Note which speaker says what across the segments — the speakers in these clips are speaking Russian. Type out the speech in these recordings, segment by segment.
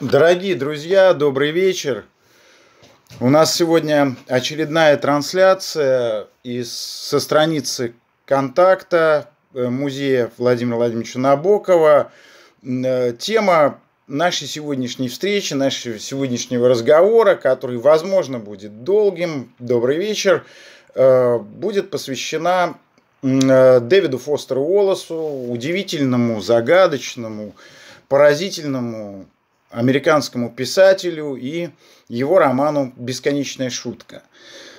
Speaker 1: Дорогие друзья, добрый вечер. У нас сегодня очередная трансляция из, со страницы контакта э, музея Владимира Владимировича Набокова. Э, тема нашей сегодняшней встречи, нашего сегодняшнего разговора, который, возможно, будет долгим, добрый вечер, э, будет посвящена Дэвиду Фостеру Уоллесу, удивительному, загадочному, поразительному американскому писателю и его роману «Бесконечная шутка».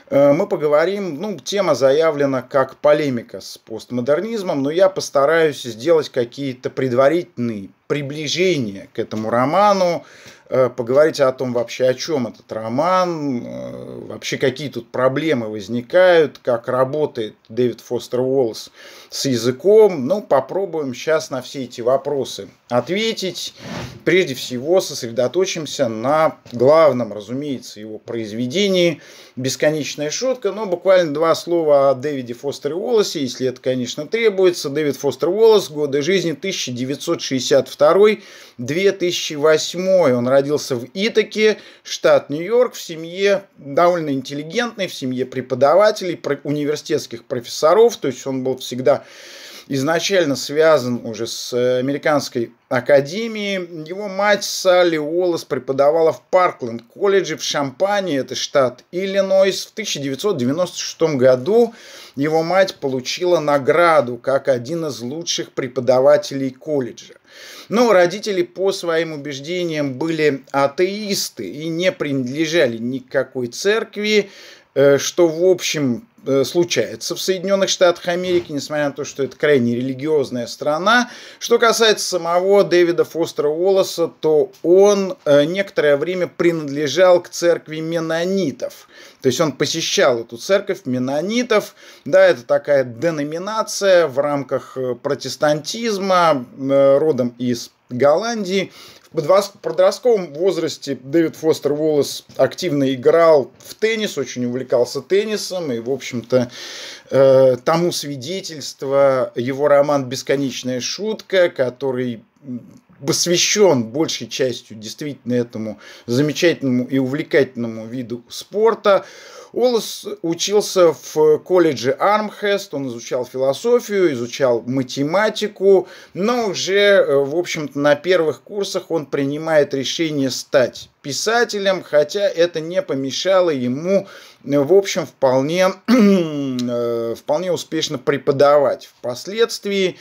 Speaker 1: Э, мы поговорим, ну, тема заявлена как полемика с постмодернизмом, но я постараюсь сделать какие-то предварительные приближения к этому роману, поговорить о том вообще, о чем этот роман, э, вообще какие тут проблемы возникают, как работает Дэвид Фостер Уоллес с языком. Ну, попробуем сейчас на все эти вопросы ответить. Прежде всего сосредоточимся на главном, разумеется, его произведении «Бесконечная шутка». Но буквально два слова о Дэвиде Фостере Уоллесе, если это, конечно, требуется. Дэвид Фостер Уоллес, годы жизни 1962-2008. Он родился в Итаке, штат Нью-Йорк, в семье довольно интеллигентной, в семье преподавателей, университетских профессоров, то есть он был всегда изначально связан уже с американской академией. Его мать Салли Уоллес преподавала в Паркленд колледже в Шампане, это штат Иллинойс. В 1996 году его мать получила награду как один из лучших преподавателей колледжа. Но родители по своим убеждениям были атеисты и не принадлежали никакой церкви, э, что, в общем, случается в Соединенных Штатах Америки, несмотря на то, что это крайне религиозная страна. Что касается самого Дэвида Фостера Уоллеса, то он э, некоторое время принадлежал к церкви менонитов. То есть он посещал эту церковь менонитов. Да, это такая деноминация в рамках э, протестантизма, родом из Голландии. В подростковом возрасте Дэвид Фостер Уоллес активно играл в теннис, очень увлекался теннисом, и, в общем-то, э, тому свидетельство его роман «Бесконечная шутка», который посвящен большей частью действительно этому замечательному и увлекательному виду спорта. Уоллес учился в колледже Армхест, он изучал философию, изучал математику, но уже, э, в общем-то, на первых курсах он принимает решение стать писателем, хотя это не помешало ему, э, в общем, вполне, э, вполне успешно преподавать. Впоследствии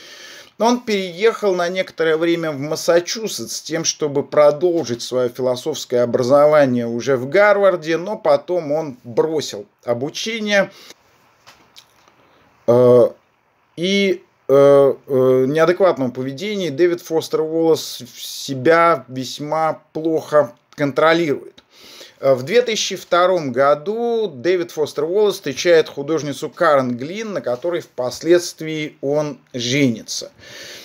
Speaker 1: он переехал на некоторое время в Массачусетс с тем, чтобы продолжить свое философское образование уже в Гарварде, но потом он бросил обучение. Э, и э, э, неадекватном поведении Дэвид Фостер Уоллес себя весьма плохо контролирует. Э, в 2002 году Дэвид Фостер Уоллес встречает художницу Карен Глин, на которой впоследствии он женится.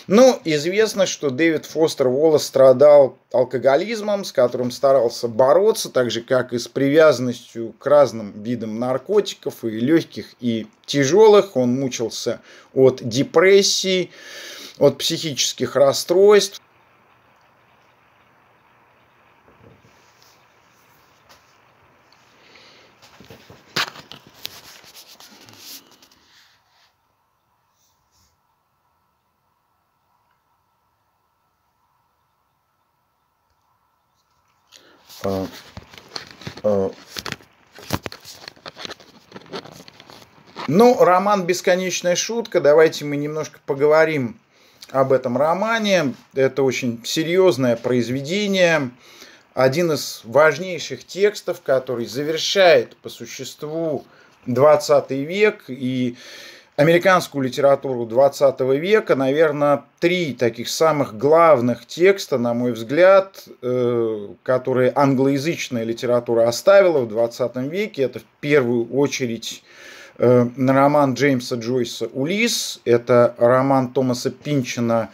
Speaker 1: Ну, известно, что Дэвид Фостер Уоллес страдал алкоголизмом, с которым старался бороться, так же, как и с привязанностью к разным видам наркотиков, и легких, и тяжелых. Он мучился от депрессии, от психических расстройств. А, а, ну, роман «Бесконечная шутка». Давайте мы немножко поговорим об этом романе. Это очень серьезное произведение. Один из важнейших текстов, который завершает по существу 20 век и американскую литературу 20 века, наверное, три таких самых главных текста, на мой взгляд, э, которые англоязычная литература оставила в 20 веке. Это в первую очередь э, роман Джеймса Джойса «Улис», это роман Томаса Пинчина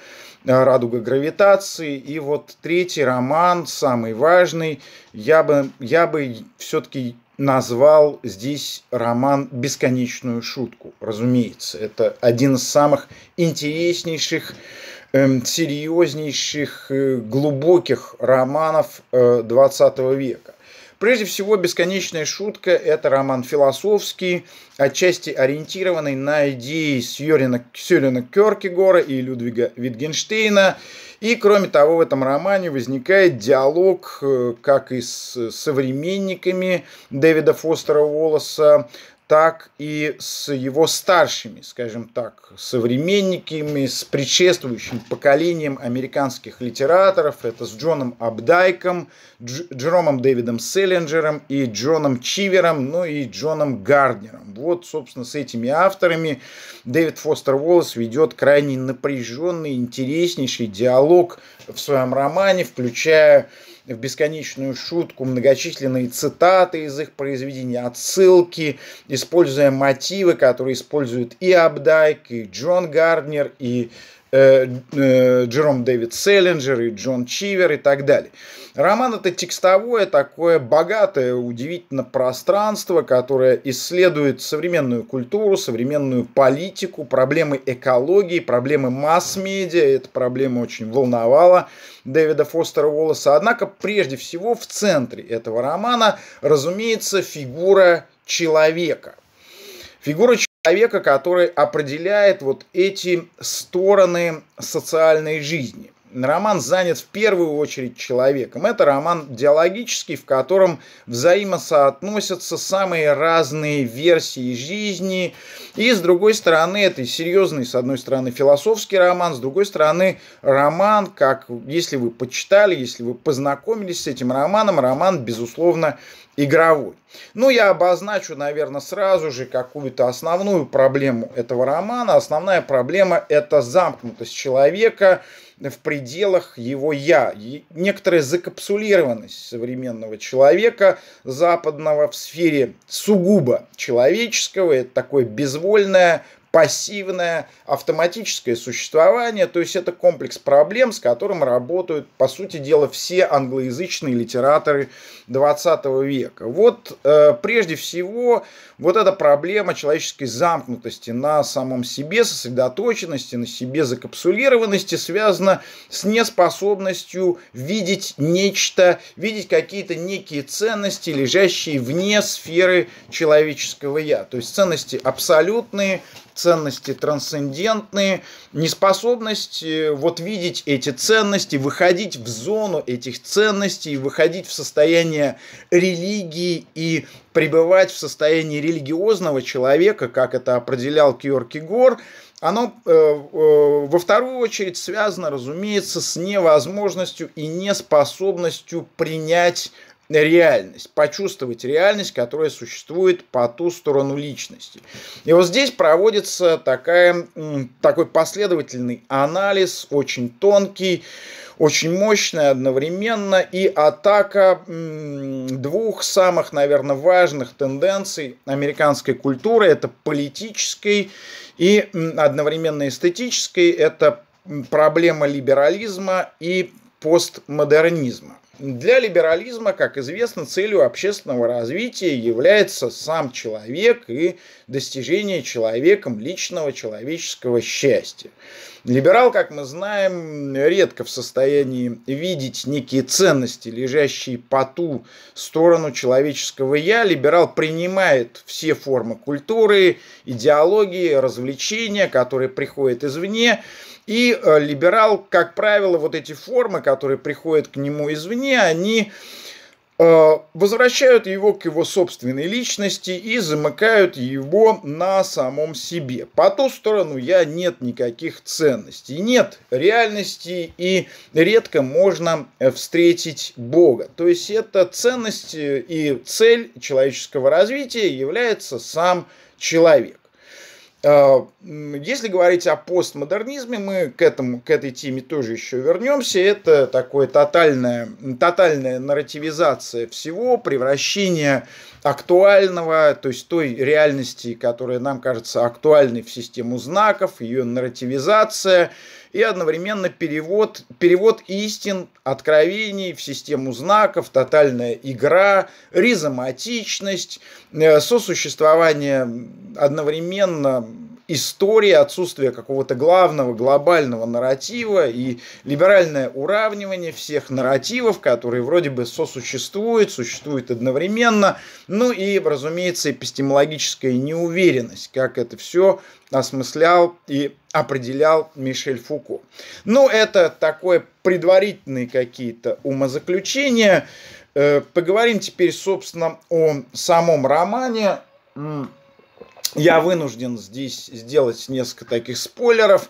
Speaker 1: «Радуга гравитации». И вот третий роман, самый важный, я бы, я бы все-таки назвал здесь роман «Бесконечную шутку». Разумеется, это один из самых интереснейших эм, серьезнейших, э, глубоких романов 20 века. Прежде всего, «Бесконечная шутка» – это роман философский, отчасти ориентированный на идеи Сьорина, Сьорина Кёркегора и Людвига Витгенштейна. И, кроме того, в этом романе возникает диалог э, как и с современниками Дэвида Фостера Уоллеса, так и с его старшими, скажем так, современниками, с предшествующим поколением американских литераторов. Это с Джоном Абдайком, Дж Джеромом Дэвидом Селлинджером и Джоном Чивером, ну и Джоном Гарднером. Вот, собственно, с этими авторами Дэвид Фостер Уоллес ведет крайне напряженный, интереснейший диалог в своем романе, включая в бесконечную шутку многочисленные цитаты из их произведений, отсылки, используя мотивы, которые используют и Абдайк, и Джон Гарднер, и э, э, Джером Дэвид Селлинджер, и Джон Чивер и так далее. Роман это текстовое, такое богатое, удивительно пространство, которое исследует современную культуру, современную политику, проблемы экологии, проблемы масс-медиа. Эта проблема очень волновала Дэвида Фостера Уоллеса. Однако, прежде всего, в центре этого романа, разумеется, фигура человека. Фигура человека, который определяет вот эти стороны социальной жизни. Роман занят в первую очередь человеком. Это роман диалогический, в котором взаимосоотносятся самые разные версии жизни. И с другой стороны, это серьезный, с одной стороны, философский роман, с другой стороны, роман, как если вы почитали, если вы познакомились с этим романом, роман, безусловно, игровой. Ну, я обозначу, наверное, сразу же какую-то основную проблему этого романа. Основная проблема – это замкнутость человека в пределах его «я». Некоторая закапсулированность современного человека западного в сфере сугубо человеческого. Это такое безвольное пассивное автоматическое существование, то есть это комплекс проблем, с которым работают, по сути дела, все англоязычные литераторы 20 века. Вот э, прежде всего вот эта проблема человеческой замкнутости на самом себе, сосредоточенности, на себе закапсулированности связана с неспособностью видеть нечто, видеть какие-то некие ценности, лежащие вне сферы человеческого я. То есть ценности абсолютные, ценности трансцендентные, неспособность э, вот видеть эти ценности, выходить в зону этих ценностей, выходить в состояние религии и пребывать в состоянии религиозного человека, как это определял Кьоркигор, оно э, э, во вторую очередь связано, разумеется, с невозможностью и неспособностью принять реальность, почувствовать реальность, которая существует по ту сторону личности. И вот здесь проводится такая, такой последовательный анализ, очень тонкий, очень мощная одновременно и атака двух самых, наверное, важных тенденций американской культуры. Это политической и одновременно эстетической. Это проблема либерализма и постмодернизма. Для либерализма, как известно, целью общественного развития является сам человек и достижение человеком личного человеческого счастья. Либерал, как мы знаем, редко в состоянии видеть некие ценности, лежащие по ту сторону человеческого «я». Либерал принимает все формы культуры, идеологии, развлечения, которые приходят извне, и э, либерал, как правило, вот эти формы, которые приходят к нему извне, они э, возвращают его к его собственной личности и замыкают его на самом себе. По ту сторону я нет никаких ценностей, нет реальности и редко можно э, встретить Бога. То есть это ценность и цель человеческого развития является сам человек. А, если говорить о постмодернизме, мы к, этому, к этой теме тоже еще вернемся. Это такое тотальная, тотальная нарративизация всего, превращение актуального, то есть той реальности, которая нам кажется актуальной в систему знаков, ее нарративизация – и одновременно перевод, перевод истин, откровений в систему знаков, тотальная игра, ризоматичность, э, сосуществование одновременно истории, отсутствие какого-то главного глобального нарратива и либеральное уравнивание всех нарративов, которые вроде бы сосуществуют, существуют одновременно, ну и, разумеется, эпистемологическая неуверенность, как это все осмыслял и определял Мишель Фуко. Ну, это такое предварительные какие-то умозаключения. Э, поговорим теперь, собственно, о самом романе. Я вынужден здесь сделать несколько таких спойлеров.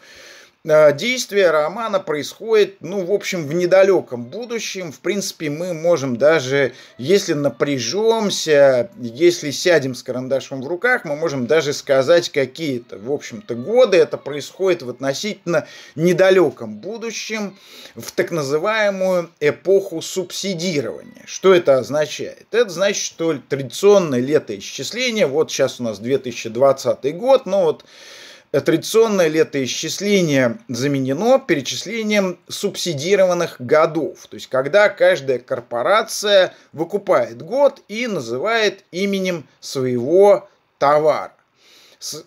Speaker 1: Э, действие романа происходит, ну, в общем, в недалеком будущем. В принципе, мы можем даже, если напряжемся, если сядем с карандашом в руках, мы можем даже сказать какие-то, в общем-то, годы. Это происходит в относительно недалеком будущем, в так называемую эпоху субсидирования. Что это означает? Это значит, что традиционное летоисчисление, вот сейчас у нас 2020 год, но вот традиционное летоисчисление заменено перечислением субсидированных годов. То есть, когда каждая корпорация выкупает год и называет именем своего товара.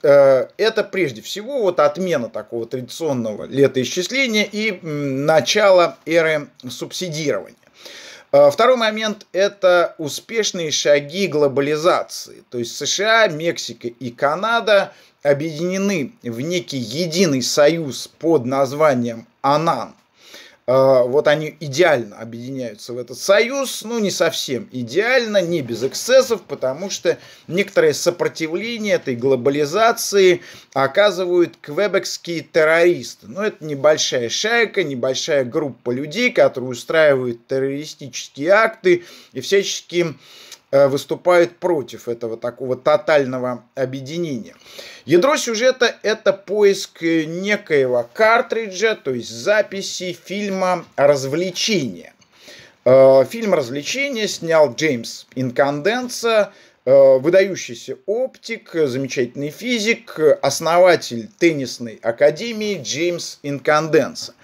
Speaker 1: Э, это прежде всего вот отмена такого традиционного летоисчисления и начало эры субсидирования. Э, второй момент – это успешные шаги глобализации. То есть США, Мексика и Канада объединены в некий единый союз под названием АНАН. А, вот они идеально объединяются в этот союз, ну не совсем идеально, не без эксцессов, потому что некоторое сопротивление этой глобализации оказывают квебекские террористы. Но ну, это небольшая шайка, небольшая группа людей, которые устраивают террористические акты и всячески Э, выступают против этого такого тотального объединения. Ядро сюжета – это поиск некоего картриджа, то есть записи фильма развлечения. Э, фильм развлечения снял Джеймс Инканденса, э, выдающийся оптик, замечательный физик, основатель теннисной академии Джеймс Инканденса.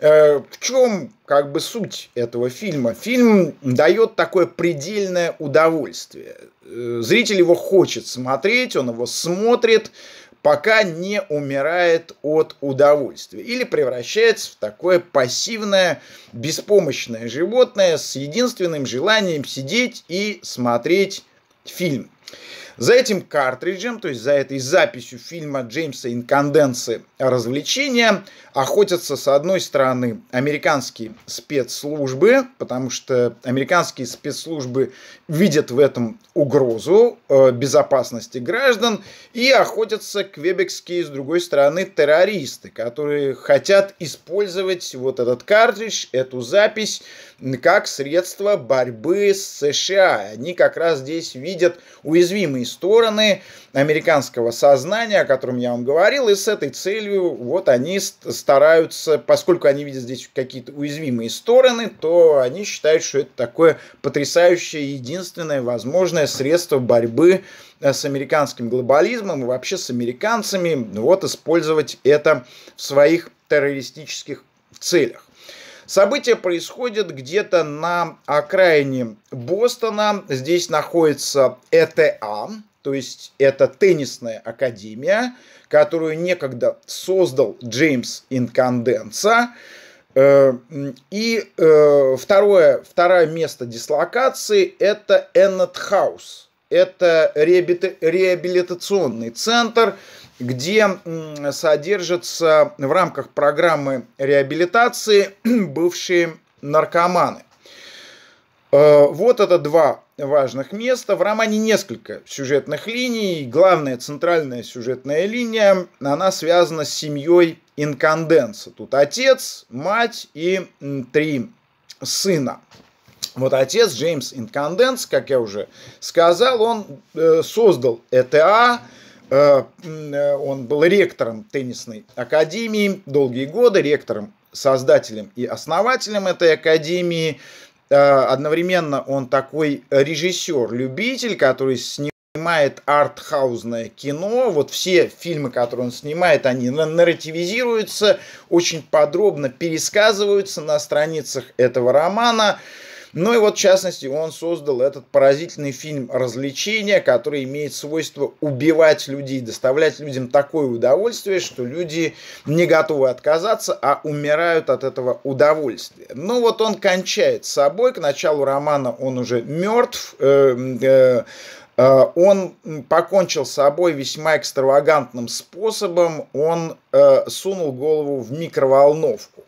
Speaker 1: Э, в чем как бы суть этого фильма? Фильм дает такое предельное удовольствие. Э, зритель его хочет смотреть, он его смотрит, пока не умирает от удовольствия или превращается в такое пассивное, беспомощное животное с единственным желанием сидеть и смотреть фильм. За этим картриджем, то есть за этой записью фильма Джеймса Инканденсы развлечения, охотятся с одной стороны американские спецслужбы, потому что американские спецслужбы видят в этом угрозу э, безопасности граждан, и охотятся квебекские, с другой стороны, террористы, которые хотят использовать вот этот картридж, эту запись, как средство борьбы с США. Они как раз здесь видят уязвимые стороны американского сознания, о котором я вам говорил, и с этой целью вот они стараются, поскольку они видят здесь какие-то уязвимые стороны, то они считают, что это такое потрясающее, единственное возможное средство борьбы э, с американским глобализмом и вообще с американцами, вот использовать это в своих террористических целях. События происходят где-то на окраине Бостона. Здесь находится ЭТА, то есть это теннисная академия, которую некогда создал Джеймс Инканденса. Э, и э, второе, второе место дислокации – это Эннет Хаус. Это реабилитационный центр, где содержатся в рамках программы реабилитации бывшие наркоманы. Э, вот это два важных места. В романе несколько сюжетных линий. Главная центральная сюжетная линия, она связана с семьей Инканденса. Тут отец, мать и три сына. Вот отец Джеймс Инканденс, как я уже сказал, он э, создал ЭТА, он был ректором теннисной академии долгие годы, ректором, создателем и основателем этой академии. Э, одновременно он такой режиссер-любитель, который снимает артхаузное кино. Вот все фильмы, которые он снимает, они нарративизируются, очень подробно пересказываются на страницах этого романа. Ну и вот, в частности, он создал этот поразительный фильм «Развлечения», который имеет свойство убивать людей, доставлять людям такое удовольствие, что люди не готовы отказаться, а умирают от этого удовольствия. Ну вот он кончает с собой, к началу романа он уже мертв, э, э, э, он покончил с собой весьма экстравагантным способом. Он сунул голову в микроволновку.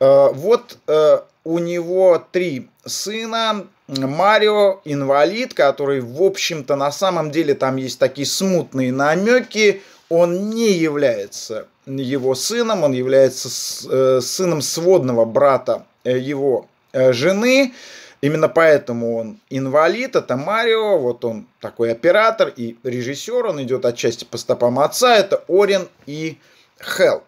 Speaker 1: Э, вот э, у него три сына. Марио инвалид, который, в общем-то, на самом деле там есть такие смутные намеки. Он не является его сыном, он является э, сыном сводного брата его жены. Именно поэтому он инвалид, это Марио, вот он такой оператор и режиссер, он идет отчасти по стопам отца, это Орин и Хелл.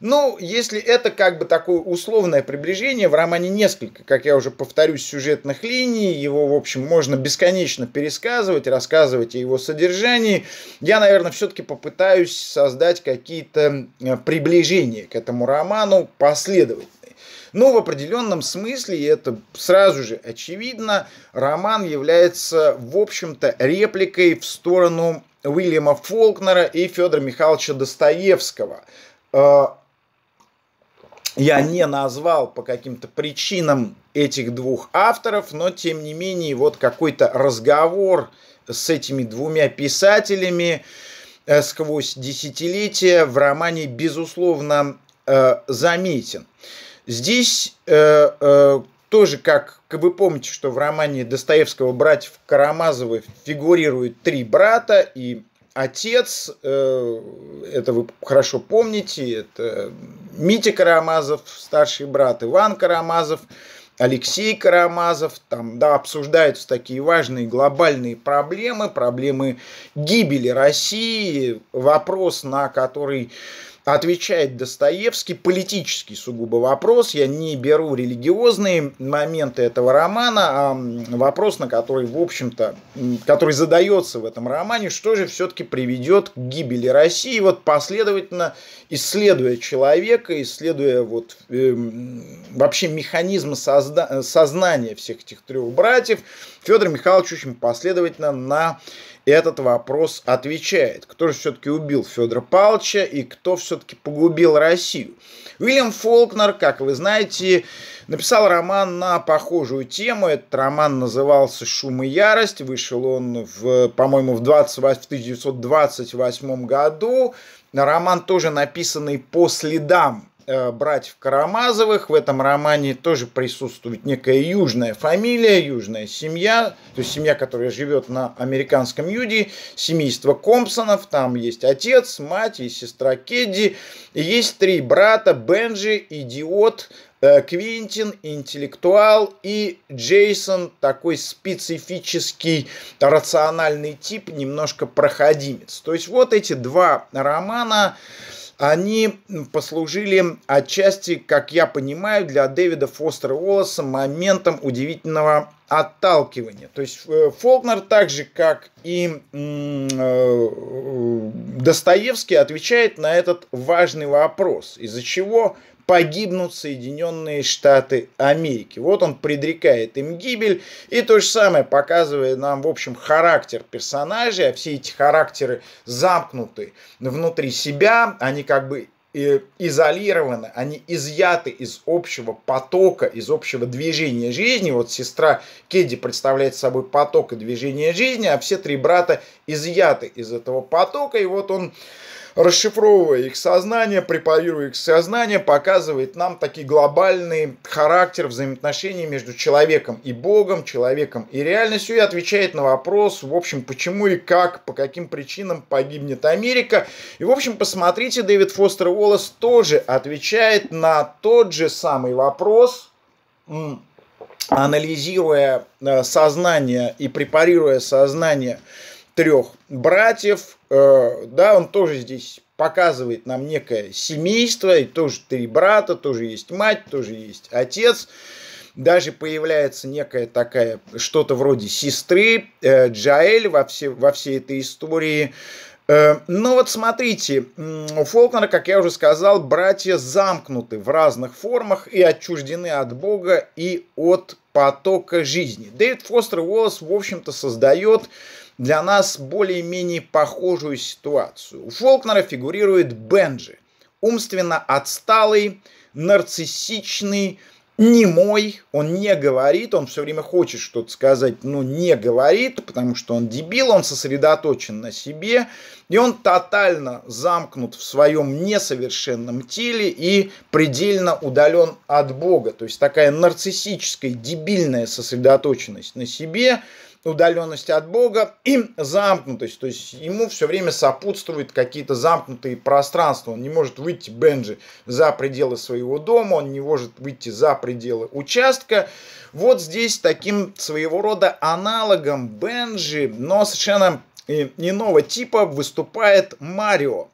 Speaker 1: Ну, если это как бы такое условное приближение, в романе несколько, как я уже повторюсь, сюжетных линий, его, в общем, можно бесконечно пересказывать, рассказывать о его содержании. Я, наверное, все-таки попытаюсь создать какие-то э, приближения к этому роману последовательно. Но в определенном смысле, и это сразу же очевидно, роман является, в общем-то, репликой в сторону Уильяма Фолкнера и Федора Михайловича Достоевского. Э, я не назвал по каким-то причинам этих двух авторов, но тем не менее вот какой-то разговор с этими двумя писателями э, сквозь десятилетия в романе безусловно э, заметен. Здесь тоже, как вы помните, что в романе Достоевского «Братьев Карамазовы» фигурируют три брата, и отец, э, это вы хорошо помните, это Митя Карамазов, старший брат Иван Карамазов, Алексей Карамазов, там, да, обсуждаются такие важные глобальные проблемы, проблемы гибели России, вопрос, на который отвечает Достоевский, политический сугубо вопрос, я не беру религиозные моменты этого романа, а вопрос, на который, в общем-то, который задается в этом романе, что же все-таки приведет к гибели России, вот последовательно исследуя человека, исследуя вот э, вообще механизмы созда- сознания всех этих трех братьев, Федор Михайлович очень последовательно на этот вопрос отвечает. Кто же все-таки убил Федора Павловича и кто все-таки погубил Россию? Уильям Фолкнер, как вы знаете, написал роман на похожую тему. Этот роман назывался «Шум и ярость». Вышел он, в, по-моему, в, 20, в 1928 году. Роман тоже написанный по следам братьев Карамазовых. В этом романе тоже присутствует некая южная фамилия, южная семья, то есть семья, которая живет на американском юге, семейство Компсонов, там есть отец, мать и сестра Кедди, и есть три брата, Бенджи, идиот, э, Квинтин, интеллектуал и Джейсон, такой специфический рациональный тип, немножко проходимец. То есть вот эти два романа, они послужили отчасти, как я понимаю, для Дэвида Фостера Уоллеса моментом удивительного отталкивания. То есть э, Фолкнер, так же как и э, Достоевский, отвечает на этот важный вопрос, из-за чего погибнут Соединенные Штаты Америки. Вот он предрекает им гибель, и то же самое показывает нам, в общем, характер персонажей, а все эти характеры замкнуты внутри себя, они как бы э, изолированы, они изъяты из общего потока, из общего движения жизни. Вот сестра Кедди представляет собой поток и движение жизни, а все три брата изъяты из этого потока. И вот он расшифровывая их сознание, препарируя их сознание, показывает нам такой глобальный характер взаимоотношений между человеком и Богом, человеком и реальностью, и отвечает на вопрос, в общем, почему и как, по каким причинам погибнет Америка. И, в общем, посмотрите, Дэвид Фостер Уоллес тоже отвечает на тот же самый вопрос, анализируя э, сознание и препарируя сознание трех братьев, да, он тоже здесь показывает нам некое семейство, и тоже три брата, тоже есть мать, тоже есть отец. Даже появляется некая такая, что-то вроде сестры, э, Джаэль во, все, во всей этой истории. Э, ну вот смотрите, у Фолкнера, как я уже сказал, братья замкнуты в разных формах и отчуждены от Бога и от потока жизни. Дэвид Фостер Уоллес, в общем-то, создает для нас более-менее похожую ситуацию. У Фолкнера фигурирует Бенджи, умственно отсталый, нарциссичный, не мой, он не говорит, он все время хочет что-то сказать, но не говорит, потому что он дебил, он сосредоточен на себе, и он тотально замкнут в своем несовершенном теле и предельно удален от Бога. То есть такая нарциссическая, дебильная сосредоточенность на себе – удаленности от Бога и замкнутость. То есть ему все время сопутствуют какие-то замкнутые пространства. Он не может выйти, Бенджи, за пределы своего дома, он не может выйти за пределы участка. Вот здесь таким своего рода аналогом Бенджи, но совершенно иного типа выступает Марио.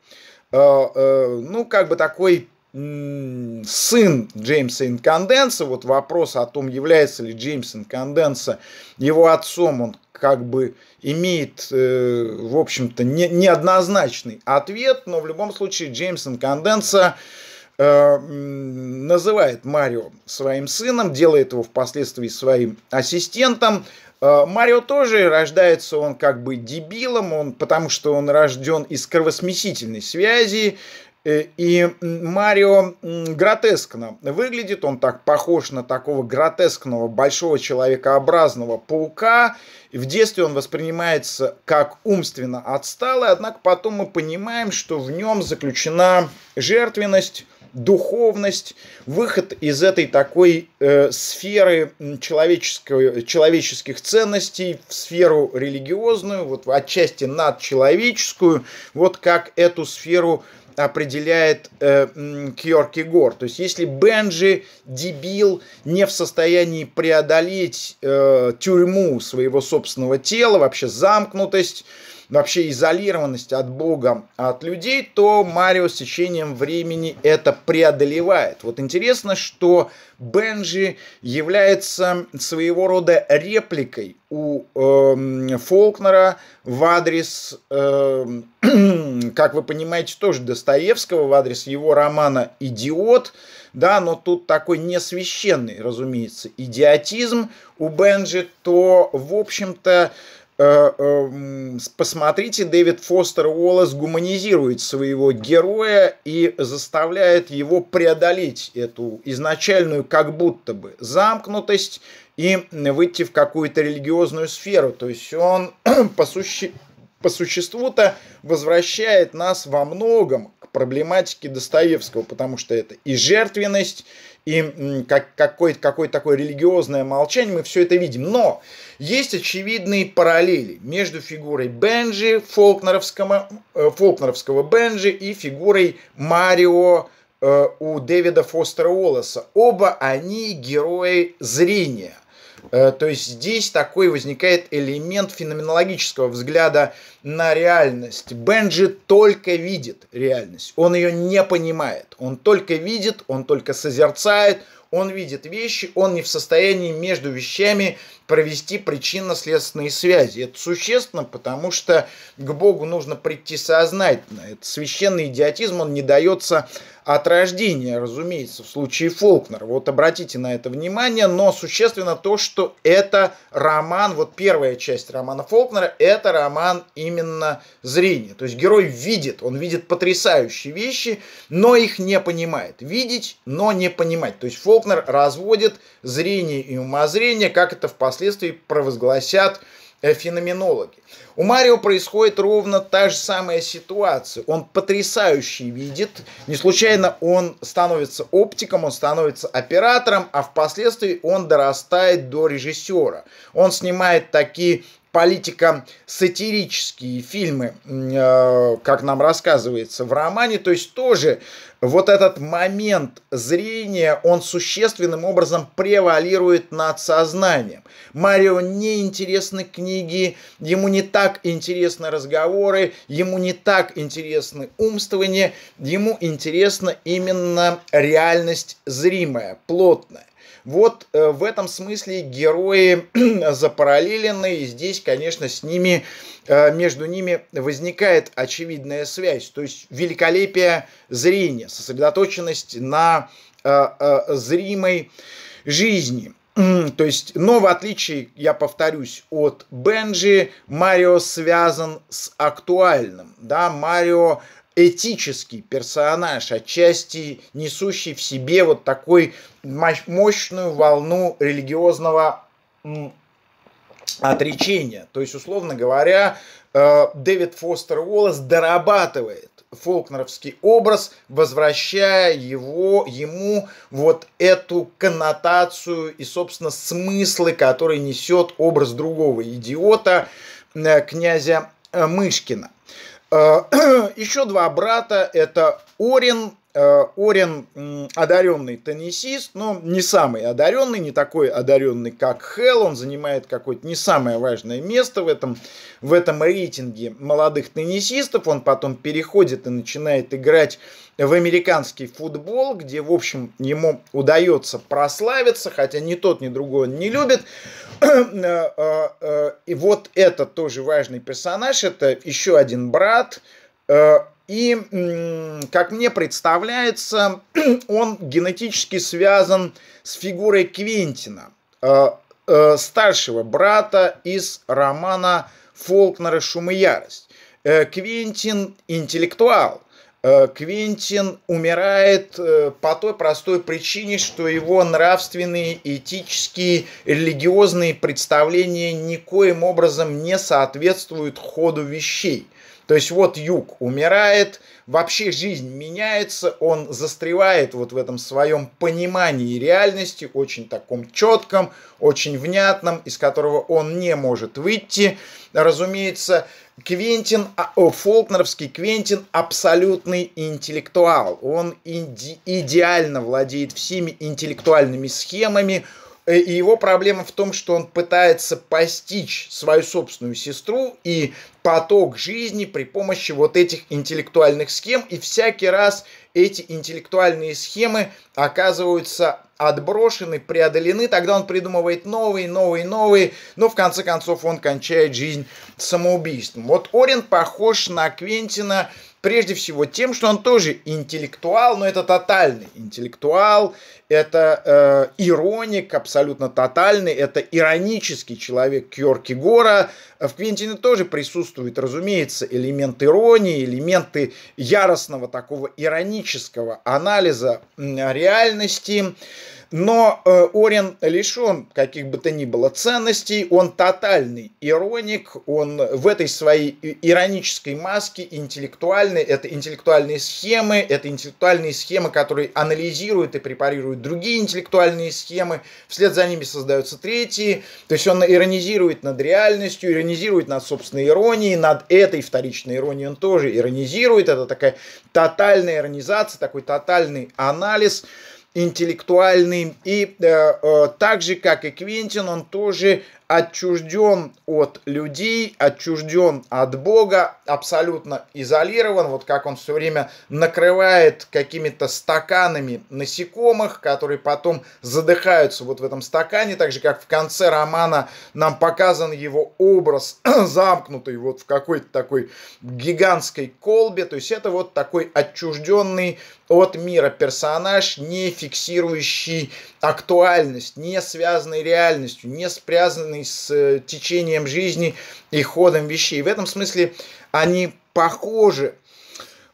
Speaker 1: Э, э, ну, как бы такой сын Джеймса Инканденса, вот вопрос о том, является ли Джеймс Инканденса его отцом, он как бы имеет, э, в общем-то, не, неоднозначный ответ, но в любом случае Джеймс Инканденса э, называет Марио своим сыном, делает его впоследствии своим ассистентом. Э, Марио тоже рождается он как бы дебилом, он, потому что он рожден из кровосмесительной связи, и Марио гротескно выглядит, он так похож на такого гротескного большого человекообразного паука. В детстве он воспринимается как умственно отсталый, однако потом мы понимаем, что в нем заключена жертвенность, духовность, выход из этой такой э, сферы человеческих ценностей в сферу религиозную, вот отчасти надчеловеческую, вот как эту сферу определяет э, Кьоркигор. То есть, если Бенджи, дебил, не в состоянии преодолеть э, тюрьму своего собственного тела, вообще замкнутость, вообще изолированность от Бога, от людей, то Марио с течением времени это преодолевает. Вот интересно, что Бенджи является своего рода репликой у э, Фолкнера в адрес, э, как вы понимаете, тоже Достоевского, в адрес его романа «Идиот», да, но тут такой несвященный, разумеется, идиотизм у Бенджи, то, в общем-то, Э, посмотрите, Дэвид Фостер Уоллес гуманизирует своего героя и заставляет его преодолеть эту изначальную как будто бы замкнутость и выйти в какую-то религиозную сферу. То есть он по, суще... по существу-то возвращает нас во многом к проблематике Достоевского, потому что это и жертвенность, и как, какое-то какое такое религиозное молчание, мы все это видим. Но есть очевидные параллели между фигурой Бенджи, фолкнеровского, э, фолкнеровского Бенджи и фигурой Марио э, у Дэвида Фостера Уоллеса. Оба они герои зрения – то есть здесь такой возникает элемент феноменологического взгляда на реальность. Бенджи только видит реальность, он ее не понимает. Он только видит, он только созерцает, он видит вещи, он не в состоянии между вещами провести причинно-следственные связи. Это существенно, потому что к Богу нужно прийти сознательно. Это священный идиотизм, он не дается от рождения, разумеется, в случае Фолкнера. Вот обратите на это внимание, но существенно то, что это роман, вот первая часть романа Фолкнера, это роман именно зрения. То есть герой видит, он видит потрясающие вещи, но их не понимает. Видеть, но не понимать. То есть Фолкнер разводит зрение и умозрение, как это впоследствии провозгласят феноменологи. У Марио происходит ровно та же самая ситуация. Он потрясающе видит. Не случайно он становится оптиком, он становится оператором, а впоследствии он дорастает до режиссера. Он снимает такие политико-сатирические фильмы, э, как нам рассказывается в романе, то есть тоже вот этот момент зрения, он существенным образом превалирует над сознанием. Марио не интересны книги, ему не так интересны разговоры, ему не так интересны умствования, ему интересна именно реальность зримая, плотная. Вот э, в этом смысле герои запараллелены, и здесь, конечно, с ними, э, между ними возникает очевидная связь, то есть великолепие зрения, сосредоточенность на э, зримой жизни. То есть, но в отличие, я повторюсь, от Бенджи, Марио связан с актуальным. Да? Марио этический персонаж, отчасти несущий в себе вот такой мощную волну религиозного отречения. То есть, условно говоря, э, Дэвид Фостер Уоллес дорабатывает фолкнеровский образ, возвращая его, ему вот эту коннотацию и, собственно, смыслы, которые несет образ другого идиота, э, князя э, Мышкина. Э, еще два брата, это Орин Орен одаренный теннисист, но не самый одаренный, не такой одаренный, как Хелл. Он занимает какое-то не самое важное место в этом, в этом рейтинге молодых теннисистов. Он потом переходит и начинает играть в американский футбол, где, в общем, ему удается прославиться, хотя ни тот, ни другой он не любит. Э, э, и вот это тоже важный персонаж, это еще один брат, и, как мне представляется, он генетически связан с фигурой Квентина, э, э, старшего брата из романа Фолкнера «Шум и ярость». Э, Квентин – интеллектуал. Квентин умирает по той простой причине, что его нравственные, этические, религиозные представления никоим образом не соответствуют ходу вещей – то есть вот юг умирает, вообще жизнь меняется, он застревает вот в этом своем понимании реальности, очень таком четком, очень внятном, из которого он не может выйти. Разумеется, Квентин, а, Фолкнеровский Квентин абсолютный интеллектуал. Он иде, идеально владеет всеми интеллектуальными схемами, Э, и его проблема в том, что он пытается постичь свою собственную сестру и поток жизни при помощи вот этих интеллектуальных схем. И всякий раз эти интеллектуальные схемы оказываются отброшены, преодолены, тогда он придумывает новые, новые, новые, но в конце концов он кончает жизнь самоубийством. Вот Орин похож на Квентина прежде всего тем, что он тоже интеллектуал, но это тотальный интеллектуал, это э, ироник абсолютно тотальный, это иронический человек Кьорки Гора. В Квентине тоже присутствует, разумеется, элемент иронии, элементы яростного такого иронического анализа реальности. Но э, Орен лишен каких бы то ни было ценностей, он тотальный ироник, он в этой своей иронической маске интеллектуальный, это интеллектуальные схемы, это интеллектуальные схемы, которые анализируют и препарируют другие интеллектуальные схемы, вслед за ними создаются третьи, то есть он иронизирует над реальностью, иронизирует над собственной иронией, над этой вторичной иронией он тоже иронизирует, это такая тотальная иронизация, такой тотальный анализ, интеллектуальный. И э, э, так же, как и Квентин, он тоже отчужден от людей, отчужден от Бога, абсолютно изолирован, вот как он все время накрывает какими-то стаканами насекомых, которые потом задыхаются вот в этом стакане, так же как в конце романа нам показан его образ замкнутый вот в какой-то такой гигантской колбе, то есть это вот такой отчужденный от мира персонаж, не фиксирующий актуальность, не связанный реальностью, не связанный связанный с э, течением жизни и ходом вещей. В этом смысле они похожи.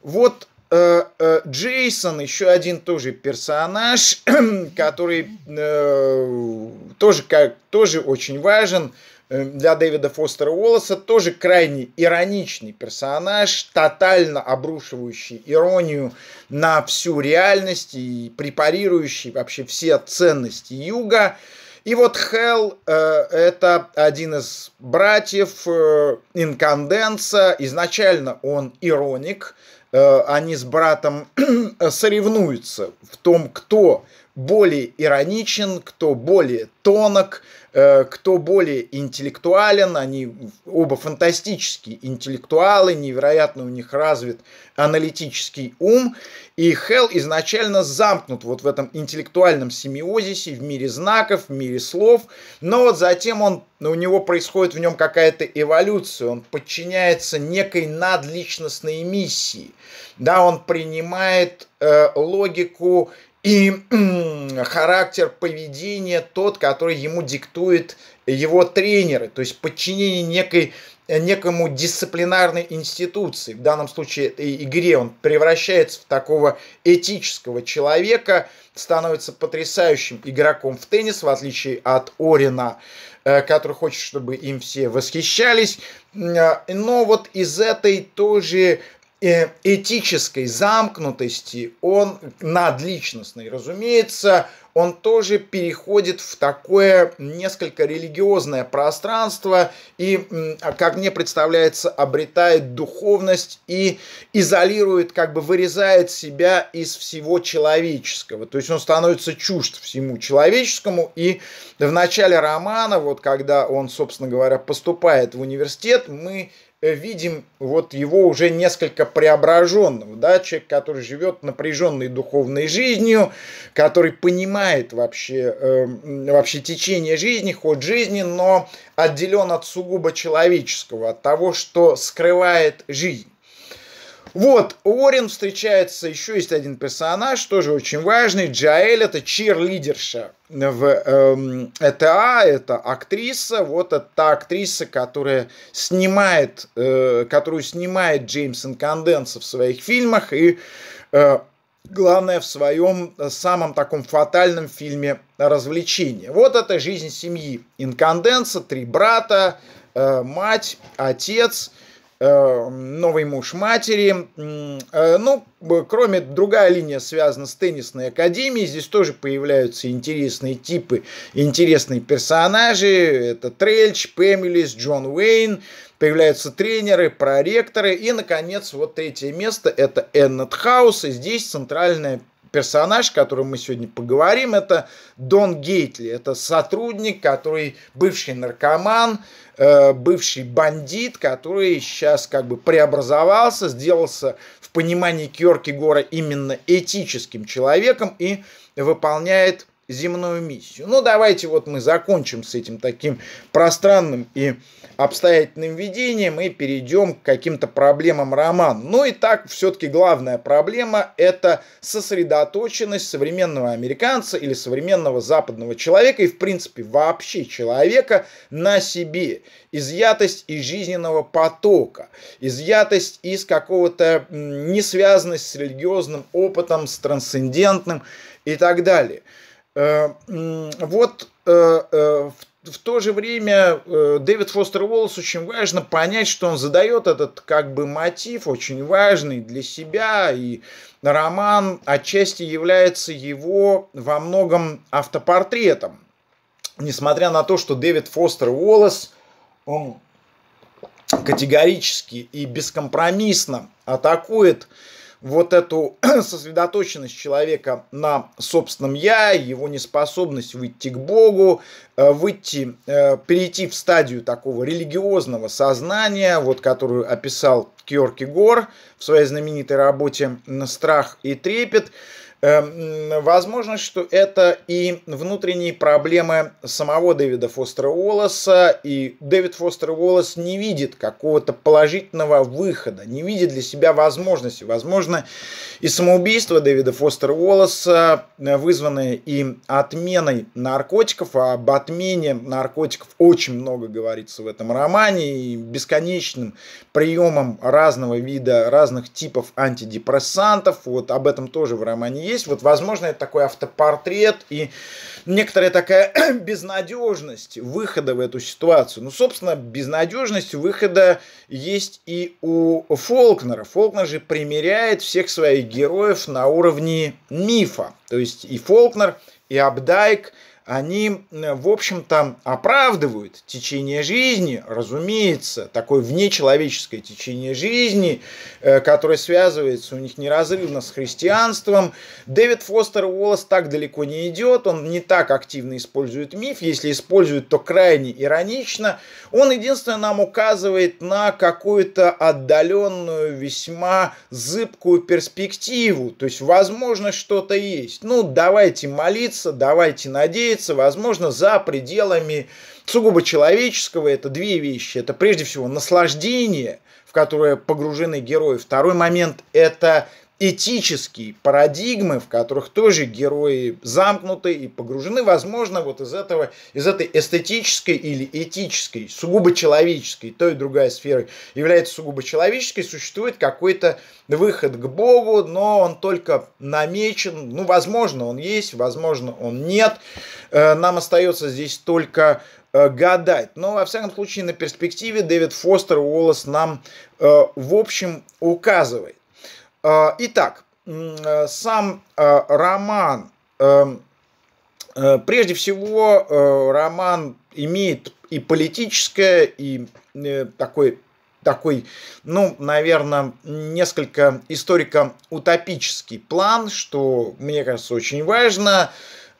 Speaker 1: Вот э, э, Джейсон, еще один тоже персонаж, который э, тоже, как, тоже очень важен э, для Дэвида Фостера Уоллеса, тоже крайне ироничный персонаж, тотально обрушивающий иронию на всю реальность и препарирующий вообще все ценности Юга. И вот Хелл э, это один из братьев э, Инканденса. Изначально он ироник. Э, они с братом соревнуются в том, кто более ироничен, кто более тонок, э, кто более интеллектуален. Они оба фантастические интеллектуалы, невероятно у них развит аналитический ум. И Хелл изначально замкнут вот в этом интеллектуальном семиозисе, в мире знаков, в мире слов. Но вот затем он, у него происходит в нем какая-то эволюция. Он подчиняется некой надличностной миссии. Да, он принимает э, логику и характер поведения тот, который ему диктует его тренеры, то есть подчинение некой некому дисциплинарной институции. В данном случае этой игре он превращается в такого этического человека, становится потрясающим игроком в теннис, в отличие от Орина, э, который хочет, чтобы им все восхищались. Э, но вот из этой тоже этической замкнутости, он надличностный, разумеется, он тоже переходит в такое несколько религиозное пространство и, как мне представляется, обретает духовность и изолирует, как бы вырезает себя из всего человеческого. То есть он становится чужд всему человеческому. И в начале романа, вот когда он, собственно говоря, поступает в университет, мы Э, видим вот его уже несколько преображенного, да, человек, который живет напряженной духовной жизнью, который понимает вообще, э, вообще течение жизни, ход жизни, но отделен от сугубо человеческого, от того, что скрывает жизнь. Вот, Орин встречается еще есть один персонаж, тоже очень важный. Джаэль, это чирлидерша в эм, ЭТА, это актриса. Вот это та актриса, которая снимает, э, которую снимает Джеймс Инканденс в своих фильмах. И э, главное в своем самом таком фатальном фильме развлечения. Вот это жизнь семьи Инканденса, три брата, э, мать, отец – Э, новый муж матери. Э, ну, кроме другая линия связана с теннисной академией. Здесь тоже появляются интересные типы, интересные персонажи. Это Трельч, Пемелис, Джон Уэйн. Появляются тренеры, проректоры. И, наконец, вот третье место – это Эннет Хаус. И здесь центральная персонаж, о котором мы сегодня поговорим, это Дон Гейтли. Это сотрудник, который бывший наркоман, Э, бывший бандит, который сейчас как бы преобразовался, сделался в понимании Кьорки Гора именно этическим человеком и выполняет земную миссию. Ну, давайте вот мы закончим с этим таким пространным и обстоятельным видением и перейдем к каким-то проблемам романа. Ну и так, все-таки главная проблема – это сосредоточенность современного американца или современного западного человека и, в принципе, вообще человека на себе. Изъятость из жизненного потока, изъятость из какого-то несвязанность с религиозным опытом, с трансцендентным и так далее – вот э, э, в то же время Дэвид Фостер Уоллес очень важно понять, что он задает этот как бы мотив, очень важный для себя, и роман отчасти является его во многом автопортретом. Несмотря на то, что Дэвид Фостер Уоллес, он категорически и бескомпромиссно атакует вот эту сосредоточенность человека на собственном я, его неспособность выйти к Богу, э, выйти, э, перейти в стадию такого религиозного сознания, вот которую описал Кьорки Гор в своей знаменитой работе «Страх и трепет», возможно, что это и внутренние проблемы самого Дэвида Фостера Уоллеса, и Дэвид Фостер Уоллес не видит какого-то положительного выхода, не видит для себя возможности. Возможно, и самоубийство Дэвида Фостера Уоллеса, э, вызванное им отменой наркотиков, а об отмене наркотиков очень много говорится в этом романе, и бесконечным приемом разного вида, разных типов антидепрессантов, вот об этом тоже в романе есть есть. Вот, возможно, это такой автопортрет и некоторая такая безнадежность выхода в эту ситуацию. Ну, собственно, безнадежность выхода есть и у Фолкнера. Фолкнер же примеряет всех своих героев на уровне мифа. То есть и Фолкнер, и Абдайк, они, в общем-то, оправдывают течение жизни, разумеется, такое внечеловеческое течение жизни, э, которое связывается у них неразрывно с христианством. Дэвид Фостер Уоллес так далеко не идет, он не так активно использует миф, если использует, то крайне иронично. Он единственное нам указывает на какую-то отдаленную, весьма зыбкую перспективу, то есть, возможно, что-то есть. Ну, давайте молиться, давайте надеяться, находиться, возможно, за пределами сугубо человеческого. Это две вещи. Это прежде всего наслаждение, в которое погружены герои. Второй момент – это этические парадигмы, в которых тоже герои замкнуты и погружены, возможно, вот из этого, из этой эстетической или этической, сугубо человеческой, то и другая сфера является сугубо человеческой, существует какой-то выход к Богу, но он только намечен, ну, возможно, он есть, возможно, он нет. Э, нам остается здесь только э, гадать. Но, во всяком случае, на перспективе Дэвид Фостер Уоллес нам, э, в общем, указывает. А, итак, э, сам э, роман, эм, э, прежде всего, роман имеет и политическое, и такой такой, ну, наверное, несколько историко-утопический план, что, мне кажется, очень важно,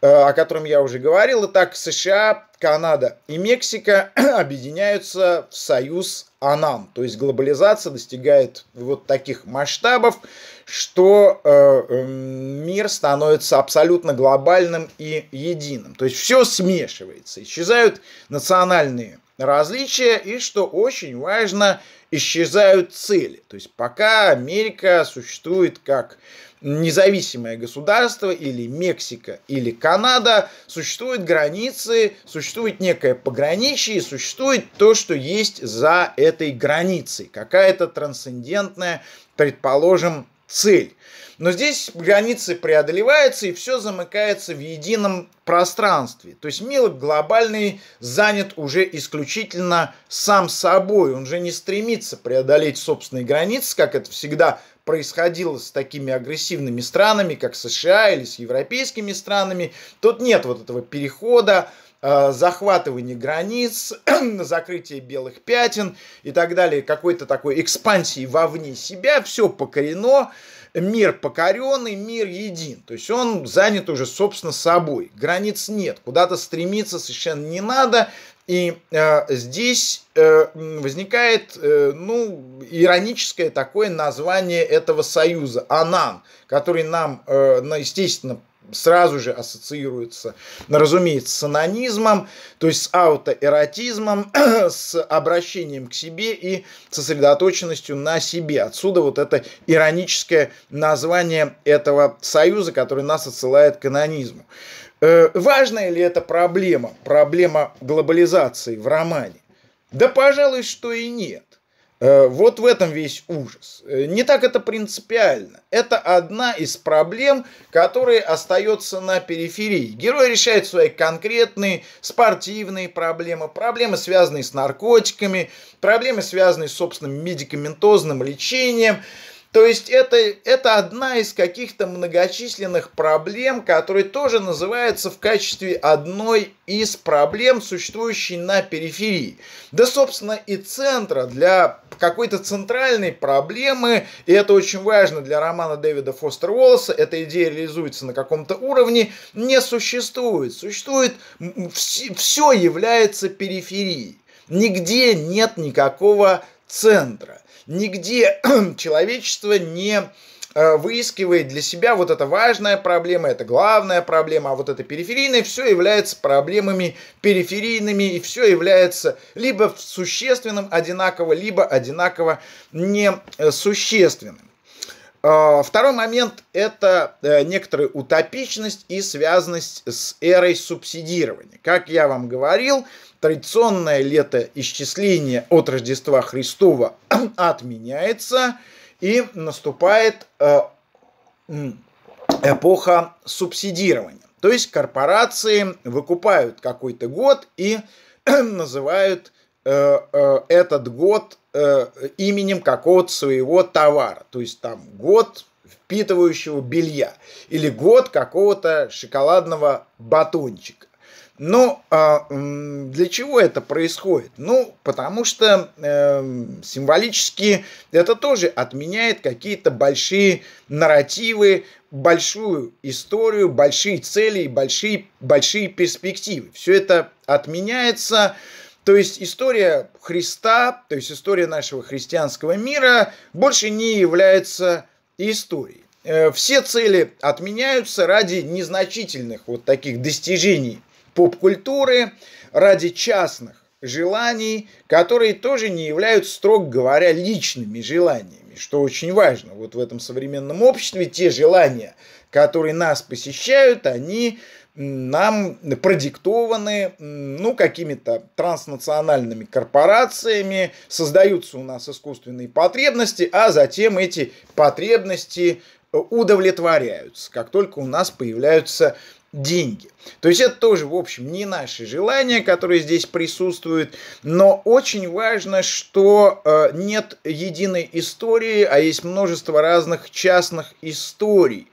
Speaker 1: о котором я уже говорил. Итак, США, Канада и Мексика объединяются в союз АНАМ. То есть глобализация достигает вот таких масштабов, что э, мир становится абсолютно глобальным и единым. То есть все смешивается, исчезают национальные различия и, что очень важно, исчезают цели. То есть пока Америка существует как независимое государство или Мексика или Канада, существуют границы, существует некое пограничье, существует то, что есть за этой границей, какая-то трансцендентная, предположим, цель. Но здесь границы преодолеваются, и все замыкается в едином пространстве. То есть мир глобальный занят уже исключительно сам собой. Он же не стремится преодолеть собственные границы, как это всегда происходило с такими агрессивными странами, как США или с европейскими странами. Тут нет вот этого перехода, э, захватывания границ, закрытия белых пятен и так далее, какой-то такой экспансии вовне себя, все покорено, мир покоренный, мир един. То есть он занят уже, собственно, собой. Границ нет. Куда-то стремиться совершенно не надо. И э, здесь э, возникает, э, ну, ироническое такое название этого союза, Анан, который нам, э, естественно, сразу же ассоциируется, ну, разумеется, с анонизмом, то есть с аутоэротизмом, с обращением к себе и сосредоточенностью на себе. Отсюда вот это ироническое название этого союза, который нас отсылает к анонизму. Э, важная ли это проблема, проблема глобализации в романе? Да, пожалуй, что и нет. Э, вот в этом весь ужас. Э, не так это принципиально. Это одна из проблем, которые остается на периферии. Герой решает свои конкретные спортивные проблемы, проблемы, связанные с наркотиками, проблемы, связанные с собственным медикаментозным лечением – то есть это, это одна из каких-то многочисленных проблем, которые тоже называются в качестве одной из проблем, существующей на периферии. Да, собственно, и центра для какой-то центральной проблемы, и это очень важно для романа Дэвида Фостер Уоллеса, эта идея реализуется на каком-то уровне, не существует. Существует, все является периферией. Нигде нет никакого центра нигде человечество не э, выискивает для себя вот эта важная проблема, это главная проблема, а вот это периферийное, все является проблемами периферийными, и все является либо существенным одинаково, либо одинаково несущественным. Э, второй момент – это э, некоторая утопичность и связанность с эрой субсидирования. Как я вам говорил, традиционное летоисчисление от Рождества Христова отменяется, и наступает э, эпоха субсидирования. То есть корпорации выкупают какой-то год и называют э, э, этот год именем какого-то своего товара. То есть там год впитывающего белья или год какого-то шоколадного батончика. Но а, для чего это происходит? Ну, потому что э, символически это тоже отменяет какие-то большие нарративы, большую историю, большие цели и большие, большие перспективы. Все это отменяется. То есть история Христа, то есть история нашего христианского мира больше не является историей. Э, все цели отменяются ради незначительных вот таких достижений поп-культуры, ради частных желаний, которые тоже не являются, строго говоря, личными желаниями, что очень важно. Вот в этом современном обществе те желания, которые нас посещают, они нам продиктованы ну, какими-то транснациональными корпорациями, создаются у нас искусственные потребности, а затем эти потребности удовлетворяются, как только у нас появляются деньги. То есть это тоже, в общем, не наши желания, которые здесь присутствуют, но очень важно, что э, нет единой истории, а есть множество разных частных историй.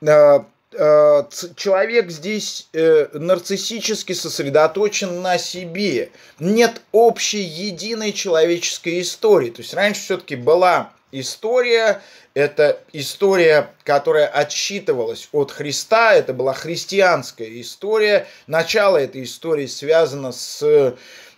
Speaker 1: Э, э, человек здесь нарциссически сосредоточен на себе. Нет общей единой человеческой истории. То есть раньше все-таки была история, это история, которая отсчитывалась от Христа, это была христианская история. Начало этой истории связано с э,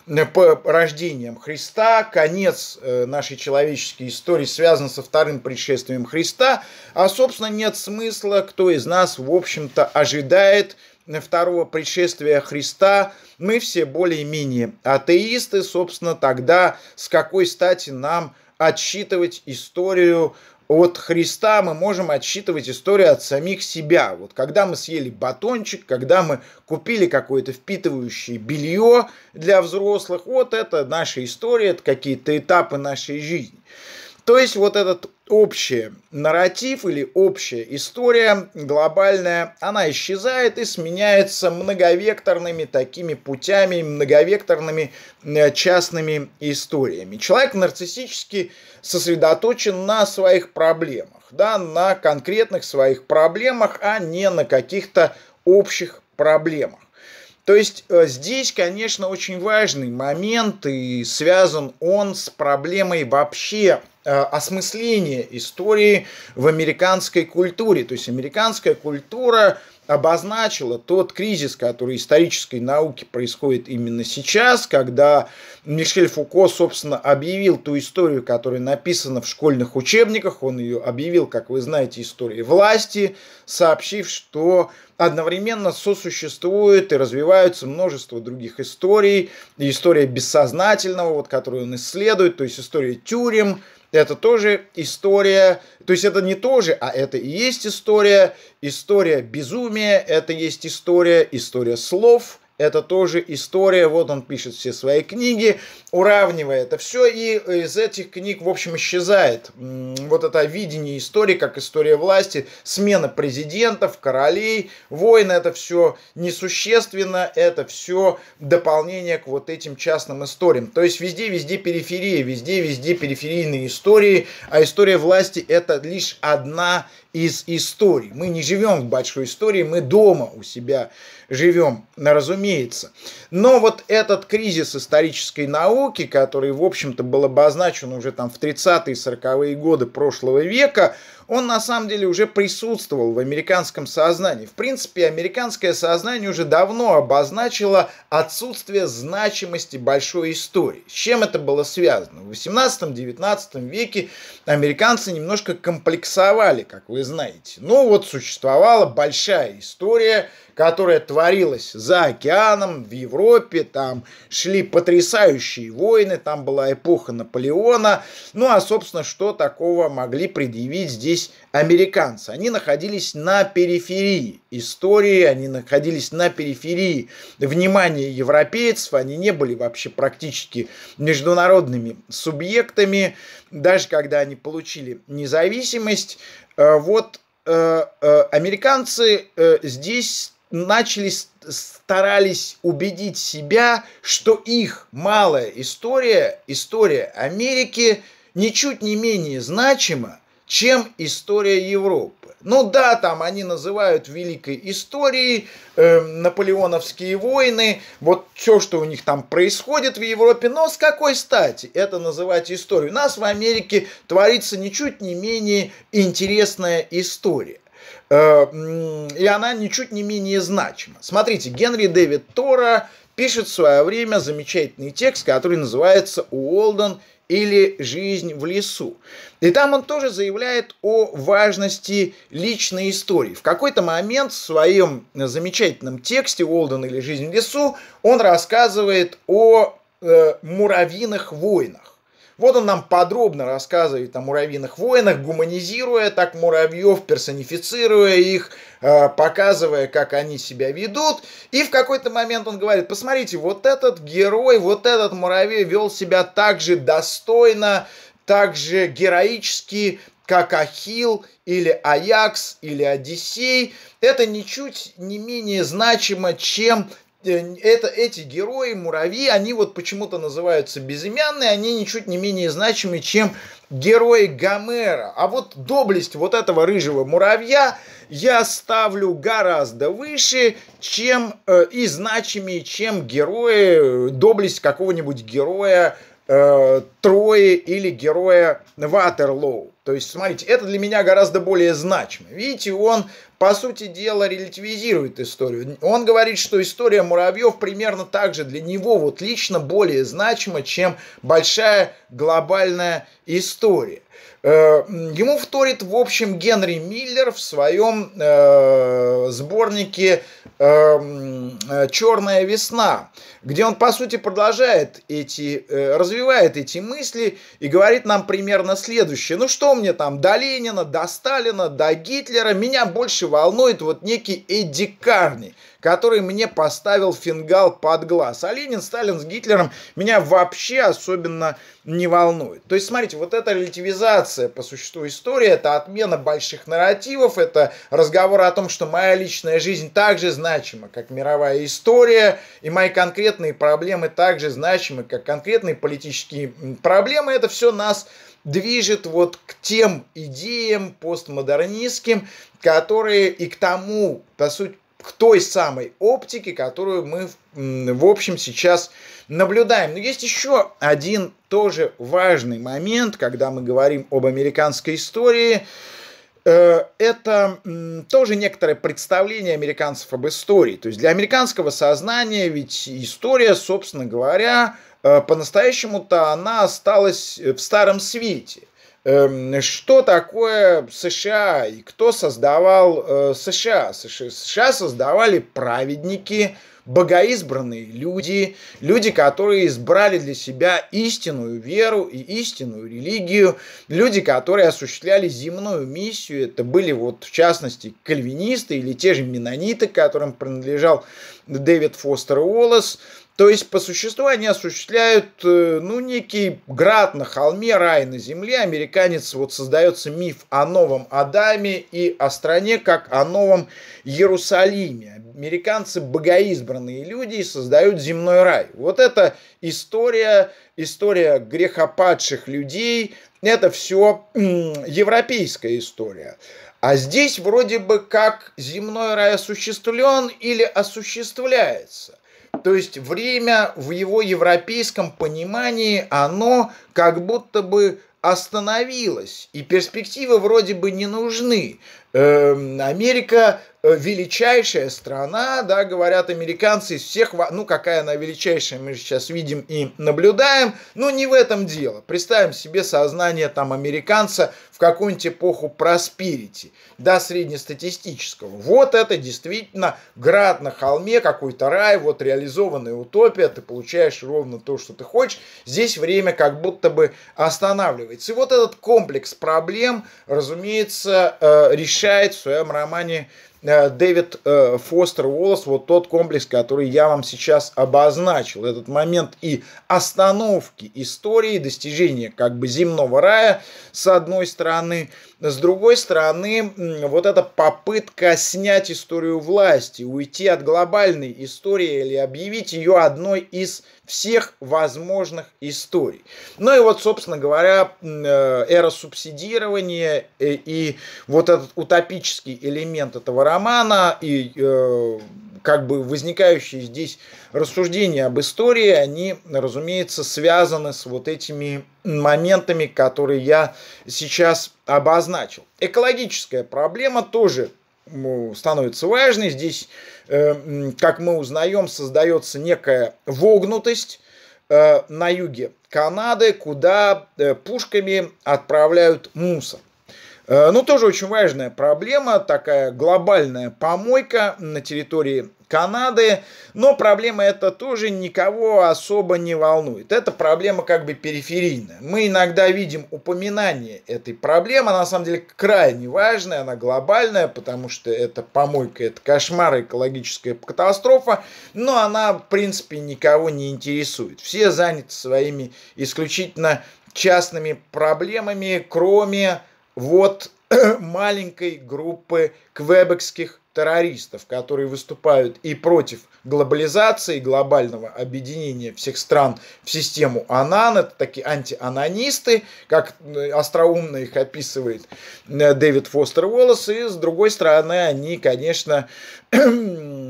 Speaker 1: рождением Христа, конец э, нашей человеческой истории связан со вторым пришествием Христа, а, собственно, нет смысла, кто из нас, в общем-то, ожидает второго пришествия Христа, мы все более-менее атеисты, собственно, тогда с какой стати нам отсчитывать историю от Христа мы можем отсчитывать историю от самих себя. Вот когда мы съели батончик, когда мы купили какое-то впитывающее белье для взрослых, вот это наша история, это какие-то этапы нашей жизни. То есть вот этот общий нарратив или общая история глобальная, она исчезает и сменяется многовекторными такими путями, многовекторными э, частными историями. Человек нарциссически сосредоточен на своих проблемах, да, на конкретных своих проблемах, а не на каких-то общих проблемах. То есть э, здесь, конечно, очень важный момент, и связан он с проблемой вообще э, осмысления истории в американской культуре. То есть американская культура обозначила тот кризис, который исторической науки происходит именно сейчас, когда Мишель Фуко, собственно, объявил ту историю, которая написана в школьных учебниках, он ее объявил, как вы знаете, историей власти, сообщив, что одновременно сосуществует и развиваются множество других историй, история бессознательного, вот, которую он исследует, то есть история тюрем, это тоже история, то есть это не тоже, а это и есть история, история безумия, это есть история, история слов – это тоже история, вот он пишет все свои книги, уравнивая это все, и из этих книг, в общем, исчезает вот это видение истории, как история власти, смена президентов, королей, войны, это все несущественно, это все дополнение к вот этим частным историям. То есть везде-везде периферия, везде-везде периферийные истории, а история власти это лишь одна из историй. Мы не живем в большой истории, мы дома у себя живем, разумеется. Но вот этот кризис исторической науки, который, в общем-то, был обозначен уже там в 30-е 40-е годы прошлого века, он на самом деле уже присутствовал в американском сознании. В принципе, американское сознание уже давно обозначило отсутствие значимости большой истории. С чем это было связано? В 18-19 веке американцы немножко комплексовали, как вы знаете. Ну вот существовала большая история, которая творилась за океаном, в Европе, там шли потрясающие войны, там была эпоха Наполеона. Ну а, собственно, что такого могли предъявить здесь американцы? Они находились на периферии истории, они находились на периферии внимания европейцев, они не были вообще практически международными субъектами, даже когда они получили независимость. Э, вот э, э, американцы здесь начали, старались убедить себя, что их малая история, история Америки, ничуть не менее значима, чем история Европы. Ну да, там они называют великой историей э, наполеоновские войны, вот все, что у них там происходит в Европе, но с какой стати это называть историей? У нас в Америке творится ничуть не менее интересная история. Э, и она ничуть не менее значима. Смотрите, Генри Дэвид Тора пишет в свое время замечательный текст, который называется «Уолден или жизнь в лесу. И там он тоже заявляет о важности личной истории. В какой-то момент в своем замечательном тексте «Уолден или жизнь в лесу» он рассказывает о э, муравьиных войнах. Вот он нам подробно рассказывает о муравьиных войнах, гуманизируя так муравьев, персонифицируя их, э, показывая, как они себя ведут. И в какой-то момент он говорит, посмотрите, вот этот герой, вот этот муравей вел себя так же достойно, так же героически, как Ахил или Аякс или Одиссей. Это ничуть не менее значимо, чем это, эти герои, муравьи, они вот почему-то называются безымянные, они ничуть не менее значимы, чем герои Гомера. А вот доблесть вот этого рыжего муравья я ставлю гораздо выше, чем э, и значимее, чем герои, доблесть какого-нибудь героя э, Трои или героя Ватерлоу. То есть, смотрите, это для меня гораздо более значимо. Видите, он по сути дела, релятивизирует историю. Он говорит, что история муравьев примерно так же для него вот лично более значима, чем большая глобальная история. Э, ему вторит, в общем, Генри Миллер в своем э, сборнике «Черная весна», где он, по сути, продолжает эти, э, развивает эти мысли и говорит нам примерно следующее. Ну что мне там, до Ленина, до Сталина, до Гитлера, меня больше волнует вот некий Эдди Карни – который мне поставил фингал под глаз. А Ленин, Сталин с Гитлером меня вообще особенно не волнует. То есть, смотрите, вот эта релятивизация по существу истории, это отмена больших нарративов, это разговор о том, что моя личная жизнь также значима, как мировая история, и мои конкретные проблемы также значимы, как конкретные политические проблемы. Это все нас движет вот к тем идеям постмодернистским, которые и к тому, по сути, к той самой оптике, которую мы, в общем, сейчас наблюдаем. Но есть еще один тоже важный момент, когда мы говорим об американской истории. Э, это тоже некоторое представление американцев об истории. То есть для американского сознания ведь история, собственно говоря, э, по-настоящему-то она осталась в Старом Свете – что такое США? И кто создавал э, США. США создавали праведники, богоизбранные люди, люди, которые избрали для себя истинную веру и истинную религию, люди, которые осуществляли земную миссию, это были вот в частности кальвинисты или те же менониты, которым принадлежал Дэвид Фостер Уоллес, то есть, по существу, они осуществляют, э, ну, некий град на холме, рай на земле. Американец, вот создается миф о новом Адаме и о стране, как о новом Иерусалиме. Американцы богоизбранные люди и создают земной рай. Вот это история, история грехопадших людей, это все европейская история. А здесь вроде бы как земной рай осуществлен или осуществляется. То есть время в его европейском понимании, оно как будто бы остановилось, и перспективы вроде бы не нужны. Эм, Америка величайшая страна, да, говорят американцы из всех, ну какая она величайшая, мы сейчас видим и наблюдаем, но не в этом дело. Представим себе сознание там американца в какую-нибудь эпоху проспирити, да, среднестатистического. Вот это действительно град на холме, какой-то рай, вот реализованная утопия, ты получаешь ровно то, что ты хочешь. Здесь время как будто бы останавливается. И вот этот комплекс проблем, разумеется, э, решает в своем романе э, Дэвид э, Фостер Уоллес, вот тот комплекс, который я вам сейчас обозначил, этот момент и остановки истории, достижения как бы земного рая, с одной стороны, с другой стороны, вот эта попытка снять историю власти, уйти от глобальной истории или объявить ее одной из всех возможных историй. Ну и вот, собственно говоря, э, эра субсидирования и вот этот утопический элемент этого романа и э, как бы возникающие здесь рассуждения об истории, они, разумеется, связаны с вот этими моментами, которые я сейчас обозначил. Экологическая проблема тоже становится важной. Здесь, э, как мы узнаем, создается некая вогнутость э, на юге Канады, куда э, пушками отправляют мусор. Ну, тоже очень важная проблема, такая глобальная помойка на территории Канады, но проблема эта тоже никого особо не волнует. Это проблема как бы периферийная. Мы иногда видим упоминание этой проблемы, она на самом деле крайне важная, она глобальная, потому что это помойка, это кошмар, экологическая катастрофа, но она в принципе никого не интересует. Все заняты своими исключительно частными проблемами, кроме вот маленькой группы квебекских террористов, которые выступают и против глобализации, глобального объединения всех стран в систему АНАН, это такие антианонисты, как э, остроумно их описывает э, Дэвид Фостер Уоллес, и с другой стороны они, конечно,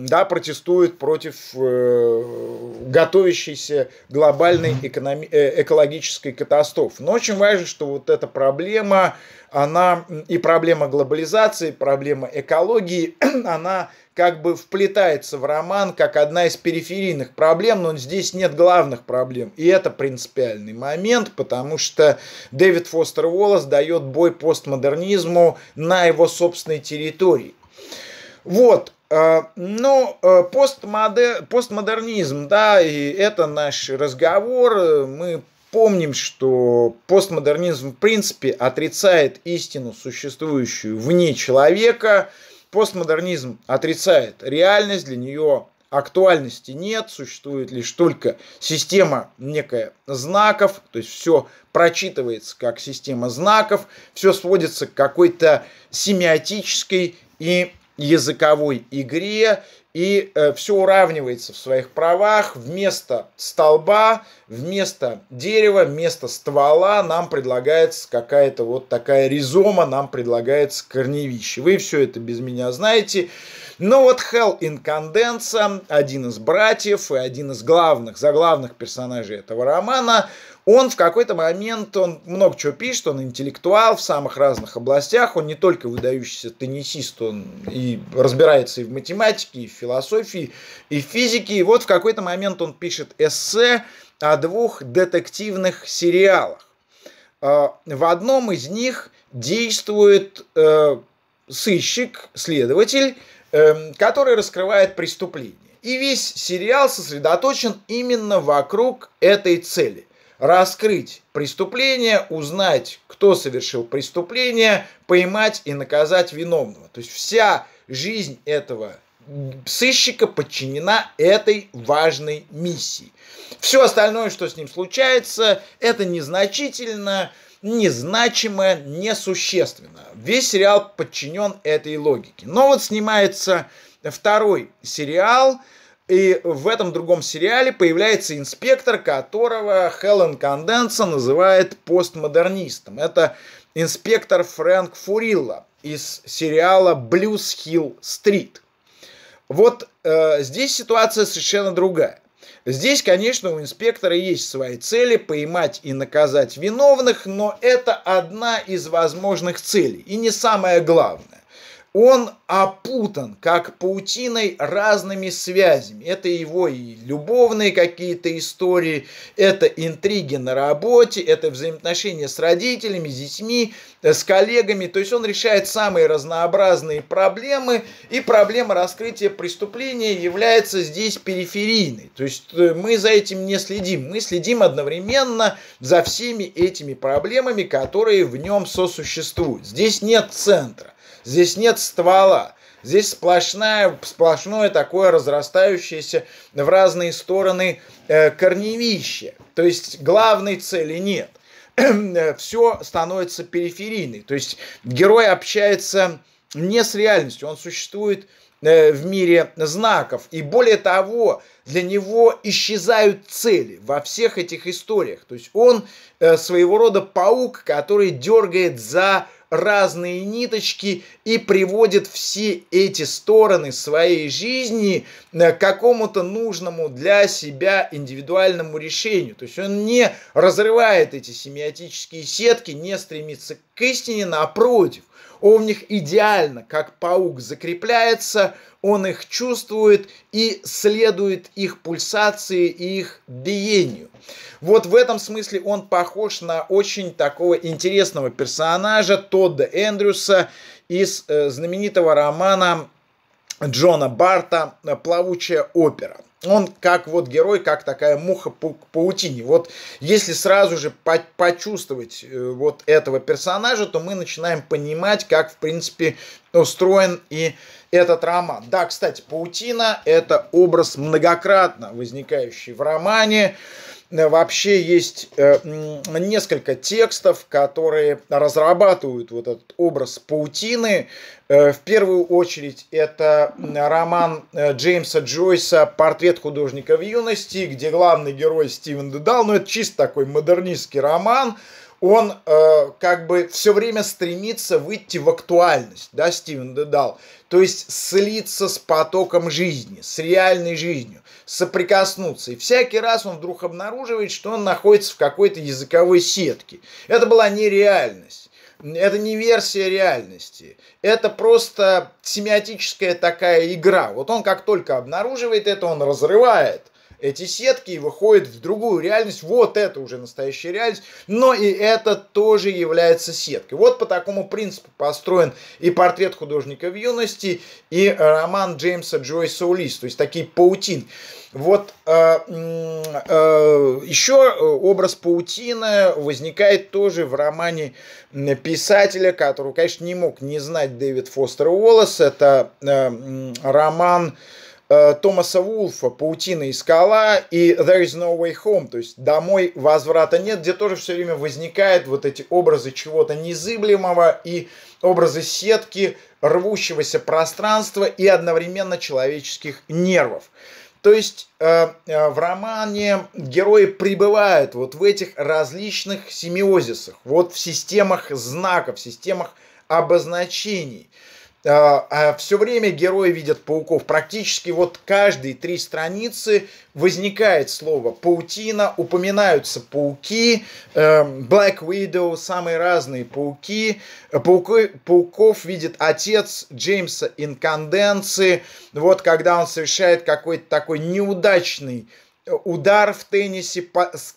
Speaker 1: да, протестуют против э, готовящейся глобальной экономи- э, экологической катастрофы. Но очень важно, что вот эта проблема, она и проблема глобализации, проблема экологии, она как бы вплетается в роман как одна из периферийных проблем, но здесь нет главных проблем. И это принципиальный момент, потому что Дэвид Фостер Уоллес дает бой постмодернизму на его собственной территории. Вот, ну, э, постмодер, постмодернизм, да, и это наш разговор. Мы помним, что постмодернизм в принципе отрицает истину, существующую вне человека. Постмодернизм отрицает реальность, для нее актуальности нет, существует лишь только система некая знаков, то есть все прочитывается как система знаков, все сводится к какой-то семиотической и языковой игре, и э, все уравнивается в своих правах. Вместо столба, вместо дерева, вместо ствола нам предлагается какая-то вот такая ризома, нам предлагается корневище. Вы все это без меня знаете. Но вот Хелл Инканденса, один из братьев и один из главных, заглавных персонажей этого романа, он в какой-то момент, он много чего пишет, он интеллектуал в самых разных областях, он не только выдающийся теннисист, он и разбирается и в математике, и в философии, и в физике. И вот в какой-то момент он пишет эссе о двух детективных сериалах. А, в одном из них действует э, сыщик, следователь, эм, который раскрывает преступление. И весь сериал сосредоточен именно вокруг этой цели – раскрыть преступление, узнать, кто совершил преступление, поймать и наказать виновного. То есть вся жизнь этого сыщика подчинена этой важной миссии. Все остальное, что с ним случается, это незначительно, незначимо, несущественно. Весь сериал подчинен этой логике. Но вот снимается второй сериал – и в этом другом сериале появляется инспектор, которого Хелен Конденса называет постмодернистом. Это инспектор Фрэнк Фурилла из сериала «Блюз Хилл Стрит». Вот э, здесь ситуация совершенно другая. Здесь, конечно, у инспектора есть свои цели поймать и наказать виновных, но это одна из возможных целей и не самое главное он опутан, как паутиной, разными связями. Это его и любовные какие-то истории, это интриги на работе, это взаимоотношения с родителями, с детьми, э, с коллегами. То есть он решает самые разнообразные проблемы, и проблема раскрытия преступления является здесь периферийной. То есть э, мы за этим не следим. Мы следим одновременно за всеми этими проблемами, которые в нем сосуществуют. Здесь нет центра. Здесь нет ствола. Здесь сплошная, сплошное такое разрастающееся в разные стороны э, корневище. То есть главной цели нет. Все становится периферийной. То есть герой общается не с реальностью, он существует Э, в мире знаков. И более того, для него исчезают цели во всех этих историях. То есть он э, своего рода паук, который дергает за разные ниточки и приводит все эти стороны своей жизни к какому-то нужному для себя индивидуальному решению. То есть он не разрывает эти семиотические сетки, не стремится к истине, напротив. Он них идеально, как паук, закрепляется, он их чувствует и следует их пульсации и их биению. Вот в этом смысле он похож на очень такого интересного персонажа Тодда Эндрюса из э, знаменитого романа Джона Барта «Плавучая опера» он как вот герой, как такая муха по паутине. Вот если сразу же по почувствовать э, вот этого персонажа, то мы начинаем понимать, как в принципе устроен и этот роман. Да, кстати, паутина – это образ многократно возникающий в романе. Э, вообще есть э, несколько текстов, которые разрабатывают вот этот образ паутины. Э, в первую очередь это роман Джеймса Джойса «Портрет художника в юности», где главный герой Стивен Дедал, ну это чисто такой модернистский роман, он э, как бы все время стремится выйти в актуальность, да, Стивен Дедал, то есть слиться с потоком жизни, с реальной жизнью, соприкоснуться. И всякий раз он вдруг обнаруживает, что он находится в какой-то языковой сетке. Это была нереальность. Это не версия реальности. Это просто семиотическая такая игра. Вот он как только обнаруживает это, он разрывает эти сетки и выходит в другую реальность. Вот это уже настоящая реальность. Но и это тоже является сеткой. Вот по такому принципу построен и портрет художника в юности, и роман Джеймса Джойса Улис. То есть такие паутин. Вот э, э, еще образ паутины возникает тоже в романе писателя, которого, конечно, не мог не знать Дэвид Фостер Уоллес. Это э, роман Томаса Вулфа «Паутина и скала» и «There is no way home», то есть «Домой возврата нет», где тоже все время возникают вот эти образы чего-то незыблемого и образы сетки, рвущегося пространства и одновременно человеческих нервов. То есть э, э, в романе герои пребывают вот в этих различных семиозисах, вот в системах знаков, системах обозначений – все время герои видят пауков. Практически вот каждые три страницы возникает слово паутина, упоминаются пауки, эм, Black Widow, самые разные пауки. Пауки, пауков видит отец Джеймса Инканденции. Вот когда он совершает какой-то такой неудачный удар в теннисе,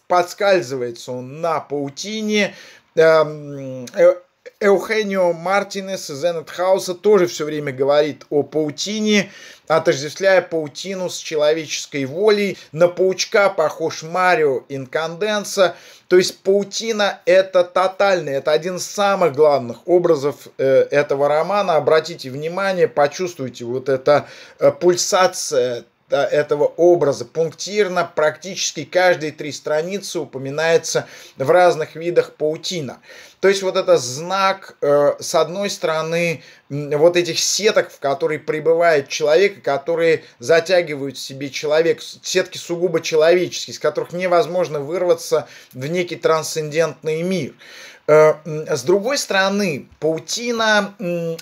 Speaker 1: подскальзывается он на паутине, эм, э, Эухенио Мартинес из Эннет Хауса тоже все время говорит о паутине, отождествляя паутину с человеческой волей. На паучка похож Марио Инканденса. То есть паутина это тотальный, это один из самых главных образов э, этого романа. Обратите внимание, почувствуйте вот эта э, пульсация этого образа пунктирно практически каждые три страницы упоминается в разных видах паутина. То есть вот это знак, э, с одной стороны, вот этих сеток, в которые пребывает человек, которые затягивают в себе человек, сетки сугубо человеческие, из которых невозможно вырваться в некий трансцендентный мир. Э, с другой стороны, паутина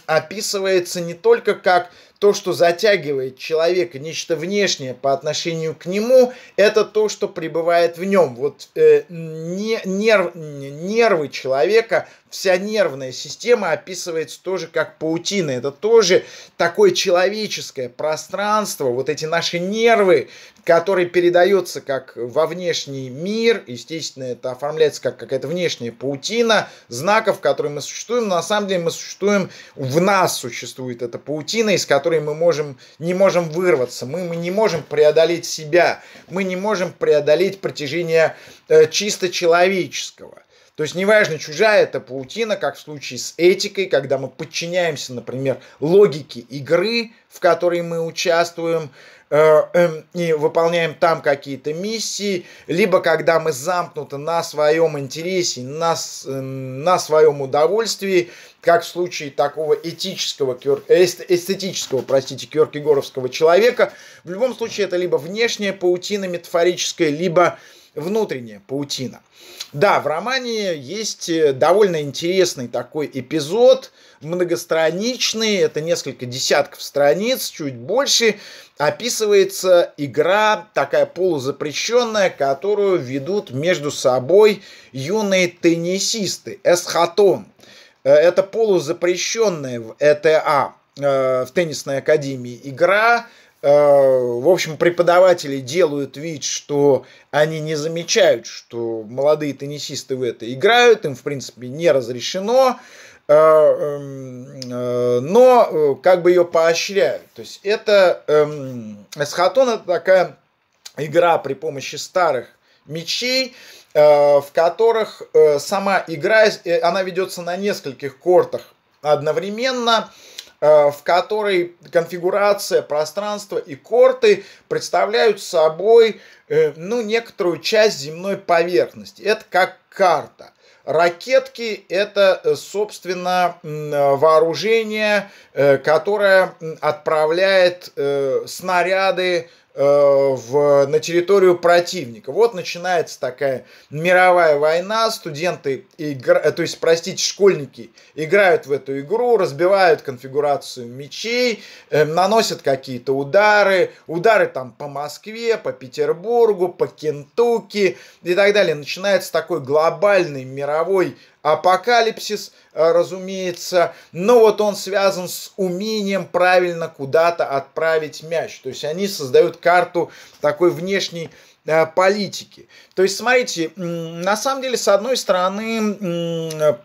Speaker 1: описывается не только как то, что затягивает человека, нечто внешнее по отношению к нему, это то, что пребывает в нем. Вот э, не, нерв, нервы человека вся нервная система описывается тоже как паутина. Это тоже такое человеческое пространство, вот эти наши нервы, которые передаются как во внешний мир. Естественно, это оформляется как какая-то внешняя паутина знаков, в которой мы существуем. Но на самом деле мы существуем, в нас существует эта паутина, из которой мы можем, не можем вырваться. Мы, мы не можем преодолеть себя. Мы не можем преодолеть протяжение э, чисто человеческого. То есть неважно, чужая это паутина, как в случае с этикой, когда мы подчиняемся, например, логике игры, в которой мы участвуем, Э, эм, и выполняем там какие-то миссии, либо когда мы замкнуты на своем интересе, на, эм, на своем удовольствии, как в случае такого этического, эстетического, простите, кёркегоровского человека. В любом случае это либо внешняя паутина метафорическая, либо внутренняя паутина. Да, в романе есть э, довольно интересный такой эпизод, многостраничный, это несколько десятков страниц, чуть больше, описывается игра такая полузапрещенная, которую ведут между собой юные теннисисты, эсхатон. Э, это полузапрещенная в ЭТА, э, в теннисной академии игра, в общем, преподаватели делают вид, что они не замечают, что молодые теннисисты в это играют, им, в принципе, не разрешено. Э, эм, э, но э, как бы ее поощряют. То есть это эм, эсхатон это такая игра при помощи старых мечей, в которых сама игра, она ведется на нескольких кортах одновременно, в которой конфигурация пространства и корты представляют собой ну, некоторую часть земной поверхности. Это как карта. Ракетки – это, э, собственно, вооружение, э, которое отправляет э, снаряды Э, в, на территорию противника. Вот начинается такая мировая война, студенты, игра, э, то есть, простите, школьники играют в эту игру, разбивают конфигурацию мечей, э, наносят какие-то удары, удары там по Москве, по Петербургу, по Кентукки и так далее. Начинается такой глобальный мировой апокалипсис, э, разумеется, но вот он связан с умением правильно куда-то отправить мяч. То есть они создают карту такой внешней э, политики. То есть, смотрите, на самом деле, с одной стороны,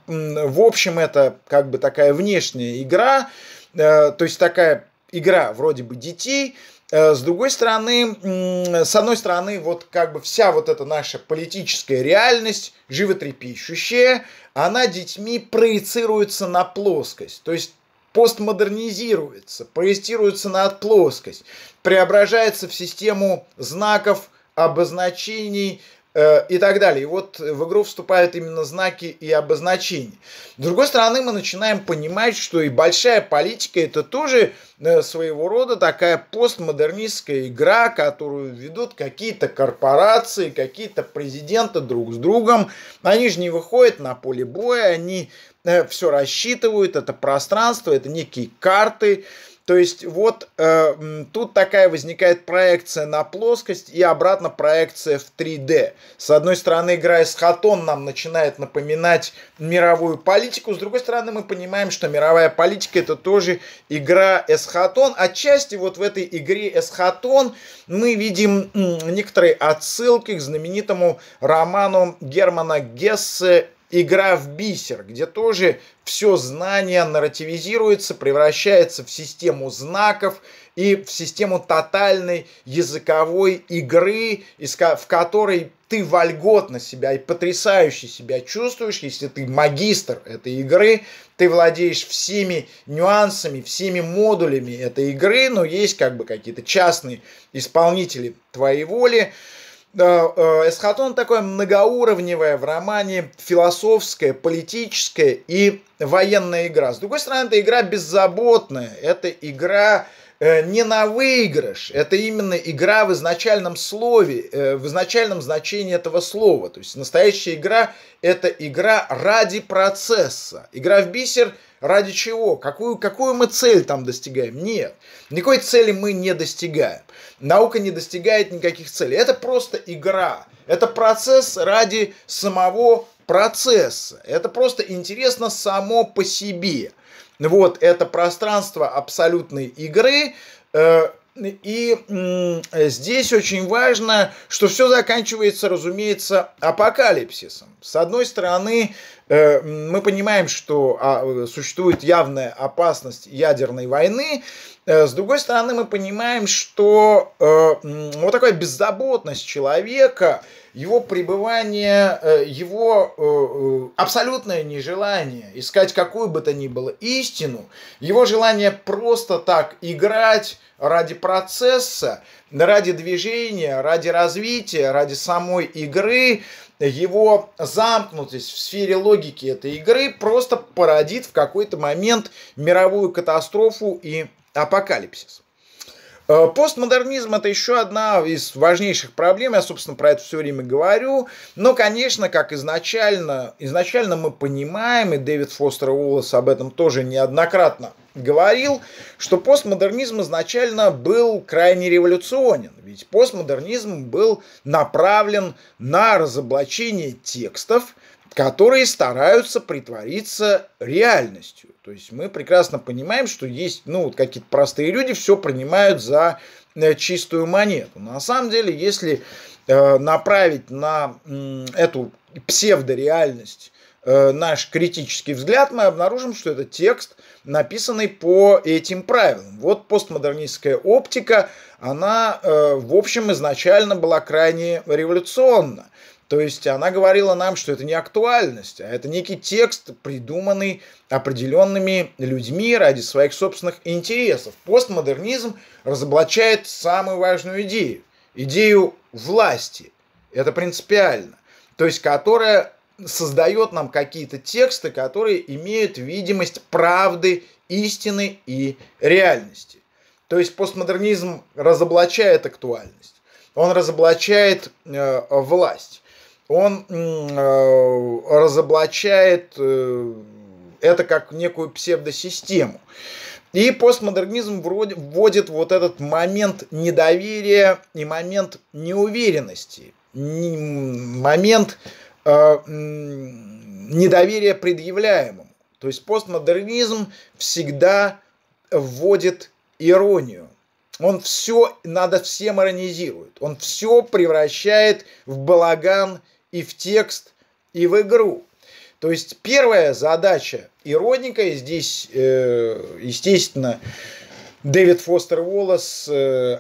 Speaker 1: в общем, это как бы такая внешняя игра, э, то есть такая игра вроде бы детей, с другой стороны, с одной стороны, вот как бы вся вот эта наша политическая реальность, животрепещущая, она детьми проецируется на плоскость. То есть постмодернизируется, проектируется на плоскость, преображается в систему знаков, обозначений, Э, и так далее. И вот в игру вступают именно знаки и обозначения. С другой стороны, мы начинаем понимать, что и большая политика это тоже э, своего рода такая постмодернистская игра, которую ведут какие-то корпорации, какие-то президенты друг с другом. Они же не выходят на поле боя, они э, все рассчитывают, это пространство, это некие карты, то есть вот э, тут такая возникает проекция на плоскость и обратно проекция в 3D. С одной стороны, игра эсхатон нам начинает напоминать мировую политику, с другой стороны, мы понимаем, что мировая политика это тоже игра эсхатон. Отчасти вот в этой игре эсхатон мы видим некоторые отсылки к знаменитому роману Германа Гессе игра в бисер, где тоже все знание нарративизируется, превращается в систему знаков и в систему тотальной языковой игры, в которой ты вольготно себя и потрясающе себя чувствуешь, если ты магистр этой игры, ты владеешь всеми нюансами, всеми модулями этой игры, но есть как бы какие-то частные исполнители твоей воли, эсхатон такое многоуровневая в романе философская, политическая и военная игра. С другой стороны, это игра беззаботная, это игра э, не на выигрыш, это именно игра в изначальном слове, э, в изначальном значении этого слова. То есть настоящая игра – это игра ради процесса. Игра в бисер – Ради чего? Какую, какую мы цель там достигаем? Нет. Никакой цели мы не достигаем. Наука не достигает никаких целей. Это просто игра. Это процесс ради самого процесса. Это просто интересно само по себе. Вот это пространство абсолютной игры. Э, и здесь очень важно, что все заканчивается, разумеется, апокалипсисом. С одной стороны, э, мы понимаем, что а, существует явная опасность ядерной войны, э, с другой стороны, мы понимаем, что вот такая беззаботность человека, его пребывание, его абсолютное нежелание искать какую бы то ни было истину, его желание просто так играть ради процесса, ради движения, ради развития, ради самой игры, его замкнутость в сфере логики этой игры просто породит в какой-то момент мировую катастрофу и апокалипсис. Э, постмодернизм это еще одна из важнейших проблем, я, собственно, про это все время говорю, но, конечно, как изначально, изначально мы понимаем, и Дэвид Фостер Уоллес об этом тоже неоднократно говорил, что постмодернизм изначально был крайне революционен, ведь постмодернизм был направлен на разоблачение текстов, которые стараются притвориться реальностью. То есть мы прекрасно понимаем, что есть ну, вот какие-то простые люди, все принимают за э, чистую монету. На самом деле, если э, направить на эту псевдореальность э, наш критический взгляд, мы обнаружим, что это текст, написанный по этим правилам. Вот постмодернистская оптика, она, в общем, изначально была крайне революционна. То есть она говорила нам, что это не актуальность, а это некий текст, придуманный определенными людьми ради своих собственных интересов. Постмодернизм разоблачает самую важную идею. Идею власти. Это принципиально. То есть которая создает нам какие-то тексты, которые имеют видимость правды, истины и реальности. То есть постмодернизм разоблачает актуальность, он разоблачает э, власть он э, разоблачает э, это как некую псевдосистему. И постмодернизм вводит вот этот момент недоверия и момент неуверенности, момент э, недоверия предъявляемому. То есть постмодернизм всегда вводит иронию. Он все, надо всем иронизирует. Он все превращает в балаган и в текст, и в игру. То есть первая задача ироника, здесь, э, естественно, Дэвид Фостер Уоллес э,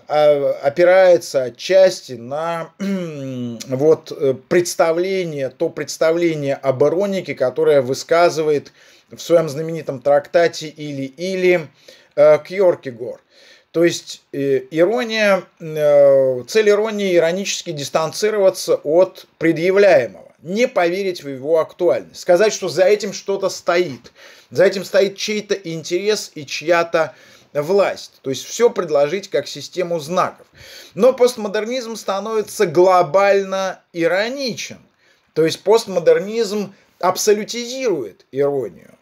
Speaker 1: опирается отчасти на вот э, представление, то представление об иронике, которое высказывает в своем знаменитом трактате «Или-или» Кьоркигор. То есть э, ирония, э, цель иронии иронически дистанцироваться от предъявляемого, не поверить в его актуальность, сказать, что за этим что-то стоит, за этим стоит чей-то интерес и чья-то власть. То есть все предложить как систему знаков. Но постмодернизм становится глобально ироничен. То есть постмодернизм абсолютизирует иронию.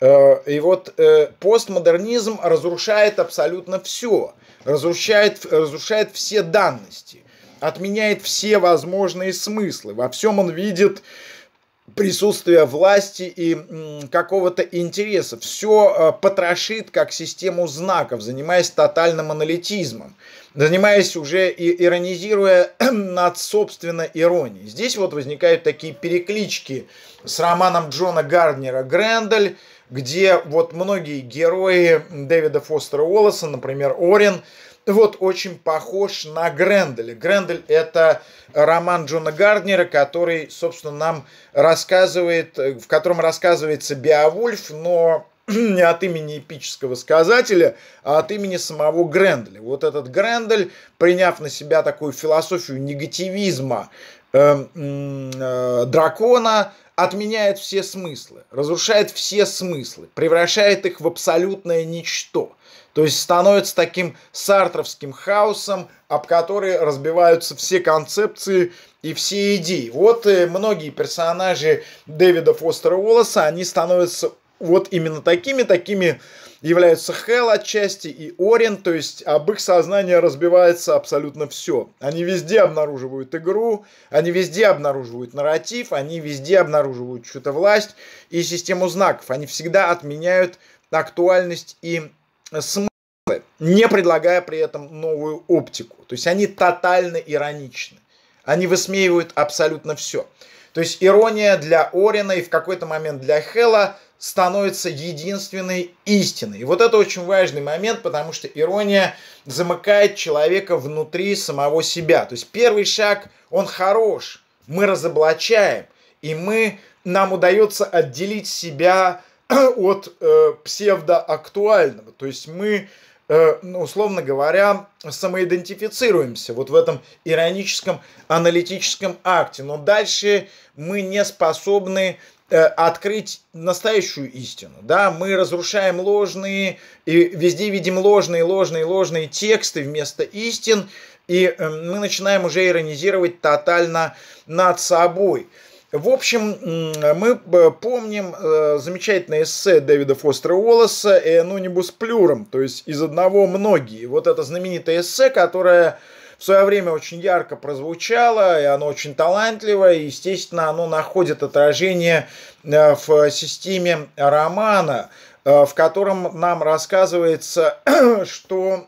Speaker 1: Э, и вот э, постмодернизм разрушает абсолютно все, разрушает, разрушает все данности, отменяет все возможные смыслы. Во всем он видит присутствие власти и какого-то интереса. Все э, потрошит как систему знаков, занимаясь тотальным аналитизмом, занимаясь уже и иронизируя над собственной иронией. Здесь вот возникают такие переклички с романом Джона Гарднера «Грендель», где вот многие герои Дэвида Фостера Уоллеса, например, Орин, вот очень похож на Гренделя. Грендель – это роман Джона Гарднера, который, собственно, нам рассказывает, в котором рассказывается Беовульф, но не от имени эпического сказателя, а от имени самого Гренделя. Вот этот Грендель, приняв на себя такую философию негативизма э, э, дракона, отменяет все смыслы, разрушает все смыслы, превращает их в абсолютное ничто. То есть становится таким сартровским хаосом, об который разбиваются все концепции и все идеи. Вот э, многие персонажи Дэвида Фостера Уоллеса, они становятся вот именно такими, такими являются Хелл отчасти и Орин, то есть об их сознании разбивается абсолютно все. Они везде обнаруживают игру, они везде обнаруживают нарратив, они везде обнаруживают чью-то власть и систему знаков. Они всегда отменяют актуальность и смысл, не предлагая при этом новую оптику. То есть они тотально ироничны. Они высмеивают абсолютно все. То есть ирония для Орина и в какой-то момент для Хела становится единственной истиной. И вот это очень важный момент, потому что ирония замыкает человека внутри самого себя. То есть первый шаг, он хорош, мы разоблачаем, и мы, нам удается отделить себя от э, псевдоактуального. То есть мы, э, ну, условно говоря, самоидентифицируемся вот в этом ироническом аналитическом акте. Но дальше мы не способны открыть настоящую истину. Да? Мы разрушаем ложные, и везде видим ложные, ложные, ложные тексты вместо истин, и э, мы начинаем уже иронизировать тотально над собой. В общем, мы э, помним э, замечательное эссе Дэвида Фостера Уоллеса «Энунибус плюром», то есть из одного многие. Вот это знаменитое эссе, которое в свое время очень ярко прозвучало, и оно очень талантливое, и, естественно, оно находит отражение э, в системе романа, в котором нам рассказывается, что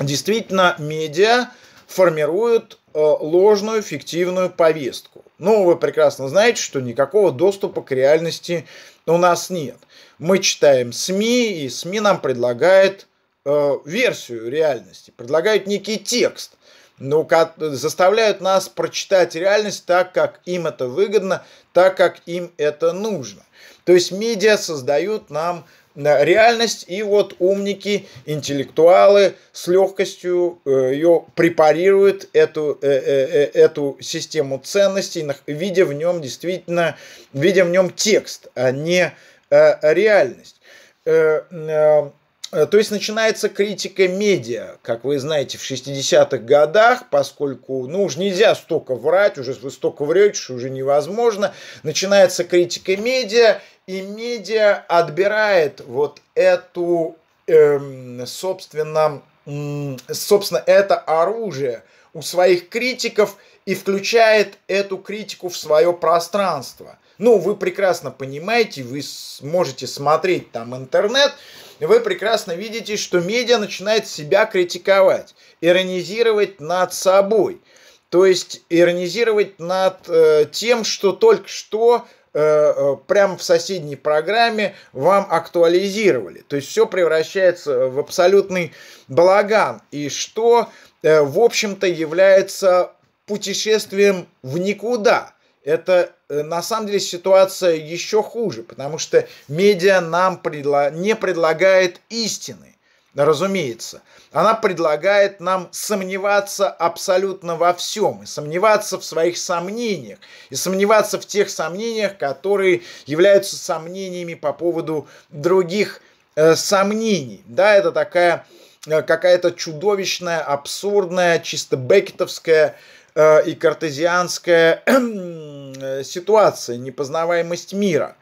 Speaker 1: действительно медиа формируют ложную фиктивную повестку. Но вы прекрасно знаете, что никакого доступа к реальности у нас нет. Мы читаем СМИ, и СМИ нам предлагает э, версию реальности, предлагают некий текст, ну, заставляют нас прочитать реальность так, как им это выгодно, так, как им это нужно. То есть медиа создают нам реальность, и вот умники, интеллектуалы с легкостью э, ее препарируют, эту, э, э, эту систему ценностей, видя в нем действительно, видя в нем текст, а не реальность. То есть начинается критика медиа, как вы знаете, в 60-х годах, поскольку, ну, уж нельзя столько врать, уже вы столько врете, что уже невозможно. Начинается критика медиа, и медиа отбирает вот эту, эм, собственно, собственно, это оружие у своих критиков и включает эту критику в свое пространство. Ну, вы прекрасно понимаете, вы можете смотреть там интернет, вы прекрасно видите, что медиа начинает себя критиковать, иронизировать над собой. То есть иронизировать над э, тем, что только что Э, э, прямо в соседней программе вам актуализировали. То есть все превращается в абсолютный балаган. И что, э, в общем-то, является путешествием в никуда. Это на самом деле ситуация еще хуже, потому что медиа нам предла- не предлагает истины разумеется. Она предлагает нам сомневаться абсолютно во всем, и сомневаться в своих сомнениях, и сомневаться в тех сомнениях, которые являются сомнениями по поводу других э, сомнений. Да, это такая э, какая-то чудовищная, абсурдная, чисто бекетовская э, и картезианская э, ситуация, непознаваемость мира.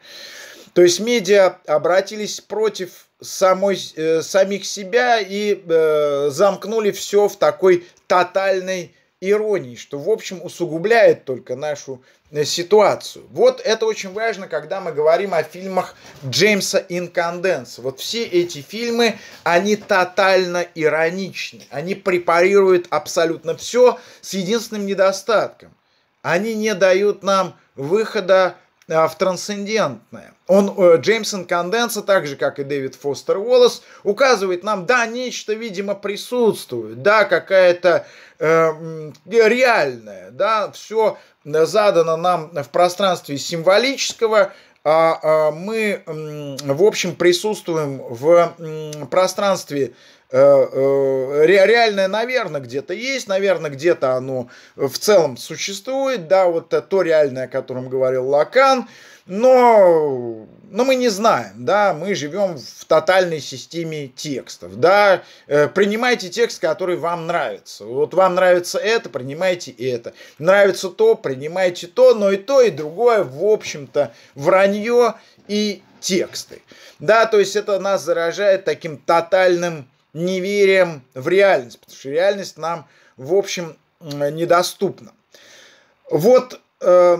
Speaker 1: То есть медиа обратились против самой, э, самих себя и э, замкнули все в такой тотальной иронии, что, в общем, усугубляет только нашу э, ситуацию. Вот это очень важно, когда мы говорим о фильмах Джеймса Инканденса. Вот все эти фильмы, они тотально ироничны. Они препарируют абсолютно все с единственным недостатком. Они не дают нам выхода в трансцендентное. Он, э, Джеймсон Конденса, так же, как и Дэвид Фостер Уоллес, указывает нам, да, нечто, видимо, присутствует, да, какая-то э, реальная, да, все задано нам в пространстве символического, а, а мы, в общем, присутствуем в пространстве реальное, наверное, где-то есть, наверное, где-то оно в целом существует, да, вот то реальное, о котором говорил Лакан, но, но мы не знаем, да, мы живем в тотальной системе текстов, да, э, принимайте текст, который вам нравится, вот вам нравится это, принимайте это, нравится то, принимайте то, но и то, и другое, в общем-то, вранье и тексты, да, то есть это нас заражает таким тотальным неверием в реальность, потому что реальность нам, в общем, недоступна. Вот э, э,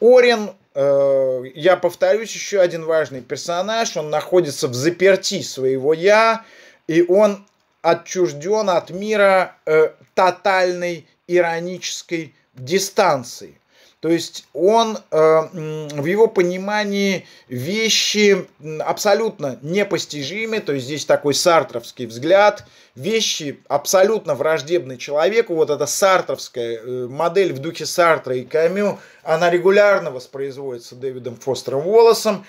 Speaker 1: Орин, э, я повторюсь, еще один важный персонаж, он находится в заперти своего «я», и он отчужден от мира э, тотальной иронической дистанции. То есть он, э, в его понимании, вещи абсолютно непостижимы, то есть здесь такой сартровский взгляд, вещи абсолютно враждебны человеку, вот эта сартровская э, модель в духе Сартра и Камю, она регулярно воспроизводится Дэвидом Фостером Уоллесом,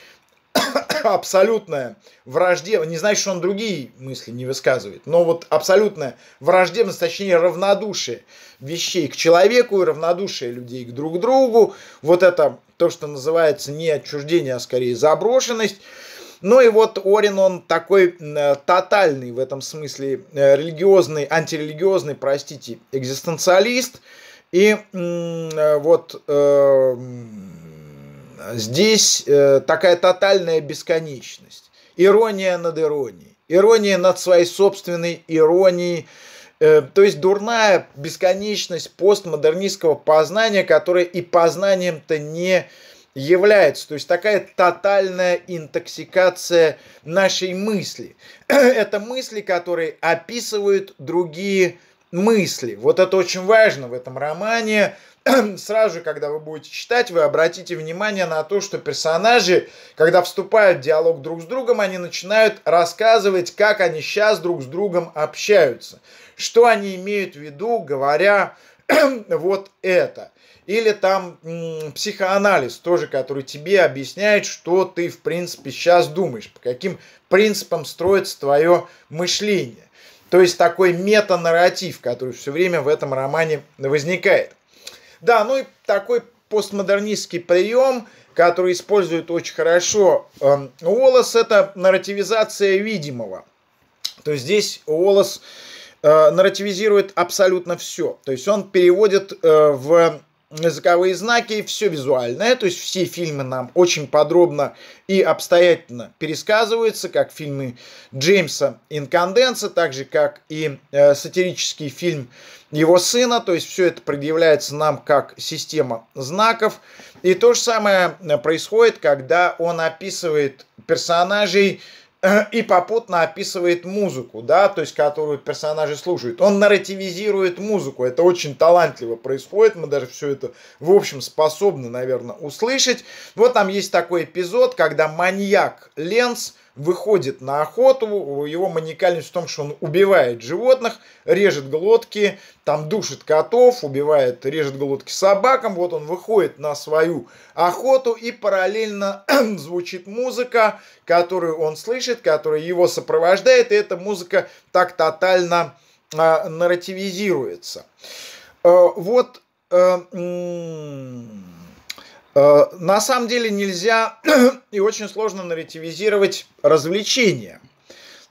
Speaker 1: абсолютная враждебность, не значит, что он другие мысли не высказывает, но вот абсолютная враждебность, точнее равнодушие вещей к человеку и равнодушие людей к друг другу, вот это то, что называется не отчуждение, а скорее заброшенность. Ну и вот Орин, он такой э, тотальный в этом смысле э, религиозный, антирелигиозный, простите, экзистенциалист. И э, вот здесь э, такая тотальная бесконечность. Ирония над иронией. Ирония над своей собственной иронией. Э, то есть дурная бесконечность постмодернистского познания, которое и познанием-то не является. То есть такая тотальная интоксикация нашей мысли. Это мысли, которые описывают другие мысли. Вот это очень важно в этом романе. сразу же, когда вы будете читать, вы обратите внимание на то, что персонажи, когда вступают в диалог друг с другом, они начинают рассказывать, как они сейчас друг с другом общаются. Что они имеют в виду, говоря вот это. Или там м, психоанализ тоже, который тебе объясняет, что ты в принципе сейчас думаешь, по каким принципам строится твое мышление. То есть такой метанарратив, который все время в этом романе возникает. Да, ну и такой постмодернистский прием, который использует очень хорошо э, Уоллес, это нарративизация видимого. То есть здесь Уоллес э, нарративизирует абсолютно все. То есть он переводит э, в языковые знаки, все визуальное, то есть все фильмы нам очень подробно и обстоятельно пересказываются, как фильмы Джеймса Инканденса, так же как и э, сатирический фильм его сына, то есть все это предъявляется нам как система знаков. И то же самое э, происходит, когда он описывает персонажей, и попутно описывает музыку, да, то есть которую персонажи слушают. Он нарративизирует музыку, это очень талантливо происходит, мы даже все это, в общем, способны, наверное, услышать. Вот там есть такой эпизод, когда маньяк Ленс выходит на охоту, его маникальность в том, что он убивает животных, режет глотки, там душит котов, убивает, режет глотки собакам, вот он выходит на свою охоту и параллельно звучит музыка, которую он слышит, которая его сопровождает, и эта музыка так тотально э, нарративизируется. Э, вот э, на самом деле нельзя и очень сложно нарративизировать развлечения,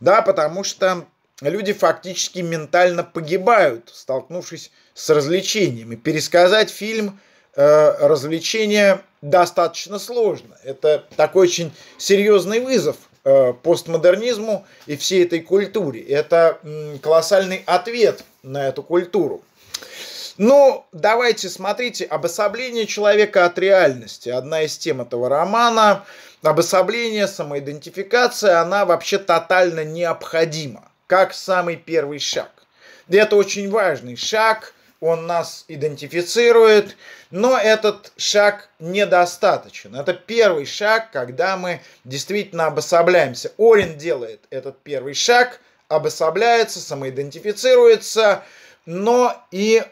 Speaker 1: да, потому что люди фактически ментально погибают, столкнувшись с развлечением. И пересказать фильм э, развлечения достаточно сложно. Это такой очень серьезный вызов э, постмодернизму и всей этой культуре. Это колоссальный ответ на эту культуру. Ну, давайте, смотрите, обособление человека от реальности. Одна из тем этого романа. Обособление, самоидентификация, она вообще тотально необходима. Как самый первый шаг. И это очень важный шаг, он нас идентифицирует, но этот шаг недостаточен. Это первый шаг, когда мы действительно обособляемся. Орин делает этот первый шаг, обособляется, самоидентифицируется, но и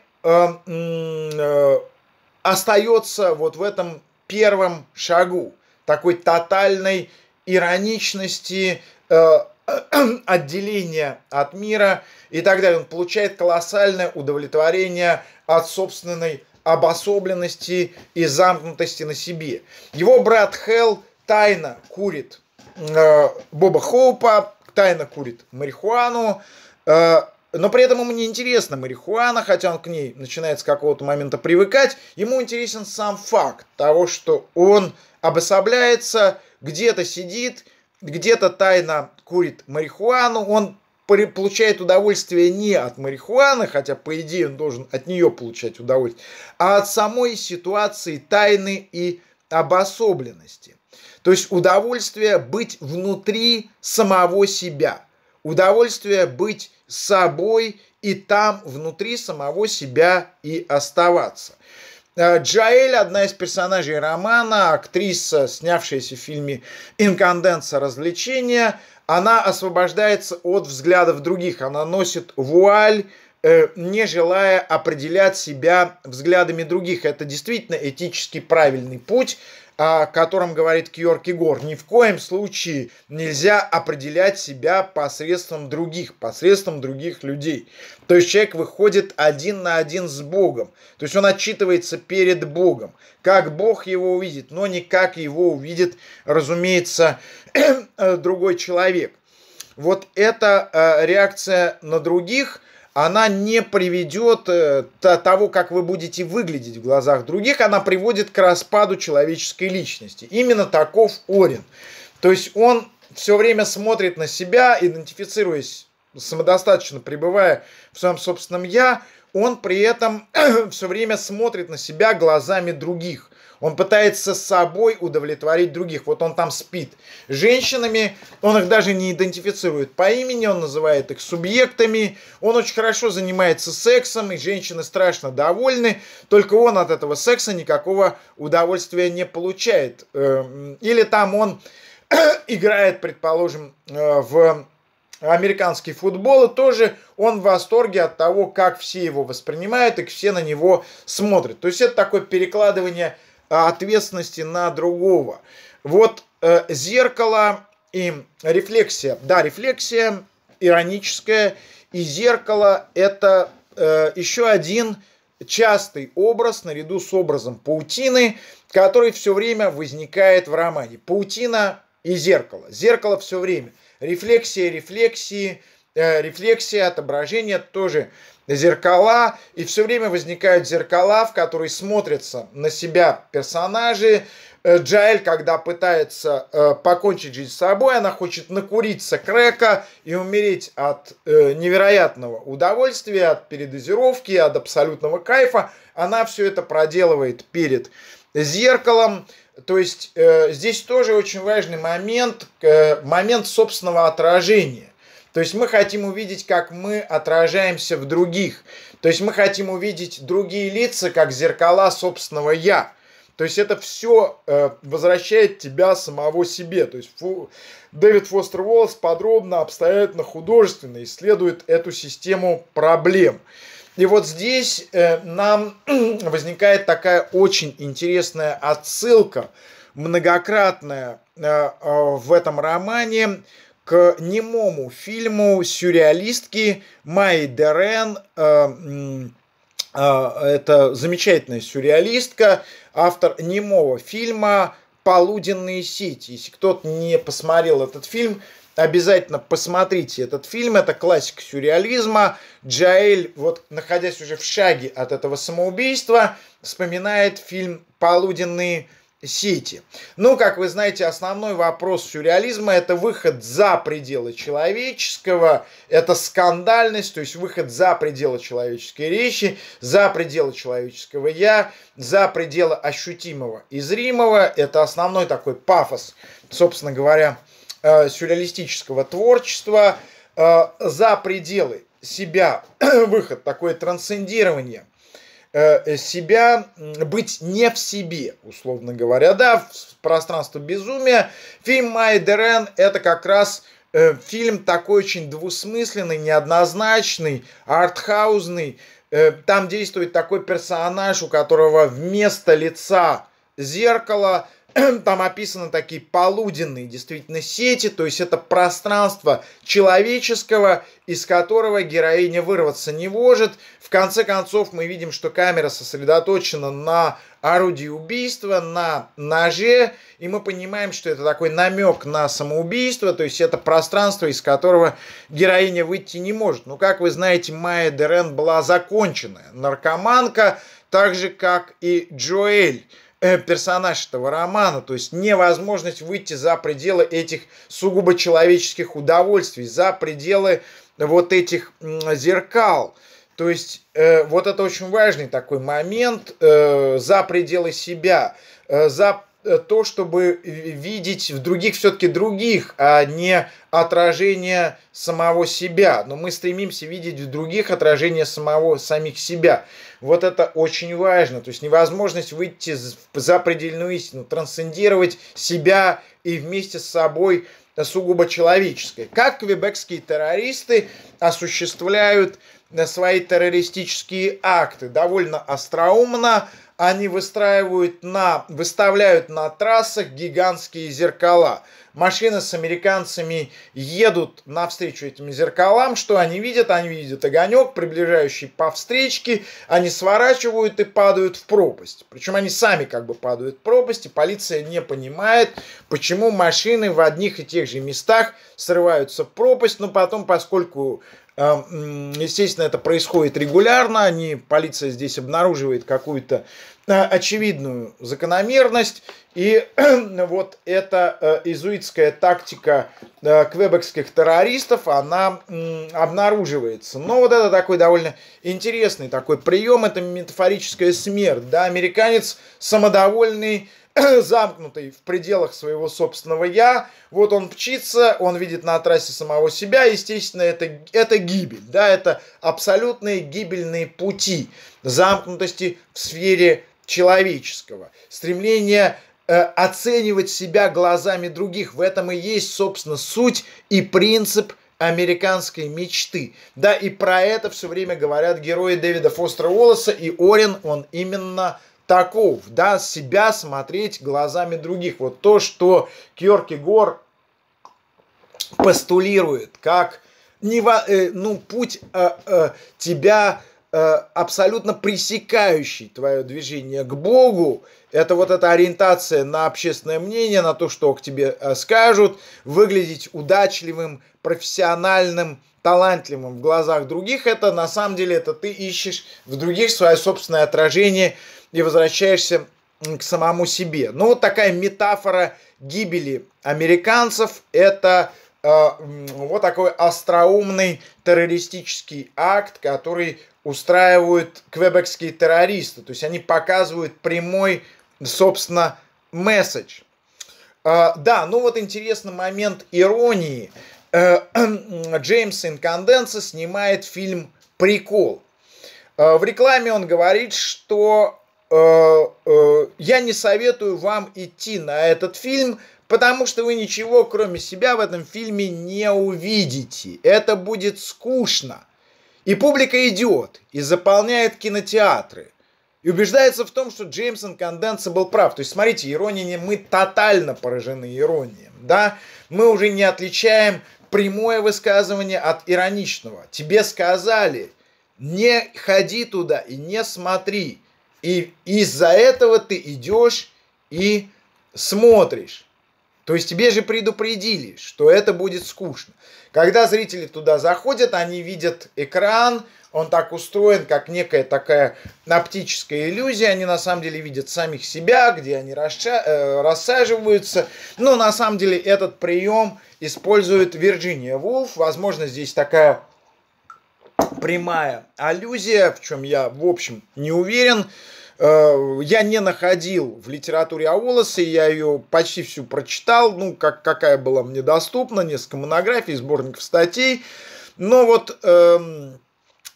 Speaker 1: остается вот в этом первом шагу такой тотальной ироничности, э, отделения от мира и так далее. Он получает колоссальное удовлетворение от собственной обособленности и замкнутости на себе. Его брат Хелл тайно курит э, Боба Хоупа, тайно курит марихуану, э, но при этом ему не интересна марихуана, хотя он к ней начинает с какого-то момента привыкать. Ему интересен сам факт того, что он обособляется, где-то сидит, где-то тайно курит марихуану. Он получает удовольствие не от марихуаны, хотя по идее он должен от нее получать удовольствие, а от самой ситуации тайны и обособленности. То есть удовольствие быть внутри самого себя, удовольствие быть собой и там внутри самого себя и оставаться. Э, Джаэль, одна из персонажей романа, актриса, снявшаяся в фильме «Инконденса. Развлечения», она освобождается от взглядов других, она носит вуаль, э, не желая определять себя взглядами других. Это действительно этически правильный путь, о котором говорит Кьоркигор. Ни в коем случае нельзя определять себя посредством других, посредством других людей. То есть человек выходит один на один с Богом. То есть он отчитывается перед Богом. Как Бог его увидит, но не как его увидит, разумеется, другой человек. Вот эта э, реакция на других – она не приведет э, того, как вы будете выглядеть в глазах других, она приводит к распаду человеческой личности. Именно таков Орин. То есть он все время смотрит на себя, идентифицируясь самодостаточно, пребывая в своем собственном «я», он при этом все время смотрит на себя глазами других. Он пытается с собой удовлетворить других. Вот он там спит. Женщинами он их даже не идентифицирует по имени, он называет их субъектами. Он очень хорошо занимается сексом, и женщины страшно довольны. Только он от этого секса никакого удовольствия не получает. Эм, или там он играет, предположим, э, в американский футбол, и тоже он в восторге от того, как все его воспринимают и все на него смотрят. То есть это такое перекладывание ответственности на другого. Вот э, зеркало и рефлексия. Да, рефлексия ироническая, и зеркало это э, еще один частый образ наряду с образом паутины, который все время возникает в романе. Паутина и зеркало. Зеркало все время. Рефлексия, рефлексии, э, рефлексия, отображение тоже зеркала, и все время возникают зеркала, в которые смотрятся на себя персонажи. Э, Джаэль, когда пытается э, покончить жизнь с собой, она хочет накуриться крека и умереть от э, невероятного удовольствия, от передозировки, от абсолютного кайфа. Она все это проделывает перед зеркалом. То есть э, здесь тоже очень важный момент, э, момент собственного отражения. То есть мы хотим увидеть, как мы отражаемся в других. То есть мы хотим увидеть другие лица, как зеркала собственного «я». То есть это все э, возвращает тебя самого себе. То есть Фу, Дэвид Фостер Уоллес подробно, обстоятельно, художественно исследует эту систему проблем. И вот здесь э, нам возникает такая очень интересная отсылка, многократная э, э, в этом романе к немому фильму сюрреалистки Майи Дерен. Э, э, это замечательная сюрреалистка, автор немого фильма «Полуденные сети». Если кто-то не посмотрел этот фильм, обязательно посмотрите этот фильм. Это классика сюрреализма. Джаэль, вот находясь уже в шаге от этого самоубийства, вспоминает фильм «Полуденные сети» сети. Ну, как вы знаете, основной вопрос сюрреализма – это выход за пределы человеческого, это скандальность, то есть выход за пределы человеческой речи, за пределы человеческого «я», за пределы ощутимого и зримого. Это основной такой пафос, собственно говоря, э, сюрреалистического творчества. Э, за пределы себя выход, такое трансцендирование себя, быть не в себе, условно говоря, да, в пространство безумия. Фильм Майи Дерен это как раз э, фильм такой очень двусмысленный, неоднозначный, артхаузный. Э, там действует такой персонаж, у которого вместо лица зеркало – там описаны такие полуденные действительно сети, то есть это пространство человеческого, из которого героиня вырваться не может. В конце концов мы видим, что камера сосредоточена на орудии убийства, на ноже, и мы понимаем, что это такой намек на самоубийство, то есть это пространство, из которого героиня выйти не может. Ну, как вы знаете, Майя Дерен была законченная наркоманка, так же, как и Джоэль персонаж этого романа, то есть невозможность выйти за пределы этих сугубо человеческих удовольствий, за пределы вот этих зеркал. То есть э, вот это очень важный такой момент, э, за пределы себя, э, за э, то, чтобы видеть в других все-таки других, а не отражение самого себя. Но мы стремимся видеть в других отражение самого, самих себя. Вот это очень важно. То есть невозможность выйти за предельную истину, трансцендировать себя и вместе с собой сугубо человеческое. Как квебекские террористы осуществляют свои террористические акты? Довольно остроумно, они выстраивают на, выставляют на трассах гигантские зеркала. Машины с американцами едут навстречу этим зеркалам. Что они видят? Они видят огонек, приближающий по встречке. Они сворачивают и падают в пропасть. Причем они сами как бы падают в пропасть, и полиция не понимает, почему машины в одних и тех же местах срываются в пропасть. Но потом, поскольку естественно, это происходит регулярно. Они, полиция здесь обнаруживает какую-то э, очевидную закономерность. И вот эта э, изуитская тактика э, квебекских террористов, она обнаруживается. Но вот это такой довольно интересный такой прием, это метафорическая смерть. Да? Американец самодовольный, замкнутый в пределах своего собственного «я». Вот он мчится, он видит на трассе самого себя, естественно, это, это гибель, да, это абсолютные гибельные пути замкнутости в сфере человеческого. Стремление э, оценивать себя глазами других. В этом и есть, собственно, суть и принцип американской мечты. Да, и про это все время говорят герои Дэвида Фостера Уоллеса, и Орин, он именно таков, да, себя смотреть глазами других. Вот то, что Кьорки Гор постулирует, как не, э, ну, путь э, э, тебя э, абсолютно пресекающий твое движение к Богу, это вот эта ориентация на общественное мнение, на то, что к тебе э, скажут, выглядеть удачливым, профессиональным, талантливым в глазах других, это на самом деле это ты ищешь в других свое собственное отражение и возвращаешься к самому себе. Ну, вот такая метафора гибели американцев – это э, вот такой остроумный террористический акт, который устраивают квебекские террористы. То есть они показывают прямой, собственно, месседж. Э, да, ну вот интересный момент иронии. Э, Джеймс Инканденса снимает фильм «Прикол». Э, в рекламе он говорит, что Э, э, я не советую вам идти на этот фильм, потому что вы ничего, кроме себя, в этом фильме не увидите. Это будет скучно. И публика идет и заполняет кинотеатры. И убеждается в том, что Джеймсон Конденса был прав. То есть, смотрите, ирония, мы тотально поражены иронией. Да? Мы уже не отличаем прямое высказывание от ироничного. Тебе сказали, не ходи туда и не смотри. И из-за этого ты идешь и смотришь. То есть тебе же предупредили, что это будет скучно. Когда зрители туда заходят, они видят экран, он так устроен, как некая такая оптическая иллюзия. Они на самом деле видят самих себя, где они э, рассаживаются. Но на самом деле этот прием использует Вирджиния Вулф. Возможно, здесь такая прямая аллюзия, в чем я, в общем, не уверен. Э, я не находил в литературе Аолоса, я ее почти всю прочитал, ну, как, какая была мне доступна, несколько монографий, сборников статей. Но вот эм,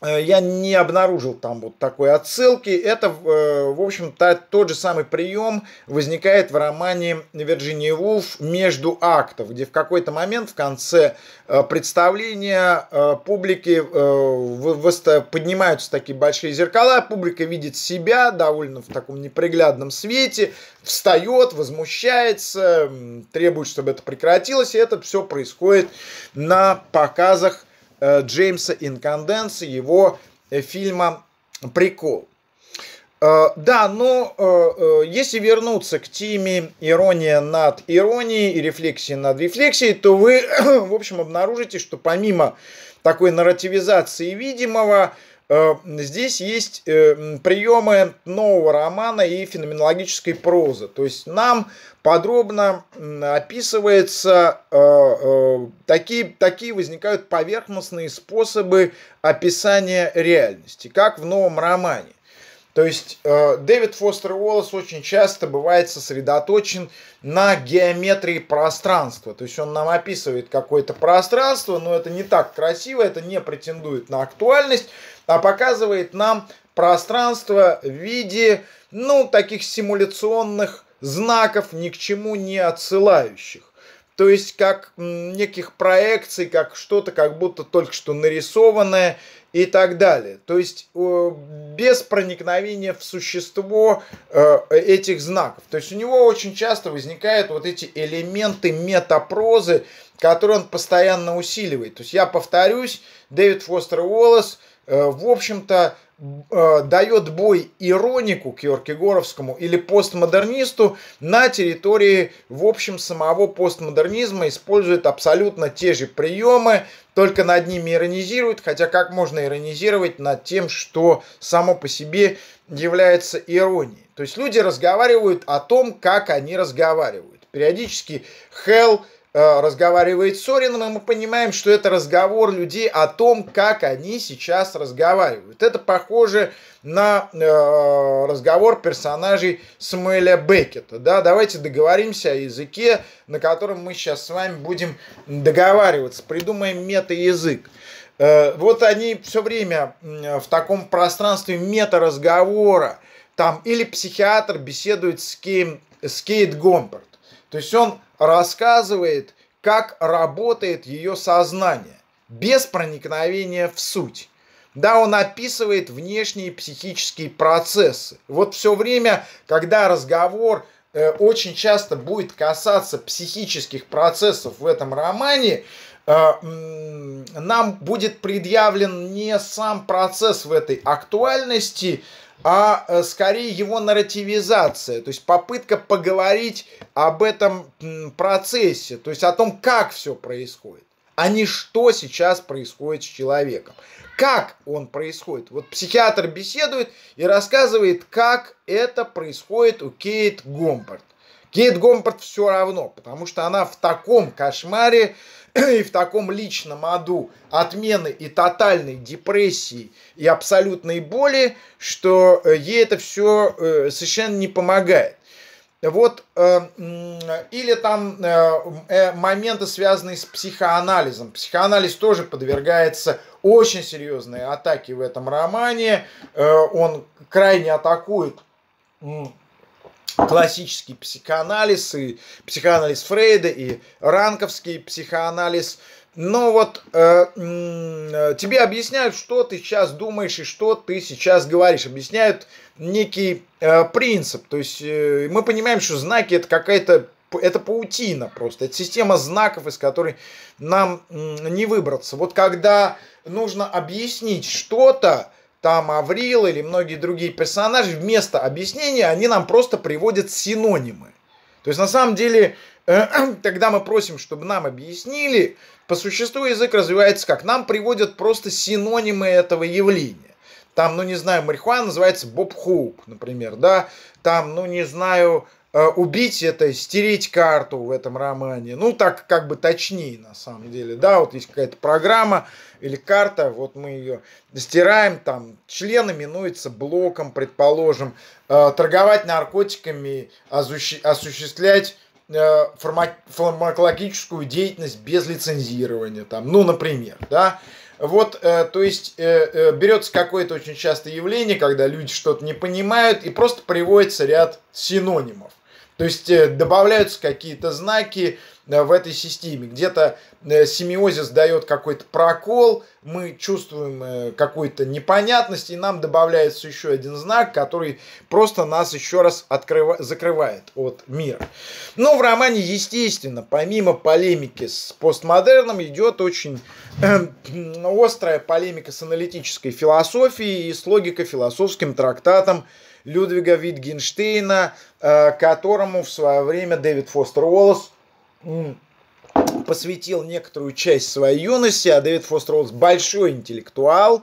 Speaker 1: я не обнаружил там вот такой отсылки. Это, э, в общем-то, тот же самый прием возникает в романе Вирджинии Вулф «Между актов», где в какой-то момент в конце э, представления публики поднимаются такие большие зеркала, публика видит себя довольно в таком неприглядном свете, встает, возмущается, требует, чтобы это прекратилось, и это все происходит на показах Э, Джеймса Инканденса, его э, фильма «Прикол». Э, да, но если вернуться к теме ирония над иронией и рефлексия над рефлексией, то вы, в общем, обнаружите, что помимо такой нарративизации видимого, Э, здесь есть э, приемы нового романа и феноменологической прозы. То есть нам подробно описывается э, такие, такие возникают поверхностные способы описания реальности, как в новом романе. То есть э, Дэвид Фостер Уоллес очень часто бывает сосредоточен на геометрии пространства. То есть он нам описывает какое-то пространство, но это не так красиво, это не претендует на актуальность, а показывает нам пространство в виде, ну, таких симуляционных знаков, ни к чему не отсылающих. То есть как неких проекций, как что-то как будто только что нарисованное и так далее. То есть без проникновения в существо э, этих знаков. То есть у него очень часто возникают вот эти элементы метапрозы, которые он постоянно усиливает. То есть я повторюсь, Дэвид Фостер Уоллес, э, в общем-то, э, дает бой иронику Киоркегоровскому или постмодернисту на территории, в общем, самого постмодернизма, использует абсолютно те же приемы, только над ними иронизирует, хотя как можно иронизировать над тем, что само по себе является иронией. То есть люди разговаривают о том, как они разговаривают. Периодически Э, разговаривает с Сорином, и мы понимаем, что это разговор людей о том, как они сейчас разговаривают. Это похоже на э, разговор персонажей Самуэля Беккета. Да? Давайте договоримся о языке, на котором мы сейчас с вами будем договариваться. Придумаем мета-язык. Э, вот они все время в таком пространстве мета-разговора. Там или психиатр беседует с, Кейм, с Кейт Гомберт. То есть он рассказывает, как работает ее сознание, без проникновения в суть. Да, он описывает внешние психические процессы. Вот все время, когда разговор э, очень часто будет касаться психических процессов в этом романе, э, нам будет предъявлен не сам процесс в этой актуальности, а э, скорее его нарративизация, то есть попытка поговорить об этом процессе, то есть о том, как все происходит, а не что сейчас происходит с человеком. Как он происходит. Вот психиатр беседует и рассказывает, как это происходит у Кейт Гомпорт. Кейт Гомпорт все равно, потому что она в таком кошмаре, и в таком личном аду отмены и тотальной депрессии и абсолютной боли, что э, ей это все э, совершенно не помогает. Вот, э, или там моменты, связанные с психоанализом. Психоанализ тоже подвергается очень серьезной атаке в этом романе. Он крайне атакует классический психоанализ и психоанализ Фрейда и ранковский психоанализ. Но вот э, тебе объясняют, что ты сейчас думаешь и что ты сейчас говоришь. Объясняют некий э, принцип. То есть э, мы понимаем, что знаки это какая-то это паутина просто. Это система знаков, из которой нам не выбраться. Вот когда нужно объяснить что-то, там Аврил или многие другие персонажи, вместо объяснения они нам просто приводят синонимы. То есть на самом деле, когда мы просим, чтобы нам объяснили, по существу язык развивается как? Нам приводят просто синонимы этого явления. Там, ну не знаю, марихуана называется Боб Хоуп, например, да. Там, ну не знаю, убить это, стереть карту в этом романе. Ну, так как бы точнее, на самом деле. Да, вот есть какая-то программа или карта, вот мы ее стираем, там, член именуется блоком, предположим, э, торговать наркотиками, осуществлять э, фармакологическую деятельность без лицензирования, там, ну, например, да, вот, э, то есть э, э, берется какое-то очень частое явление, когда люди что-то не понимают, и просто приводится ряд синонимов. То есть э, добавляются какие-то знаки э, в этой системе. Где-то э, семиозис дает какой-то прокол, мы чувствуем какую-то непонятность, и нам добавляется еще один знак, который просто нас еще раз открыва- закрывает от мира. Но в романе, естественно, помимо полемики с постмодерном, идет очень э, острая полемика с аналитической философией и с логико-философским трактатом Людвига Витгенштейна, э, которому в свое время Дэвид Фостер Уоллес посвятил некоторую часть своей юности, а Дэвид Фостер Уоллес большой интеллектуал,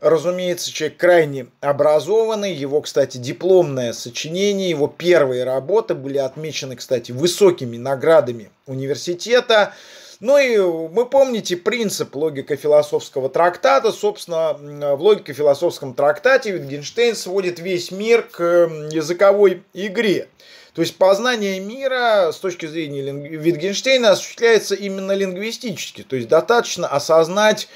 Speaker 1: разумеется, человек крайне образованный. Его, кстати, дипломное сочинение, его первые работы были отмечены, кстати, высокими наградами университета. Ну и мы помните принцип логико-философского трактата. Собственно, в логико-философском трактате Wittgenstein сводит весь мир к языковой игре. То есть познание мира с точки зрения Wittgensteina осуществляется именно лингвистически. То есть достаточно осознать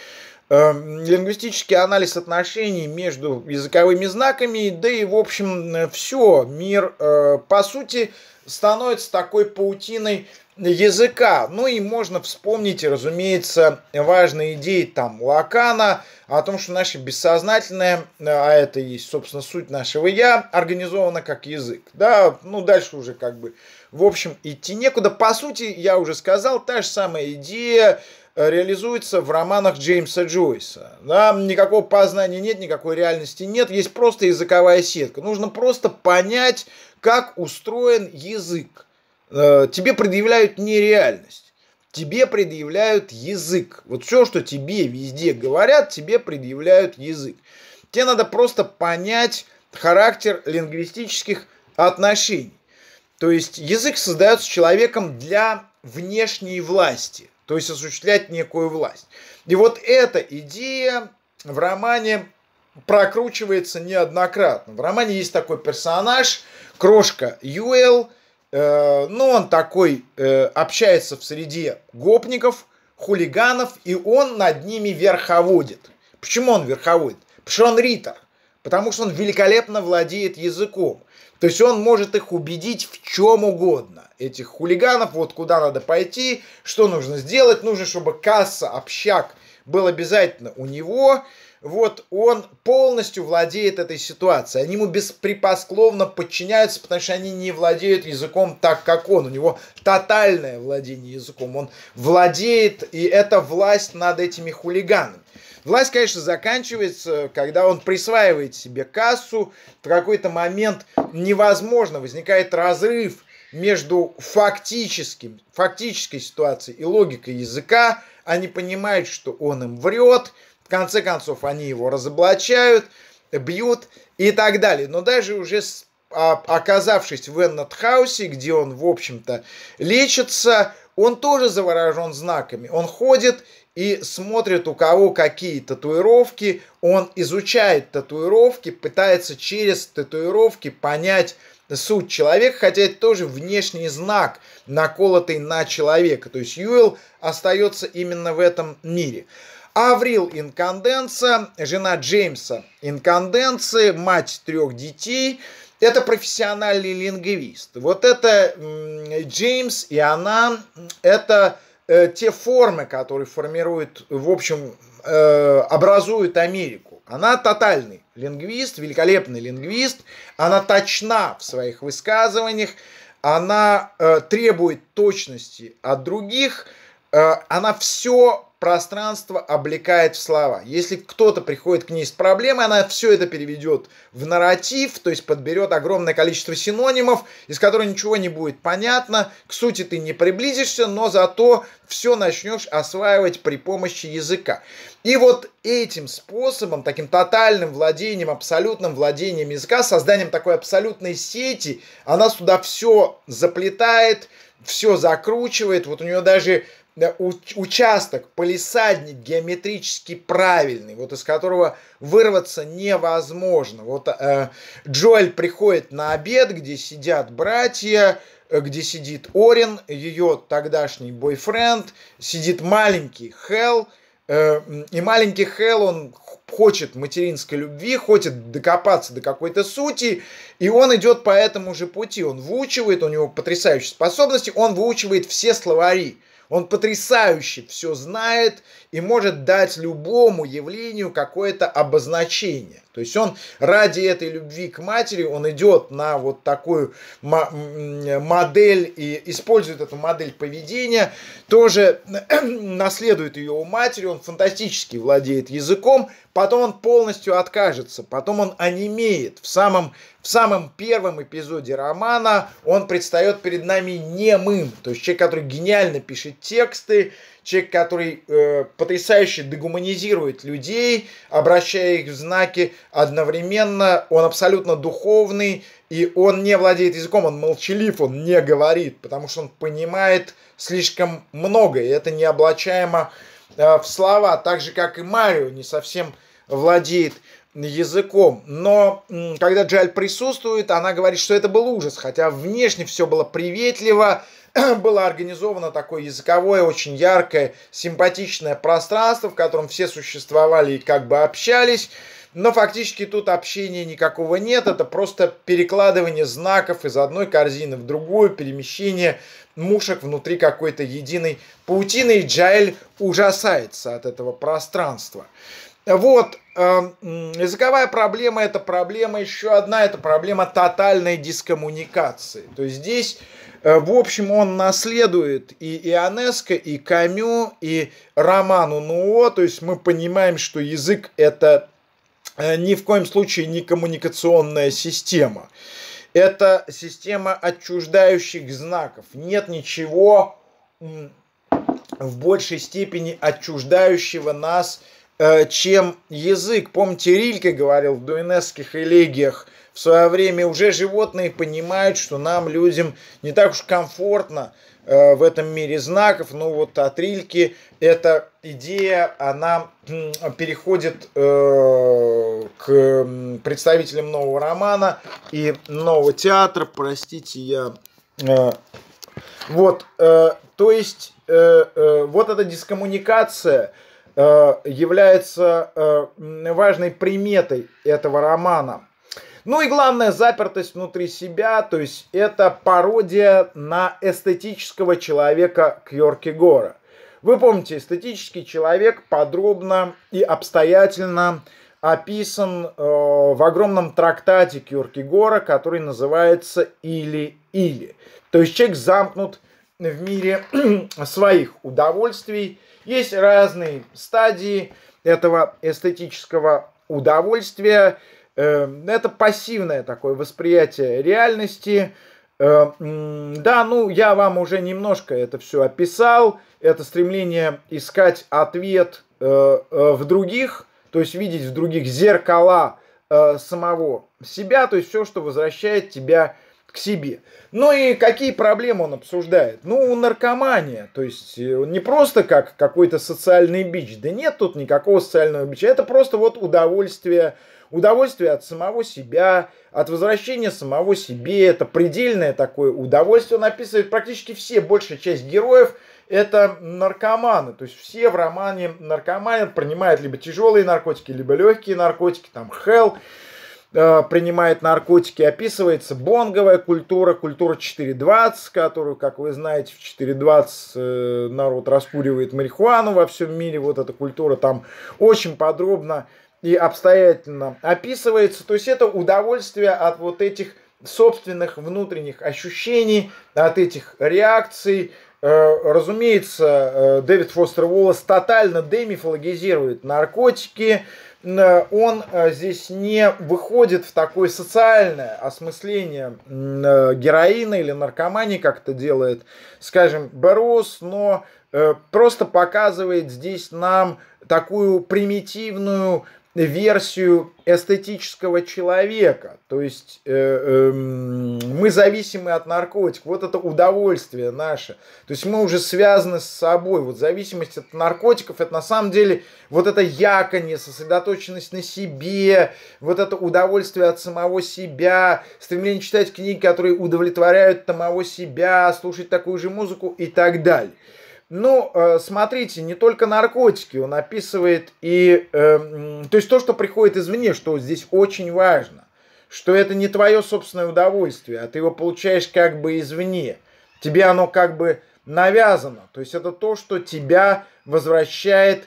Speaker 1: э, лингвистический анализ отношений между языковыми знаками, да и, в общем, все, мир, э, по сути, становится такой паутиной языка. Ну и можно вспомнить, разумеется, важные идеи там Лакана о том, что наше бессознательное, а это и собственно, суть нашего «я», организовано как язык. Да, ну дальше уже как бы, в общем, идти некуда. По сути, я уже сказал, та же самая идея э, реализуется в романах Джеймса Джойса. Да, никакого познания нет, никакой реальности нет, есть просто языковая сетка. Нужно просто понять, как устроен язык. Э, тебе предъявляют нереальность. Тебе предъявляют язык. Вот все, что тебе везде говорят, тебе предъявляют язык. Тебе надо просто понять характер лингвистических отношений. То есть язык создается человеком для внешней власти, то есть осуществлять некую власть. И вот эта идея в романе прокручивается неоднократно. В романе есть такой персонаж, крошка Юэл, э, ну он такой э, общается в среде гопников, хулиганов, и он над ними верховодит. Почему он верховодит? Потому что он ритор, потому что он великолепно владеет языком. То есть он может их убедить в чем угодно. Этих хулиганов, вот куда надо пойти, что нужно сделать. Нужно, чтобы касса, общак был обязательно у него вот он полностью владеет этой ситуацией. Они ему беспрекословно подчиняются, потому что они не владеют языком так, как он. У него тотальное владение языком. Он владеет, и это власть над этими хулиганами. Власть, конечно, заканчивается, когда он присваивает себе кассу. В какой-то момент невозможно, возникает разрыв между фактическим, фактической ситуацией и логикой языка. Они понимают, что он им врет, в конце концов, они его разоблачают, бьют и так далее. Но даже уже а, оказавшись в Эннет-хаусе, где он, в общем-то, лечится, он тоже заворожен знаками. Он ходит и смотрит, у кого какие татуировки, он изучает татуировки, пытается через татуировки понять суть человека, хотя это тоже внешний знак, наколотый на человека. То есть Юэл остается именно в этом мире. Аврил Инканденса, жена Джеймса Инканденсы, мать трех детей, это профессиональный лингвист. Вот это Джеймс и она, это э, те формы, которые формируют, в общем, э, образуют Америку. Она тотальный лингвист, великолепный лингвист, она точна в своих высказываниях, она э, требует точности от других, она все пространство облекает в слова. Если кто-то приходит к ней с проблемой, она все это переведет в нарратив, то есть подберет огромное количество синонимов, из которых ничего не будет понятно, к сути ты не приблизишься, но зато все начнешь осваивать при помощи языка. И вот этим способом, таким тотальным владением, абсолютным владением языка, созданием такой абсолютной сети, она сюда все заплетает, все закручивает. Вот у нее даже участок, полисадник геометрически правильный, вот из которого вырваться невозможно. Вот э, Джоэль приходит на обед, где сидят братья, э, где сидит Орин, ее тогдашний бойфренд, сидит маленький Хелл, э, и маленький Хелл, он хочет материнской любви, хочет докопаться до какой-то сути, и он идет по этому же пути. Он выучивает, у него потрясающие способности, он выучивает все словари – он потрясающе все знает и может дать любому явлению какое-то обозначение. То есть он ради этой любви к матери, он идет на вот такую модель и использует эту модель поведения, тоже наследует ее у матери, он фантастически владеет языком, потом он полностью откажется, потом он онемеет. В самом, в самом первом эпизоде романа он предстает перед нами немым, то есть человек, который гениально пишет тексты, человек, который э, потрясающе дегуманизирует людей, обращая их в знаки одновременно, он абсолютно духовный, и он не владеет языком, он молчалив, он не говорит, потому что он понимает слишком много, и это необлачаемо э, в слова, так же, как и Марио не совсем владеет языком. Но когда Джаль присутствует, она говорит, что это был ужас, хотя внешне все было приветливо, было организовано такое языковое, очень яркое, симпатичное пространство, в котором все существовали и как бы общались. Но фактически тут общения никакого нет, это просто перекладывание знаков из одной корзины в другую, перемещение мушек внутри какой-то единой паутины, и Джаэль ужасается от этого пространства. Вот, языковая проблема – это проблема еще одна, это проблема тотальной дискоммуникации. То есть здесь, э, в общем, он наследует и Ионеско, и Камю, и Роману Нуо, то есть мы понимаем, что язык – это э, ни в коем случае не коммуникационная система. Это система отчуждающих знаков. Нет ничего в большей степени отчуждающего нас – чем язык. Помните, Рильке говорил в дуинесских элегиях, в свое время уже животные понимают, что нам, людям, не так уж комфортно э, в этом мире знаков, но вот от Рильки эта идея, она переходит э, к представителям нового романа и нового театра, простите, я... Вот, то есть, вот эта дискоммуникация – Э, является э, важной приметой этого романа. Ну и главное, запертость внутри себя, то есть это пародия на эстетического человека Кьоркегора. Вы помните, эстетический человек подробно и обстоятельно описан э, в огромном трактате Кьоркегора, который называется «Или-или». То есть человек замкнут в мире своих удовольствий, есть разные стадии этого эстетического удовольствия. Э, это пассивное такое восприятие реальности. Э, да, ну я вам уже немножко это все описал. Это стремление искать ответ э, в других, то есть видеть в других зеркала самого себя, то есть все, что возвращает тебя к себе. Ну и какие проблемы он обсуждает? Ну, наркомания. То есть э, не просто как какой-то социальный бич. Да нет тут никакого социального бича. Это просто вот удовольствие. Удовольствие от самого себя, от возвращения самого себе. Это предельное такое удовольствие. Он описывает практически все, большая часть героев это наркоманы. То есть все в романе наркоманы принимают либо тяжелые наркотики, либо легкие наркотики. Там Hell Э, принимает наркотики, описывается бонговая культура, культура 4.20, которую, как вы знаете, в 4.20 э, народ раскуривает марихуану во всем мире, вот эта культура там очень подробно и обстоятельно описывается. То есть это удовольствие от вот этих собственных внутренних ощущений, от этих реакций. Э, разумеется, Дэвид Фостер Уоллес тотально демифологизирует наркотики, он э, здесь не выходит в такое социальное осмысление э, героина или наркомании, как это делает, скажем, Берус, но э, просто показывает здесь нам такую примитивную версию эстетического человека. То есть э, э, мы зависимы от наркотиков. Вот это удовольствие наше. То есть мы уже связаны с собой. Вот зависимость от наркотиков это на самом деле вот это яконье, сосредоточенность на себе, вот это удовольствие от самого себя, стремление читать книги, которые удовлетворяют самого себя, слушать такую же музыку и так далее. Ну, э, смотрите, не только наркотики, он описывает и... Э, то есть то, что приходит извне, что здесь очень важно, что это не твое собственное удовольствие, а ты его получаешь как бы извне. Тебе оно как бы навязано. То есть это то, что тебя возвращает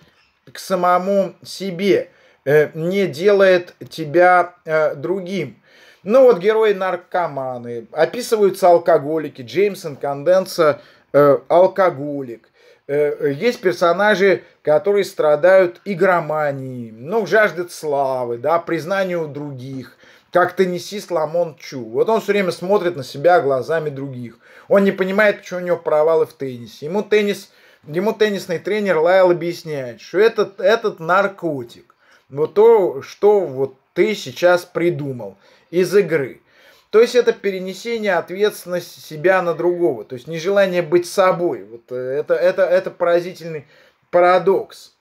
Speaker 1: к самому себе, э, не делает тебя другим. Ну вот герои наркоманы, описываются алкоголики, Джеймсон Конденса алкоголик. Э, есть персонажи, которые страдают игроманией, ну, жаждут славы, да, признанию других, как теннисист Ламон Чу. Вот он все время смотрит на себя глазами других. Он не понимает, почему у него провалы в теннисе. Ему теннис ему теннисный тренер Лайл объясняет, что этот, этот наркотик, вот то, что вот ты сейчас придумал из игры. То есть это перенесение ответственности себя на другого, то есть нежелание быть собой. Вот э, это, это, это поразительный парадокс.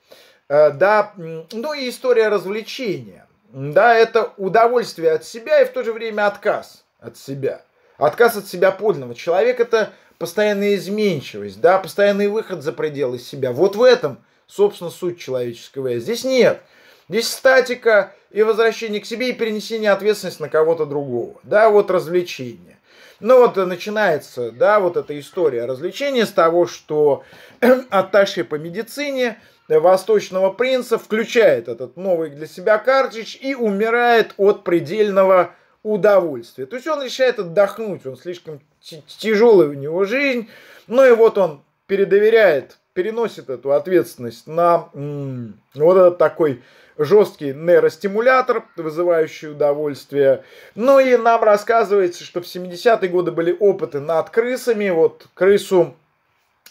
Speaker 1: Э, да, ну и история развлечения. Да, это удовольствие от себя и в то же время отказ от себя. Отказ от себя подлинного. Человек это постоянная изменчивость, да, постоянный выход за пределы себя. Вот в этом, собственно, суть человеческого я. Здесь нет. Здесь статика и возвращение к себе и перенесение ответственности на кого-то другого. Да, вот развлечение. Ну вот начинается, да, вот эта история развлечения с того, что атташе по медицине Восточного принца включает этот новый для себя картридж и умирает от предельного удовольствия. То есть он решает отдохнуть, он слишком тяжелая у него жизнь, ну и вот он передоверяет, переносит эту ответственность на вот этот такой жесткий нейростимулятор, вызывающий удовольствие. Ну и нам рассказывается, что в 70-е годы были опыты над крысами. Вот крысу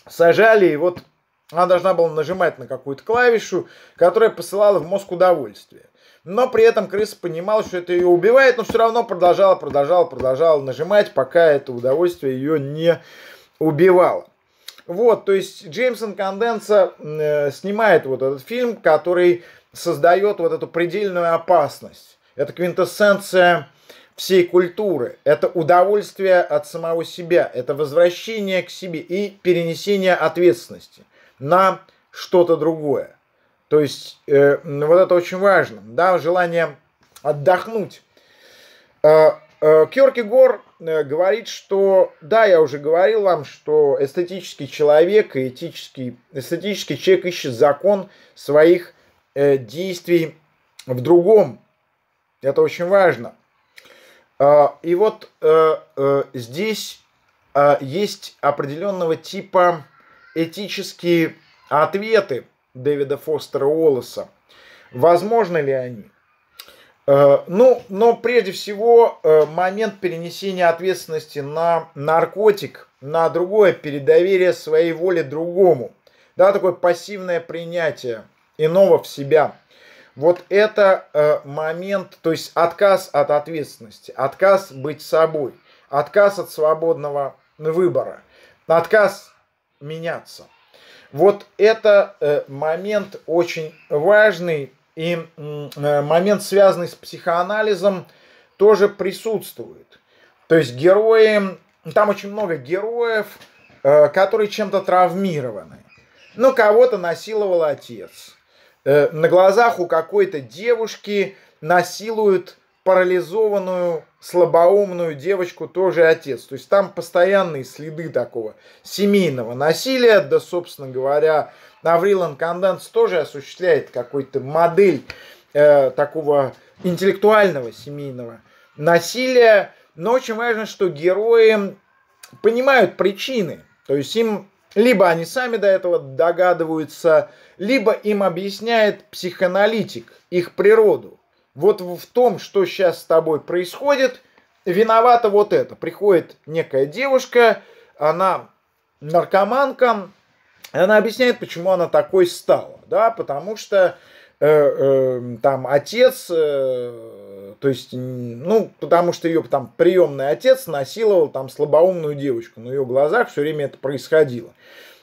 Speaker 1: сажали, и вот она должна была нажимать на какую-то клавишу, которая посылала в мозг удовольствие. Но при этом крыса понимала, что это ее убивает, но все равно продолжала, продолжала, продолжала нажимать, пока это удовольствие ее не убивало. Вот, то есть Джеймсон Конденса э, снимает вот этот фильм, который создает вот эту предельную опасность. Это квинтэссенция всей культуры. Это удовольствие от самого себя. Это возвращение к себе и перенесение ответственности на что-то другое. То есть э, вот это очень важно. Да, желание отдохнуть. Э, э, Кёркегор э, говорит, что, да, я уже говорил вам, что эстетический человек и этический, эстетический человек ищет закон своих действий в другом. Это очень важно. Э, и вот э, э, здесь э, есть определенного типа этические ответы Дэвида Фостера Уоллеса. Возможно ли они? Э, ну, но прежде всего э, момент перенесения ответственности на наркотик, на другое, передоверие своей воли другому. Да, такое пассивное принятие иного в себя. Вот это э, момент, то есть отказ от ответственности, отказ быть собой, отказ от свободного выбора, отказ меняться. Вот это э, момент очень важный и э, момент, связанный с психоанализом, тоже присутствует. То есть герои, там очень много героев, э, которые чем-то травмированы. Ну, кого-то насиловал отец, Э, на глазах у какой-то девушки насилуют парализованную, слабоумную девочку тоже отец. То есть там постоянные следы такого семейного насилия. Да, собственно говоря, Аврилан Конденс тоже осуществляет какой-то модель э, такого интеллектуального семейного насилия. Но очень важно, что герои понимают причины. То есть им либо они сами до этого догадываются, либо им объясняет психоаналитик их природу. Вот в том, что сейчас с тобой происходит, виновата вот это. Приходит некая девушка, она наркоманка, она объясняет, почему она такой стала. Да, потому что там отец, э, то есть, ну, потому что ее там приемный отец насиловал там слабоумную девочку. На ее глазах все время это происходило.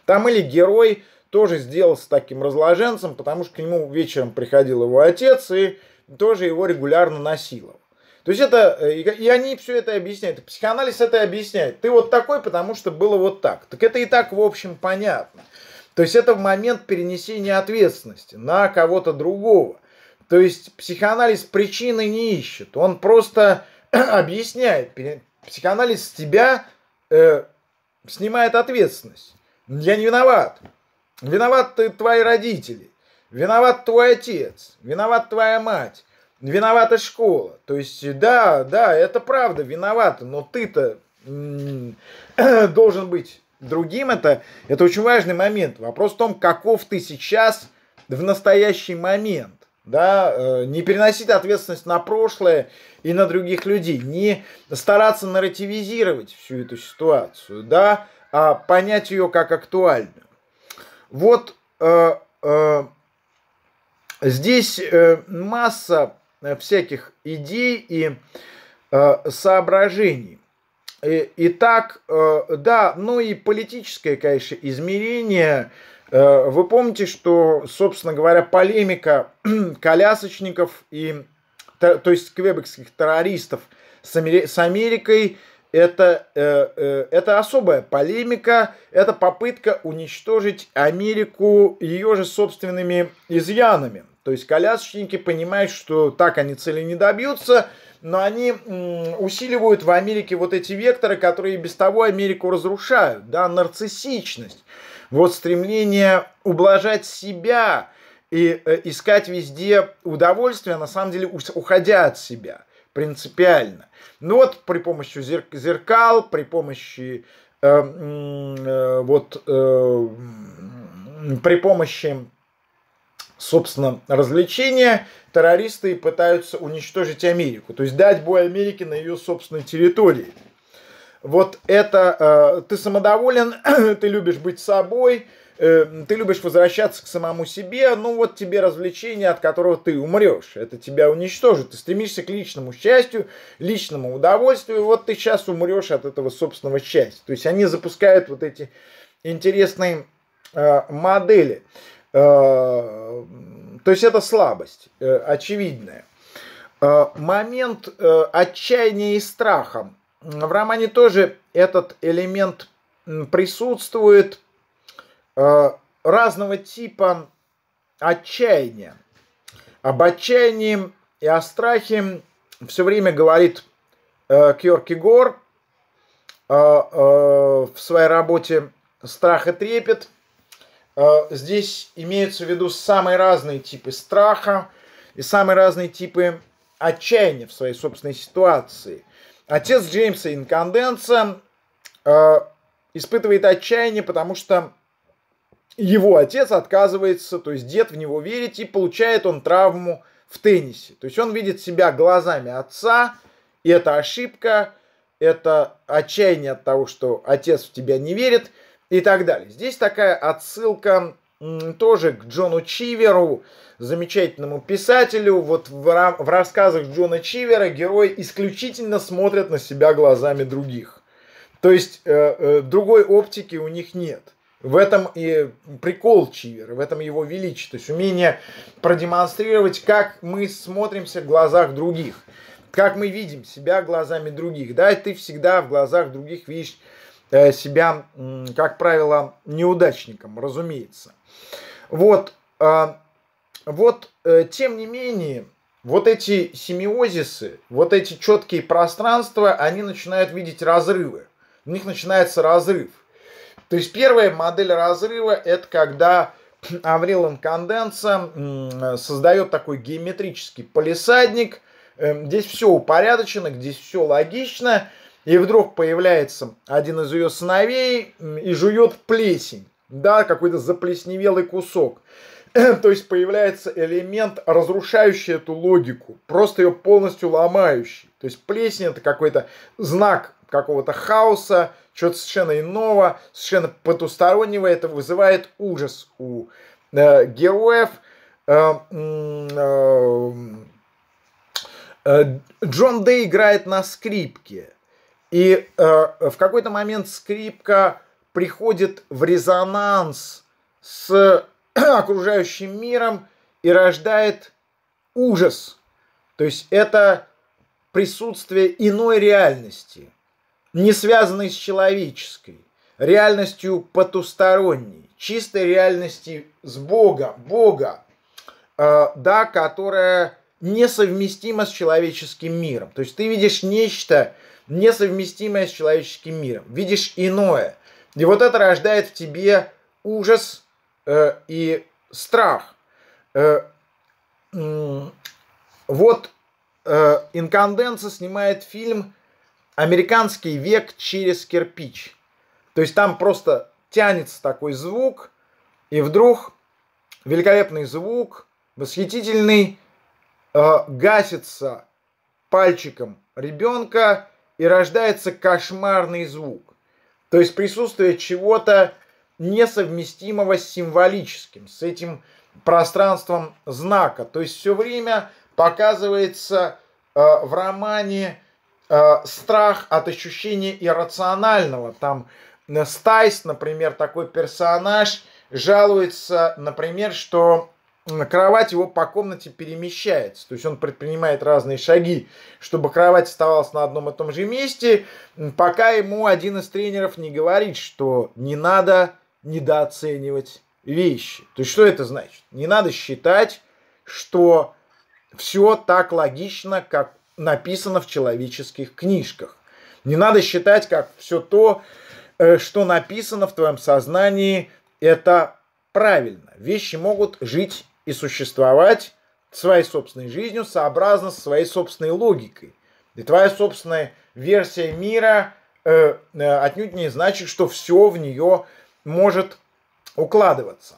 Speaker 1: Там или герой тоже сделался таким разложенцем, потому что к нему вечером приходил его отец и тоже его регулярно насиловал. То есть это, э, и они все это объясняют. Психоанализ это объясняет. Ты вот такой, потому что было вот так. Так это и так, в общем, понятно. То есть это момент перенесения ответственности на кого-то другого. То есть психоанализ причины не ищет. Он просто объясняет. Психоанализ с тебя э, снимает ответственность. Я не виноват. Виноват ты, твои родители. Виноват твой отец. Виноват твоя мать. Виновата школа. То есть, да, да, это правда, виновата. Но ты-то должен быть другим. Это, это очень важный момент. Вопрос в том, каков ты сейчас в настоящий момент. Да, э, не переносить ответственность на прошлое и на других людей, не стараться нарративизировать всю эту ситуацию, да, а понять ее как актуальную. Вот э, э, здесь э, масса всяких идей и э, соображений. И, итак, э, да, ну и политическое, конечно, измерение. Э, вы помните, что, собственно говоря, полемика колясочников и, то, есть квебекских террористов с, Амери- с Америкой это, э, это особая полемика, это попытка уничтожить Америку ее же собственными изъянами. То есть колясочники понимают, что так они цели не добьются, но они усиливают в Америке вот эти векторы, которые без того Америку разрушают, да, нарциссичность, вот стремление ублажать себя и э, искать везде удовольствие, на самом деле уходя от себя принципиально. Ну вот при помощи зеркал, при помощи э, э, вот э, при помощи собственно, развлечения, террористы пытаются уничтожить Америку, то есть дать бой Америке на ее собственной территории. Вот это э, ты самодоволен, ты любишь быть собой, э, ты любишь возвращаться к самому себе, ну вот тебе развлечение, от которого ты умрешь, это тебя уничтожит. Ты стремишься к личному счастью, личному удовольствию, вот ты сейчас умрешь от этого собственного счастья. То есть они запускают вот эти интересные э, модели. Э, то есть это слабость э, очевидная. Э, момент отчаяния и страха. В романе тоже этот элемент присутствует разного типа отчаяния. Об отчаянии и о страхе все время говорит Кьоркигор в своей работе «Страх и трепет», Э, здесь имеются в виду самые разные типы страха и самые разные типы отчаяния в своей собственной ситуации. Отец Джеймса Инканденса э, испытывает отчаяние, потому что его отец отказывается, то есть дед в него верить, и получает он травму в теннисе. То есть он видит себя глазами отца, и это ошибка, это отчаяние от того, что отец в тебя не верит – и так далее. Здесь такая отсылка тоже к Джону Чиверу, замечательному писателю. Вот в, в рассказах Джона Чивера герои исключительно смотрят на себя глазами других. То есть э, э, другой оптики у них нет. В этом и прикол Чивера, в этом его величие. То есть умение продемонстрировать, как мы смотримся в глазах других. Как мы видим себя глазами других. Да, и ты всегда в глазах других видишь себя, как правило, неудачником, разумеется. Вот, э, вот, э, тем не менее, вот эти семиозисы, вот эти четкие пространства, они начинают видеть разрывы. У них начинается разрыв. То есть первая модель разрыва это когда Аврил Инканденса создает такой геометрический полисадник. Здесь все упорядочено, здесь все логично. И вдруг появляется один из ее сыновей и жует плесень, да, какой-то заплесневелый кусок. То есть появляется элемент, разрушающий эту логику, просто ее полностью ломающий. То есть плесень это какой-то знак какого-то хаоса, чего-то совершенно иного, совершенно потустороннего. Это вызывает ужас у э, героев. Э, э, э, Джон Дэй играет на скрипке. И э, в какой-то момент скрипка приходит в резонанс с окружающим миром и рождает ужас. То есть это присутствие иной реальности, не связанной с человеческой, реальностью потусторонней, чистой реальности с Бога, Бога, э, да, которая несовместима с человеческим миром. То есть ты видишь нечто, несовместимое с человеческим миром, видишь иное. И вот это рождает в тебе ужас э, и страх. Э, э, вот э, Инканденса снимает фильм «Американский век через кирпич». То есть там просто тянется такой звук, и вдруг великолепный звук, восхитительный, э, гасится пальчиком ребенка, и рождается кошмарный звук. То есть присутствие чего-то несовместимого с символическим, с этим пространством знака. То есть все время показывается э, в романе э, страх от ощущения иррационального. Там э, Стайс, например, такой персонаж, жалуется, например, что кровать его по комнате перемещается. То есть он предпринимает разные шаги, чтобы кровать оставалась на одном и том же месте, пока ему один из тренеров не говорит, что не надо недооценивать вещи. То есть что это значит? Не надо считать, что все так логично, как написано в человеческих книжках. Не надо считать, как все то, э, что написано в твоем сознании, это правильно. Вещи могут жить и существовать своей собственной жизнью сообразно со своей собственной логикой. И твоя собственная версия мира э, э, отнюдь не значит, что все в нее может укладываться.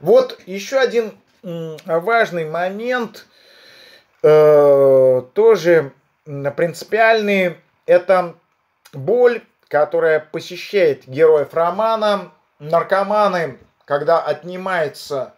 Speaker 1: Вот еще один важный момент, э, тоже принципиальный, это боль, которая посещает героев романа. Наркоманы, когда отнимается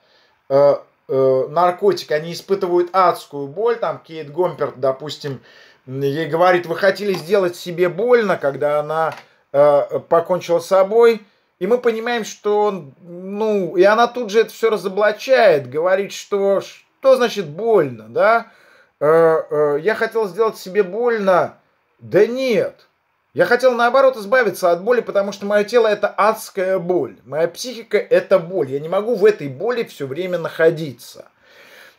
Speaker 1: наркотик, они испытывают адскую боль. Там Кейт Гомперт, допустим, ей говорит, вы хотели сделать себе больно, когда она э, покончила с собой. И мы понимаем, что он, ну, и она тут же это все разоблачает, говорит, что что значит больно, да? Э, э, я хотел сделать себе больно. Да нет. Я хотел наоборот избавиться от боли, потому что мое тело это адская боль. Моя психика это боль. Я не могу в этой боли все время находиться.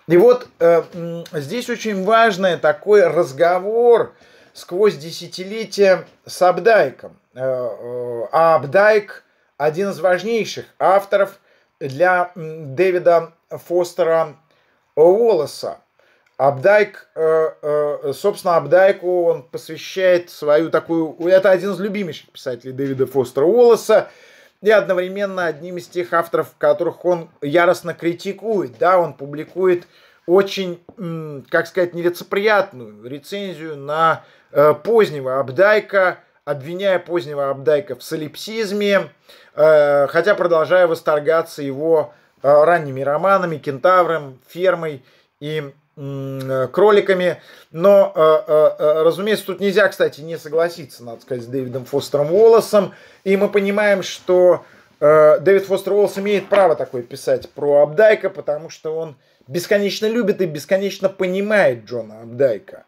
Speaker 1: И вот э, здесь очень важный такой разговор сквозь десятилетия с Абдайком. Э, э, а Абдайк один из важнейших авторов для Дэвида Фостера Уоллеса. Абдайк, э, э, собственно, Абдайку он посвящает свою такую... Это один из любимейших писателей Дэвида Фостера Уоллеса и одновременно одним из тех авторов, которых он яростно критикует. Да, он публикует очень, как сказать, нелицеприятную рецензию на э, позднего Абдайка, обвиняя позднего Абдайка в солипсизме, хотя продолжая восторгаться его ранними романами, кентавром, фермой и кроликами. Но, э, э, разумеется, тут нельзя, кстати, не согласиться, надо сказать, с Дэвидом Фостером Уоллесом. И мы понимаем, что Дэвид Фостер Уоллес имеет право такое писать про Абдайка, потому что он бесконечно любит и бесконечно понимает Джона Абдайка.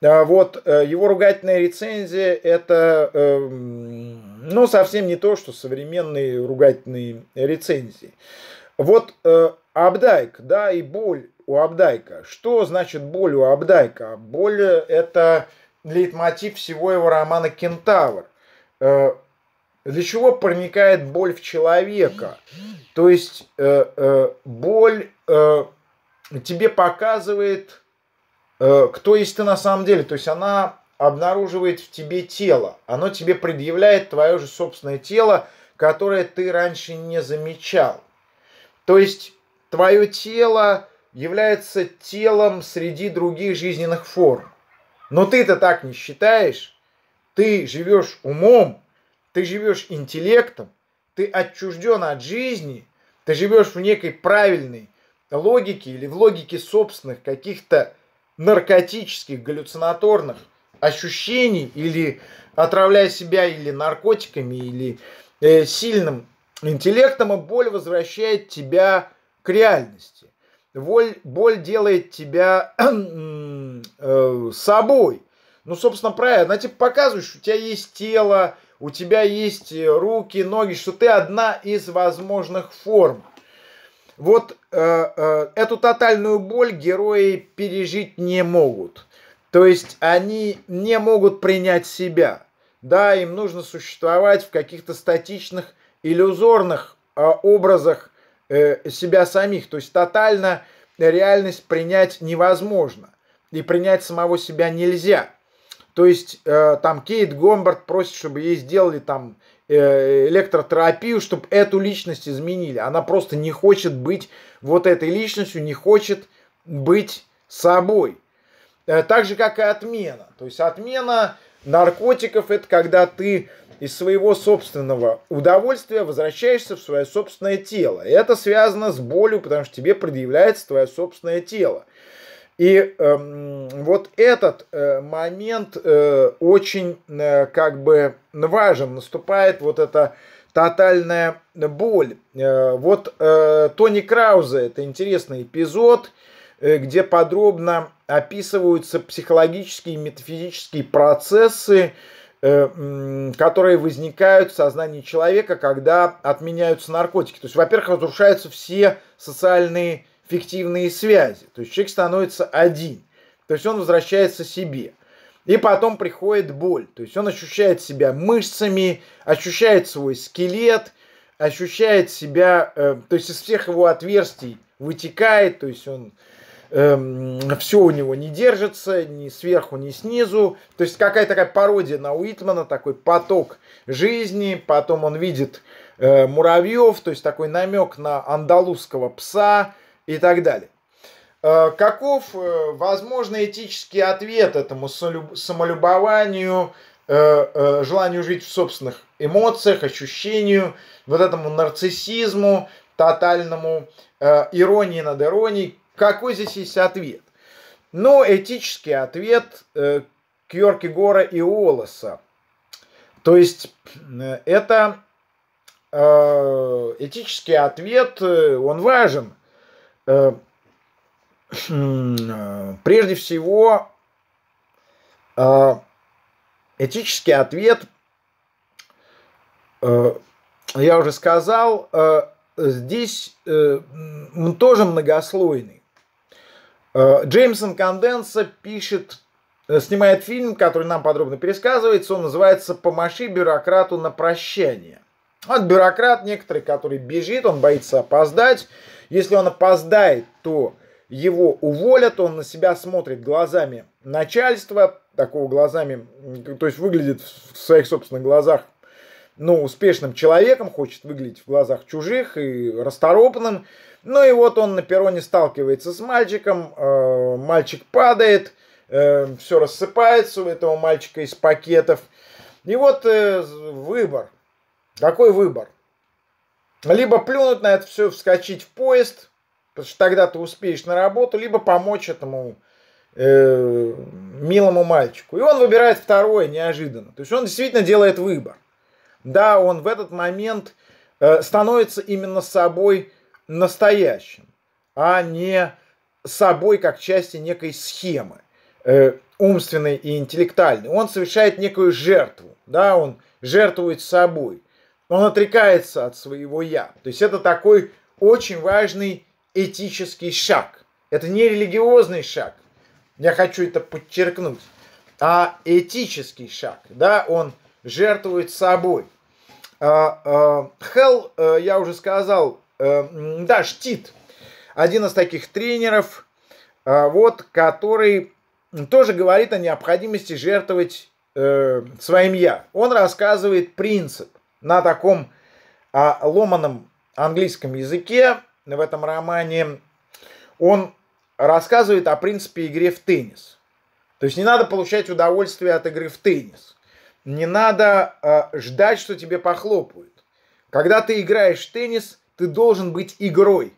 Speaker 1: Вот его ругательная рецензия это ну, совсем не то, что современные ругательные рецензии. Вот Абдайк, да, и боль у Абдайка. Что значит боль у Абдайка? Боль – это лейтмотив всего его романа «Кентавр». Э, для чего проникает боль в человека? То есть э, э, боль тебе показывает, кто есть ты на самом деле. То есть она обнаруживает в тебе тело. Оно тебе предъявляет твое же собственное тело, которое ты раньше не замечал. То есть твое тело является телом среди других жизненных форм. Но ты-то так не считаешь. Ты живешь умом, ты живешь интеллектом, ты отчужден от жизни, ты живешь в некой правильной логике или в логике собственных каких-то наркотических, галлюцинаторных ощущений или отравляя себя или наркотиками, или э, сильным интеллектом, и боль возвращает тебя к реальности. Боль, боль делает тебя э, собой. Ну, собственно, правильно. Она тебе показывает, что у тебя есть тело, у тебя есть э, руки, ноги, что ты одна из возможных форм. Вот э, э, эту тотальную боль герои пережить не могут. То есть они не могут принять себя. Да, им нужно существовать в каких-то статичных, иллюзорных э, образах Э, себя самих. То есть тотально реальность принять невозможно. И принять самого себя нельзя. То есть э, там Кейт Гомбард просит, чтобы ей сделали там э, электротерапию, чтобы эту личность изменили. Она просто не хочет быть вот этой личностью, не хочет быть собой. Так же, как и отмена. То есть отмена наркотиков – это когда ты из своего собственного удовольствия возвращаешься в свое собственное тело. И это связано с болью, потому что тебе предъявляется твое собственное тело. И э, вот этот э, момент э, очень э, как бы важен. Наступает вот эта тотальная боль. Э, вот э, Тони Краузе, это интересный эпизод, э, где подробно описываются психологические и метафизические процессы, которые возникают в сознании человека, когда отменяются наркотики. То есть, во-первых, разрушаются все социальные фиктивные связи. То есть человек становится один. То есть он возвращается себе. И потом приходит боль. То есть он ощущает себя мышцами, ощущает свой скелет, ощущает себя, э, то есть из всех его отверстий вытекает, то есть он э, эм, все у него не держится, ни сверху, ни снизу. То есть какая-то такая пародия на Уитмана, такой поток жизни. Потом он видит э, муравьев, то есть такой намек на андалузского пса и так далее. Э, каков э, возможный этический ответ этому самолюбованию, э, желанию жить в собственных эмоциях, ощущению, вот этому нарциссизму, тотальному, иронии над иронией? Какой здесь есть ответ? Ну, этический ответ Кьоркегора и Уоллеса. То есть это этический ответ, он важен прежде всего, э, этический ответ, э, я уже сказал, э, здесь тоже многослойный. Джеймсон Конденса пишет, снимает фильм, который нам подробно пересказывается, он называется «Помаши бюрократу на прощание». Вот бюрократ некоторый, который бежит, он боится опоздать. Если он опоздает, то его уволят, он на себя смотрит глазами начальства, такого глазами, то есть выглядит в своих собственных глазах, ну, успешным человеком, хочет выглядеть в глазах чужих и расторопным. Ну и вот он на перроне сталкивается с мальчиком, э, мальчик падает, э, все рассыпается у этого мальчика из пакетов. И вот э, выбор. Какой выбор? Либо плюнуть на это все, вскочить в поезд, Потому что тогда ты успеешь на работу, либо помочь этому э, милому мальчику. И он выбирает второе неожиданно. То есть он действительно делает выбор. Да, он в этот момент э, становится именно собой настоящим, а не собой как частью некой схемы э, умственной и интеллектуальной. Он совершает некую жертву, да, он жертвует собой. Он отрекается от своего я. То есть это такой очень важный этический шаг. Это не религиозный шаг. Я хочу это подчеркнуть. А этический шаг. Да, он жертвует собой. А, а, Хелл, э, я уже сказал, э, да, Штит, один из таких тренеров, а, вот, который тоже говорит о необходимости жертвовать э, своим я. Он рассказывает принцип на таком ломаном английском языке, в этом романе, он рассказывает о принципе игре в теннис. То есть не надо получать удовольствие от игры в теннис. Не надо э, ждать, что тебе похлопают. Когда ты играешь в теннис, ты должен быть игрой.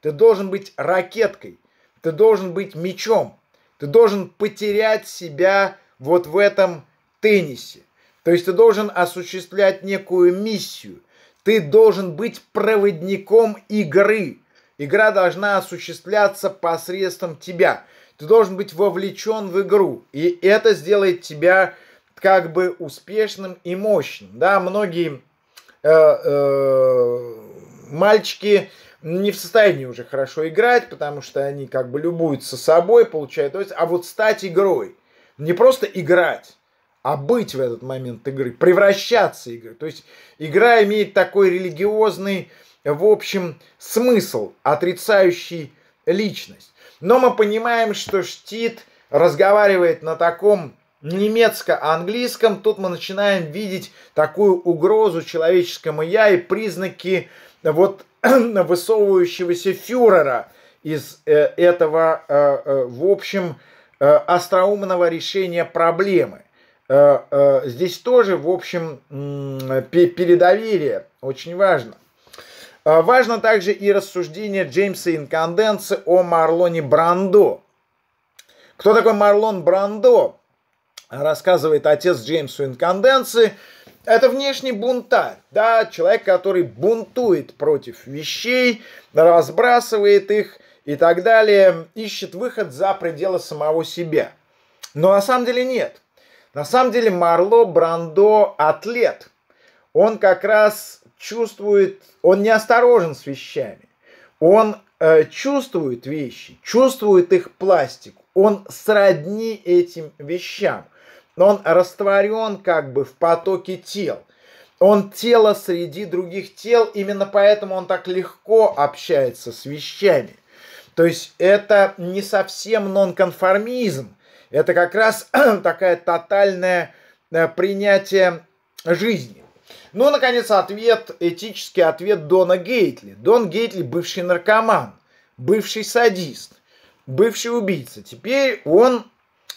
Speaker 1: Ты должен быть ракеткой. Ты должен быть мячом. Ты должен потерять себя вот в этом теннисе. То есть ты должен осуществлять некую миссию – ты должен быть проводником игры. Игра должна осуществляться посредством тебя. Ты должен быть вовлечен в игру. И это сделает тебя как бы успешным и мощным. Да, многие э, э, мальчики не в состоянии уже хорошо играть, потому что они как бы любуются собой, получают. Есть, а вот стать игрой. Не просто играть, а быть в этот момент игры, превращаться игры. То есть игра имеет такой религиозный, в общем, смысл, отрицающий личность. Но мы понимаем, что Штит разговаривает на таком немецко-английском, тут мы начинаем видеть такую угрозу человеческому я и признаки вот высовывающегося фюрера из э, этого, э, э, в общем, остроумного решения проблемы. здесь тоже, в общем, передоверие очень важно. Важно также и рассуждение Джеймса Инканденса о Марлоне Брандо. Кто такой Марлон Брандо? Рассказывает отец Джеймсу Инканденции. Это внешний бунтарь, да, человек, который бунтует против вещей, разбрасывает их и так далее, ищет выход за пределы самого себя. Но на самом деле нет. На самом деле Марло Брандо атлет. Он как раз чувствует, он не осторожен с вещами. Он э, чувствует вещи, чувствует их пластику. Он сродни этим вещам. Но он растворен как бы в потоке тел. Он тело среди других тел, именно поэтому он так легко общается с вещами. То есть это не совсем нонконформизм, это как раз такая тотальное э, принятие жизни. Ну, наконец, ответ, этический ответ Дона Гейтли. Дон Гейтли бывший наркоман, бывший садист, бывший убийца. Теперь он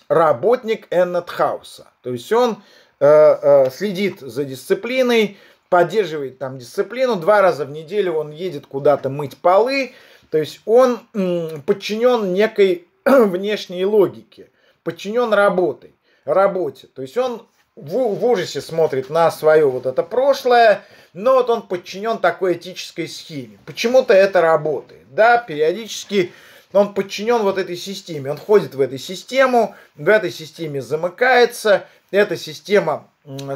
Speaker 1: работник Эннетхауса. То есть он э, э, следит за дисциплиной, поддерживает там дисциплину. Два раза в неделю он едет куда-то мыть полы. То есть он м, подчинен некой внешней логике, подчинен работой, работе. То есть он в, в ужасе смотрит на свое вот это прошлое, но вот он подчинен такой этической схеме. Почему-то это работает. Да, периодически он подчинен вот этой системе. Он входит в эту систему, в этой системе замыкается, эта система,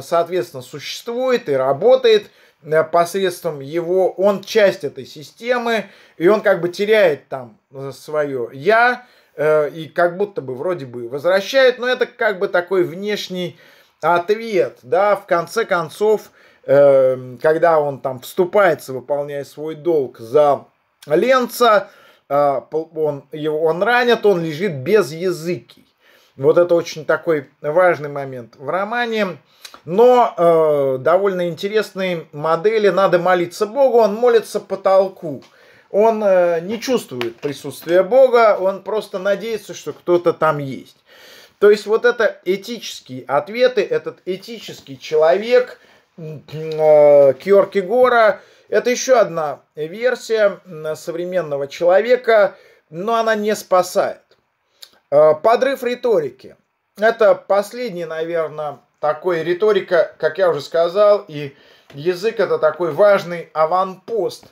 Speaker 1: соответственно, существует и работает э, посредством его, он часть этой системы, и он как бы теряет там э, свое «я», э, и как будто бы вроде бы возвращает, но это как бы такой внешний ответ, да, в конце концов, когда он там вступается, выполняя свой долг за Ленца, он, его, он ранит, он лежит без языки. Вот это очень такой важный момент в романе. Но э, довольно интересные модели. Надо молиться Богу, он молится потолку. Он э, не чувствует присутствия Бога, он просто надеется, что кто-то там есть. То есть вот это этические ответы, этот этический человек э, Кьоркигора, это еще одна версия современного человека, но она не спасает. Э, подрыв риторики. Это последний, наверное, такой риторика, как я уже сказал, и язык это такой важный аванпост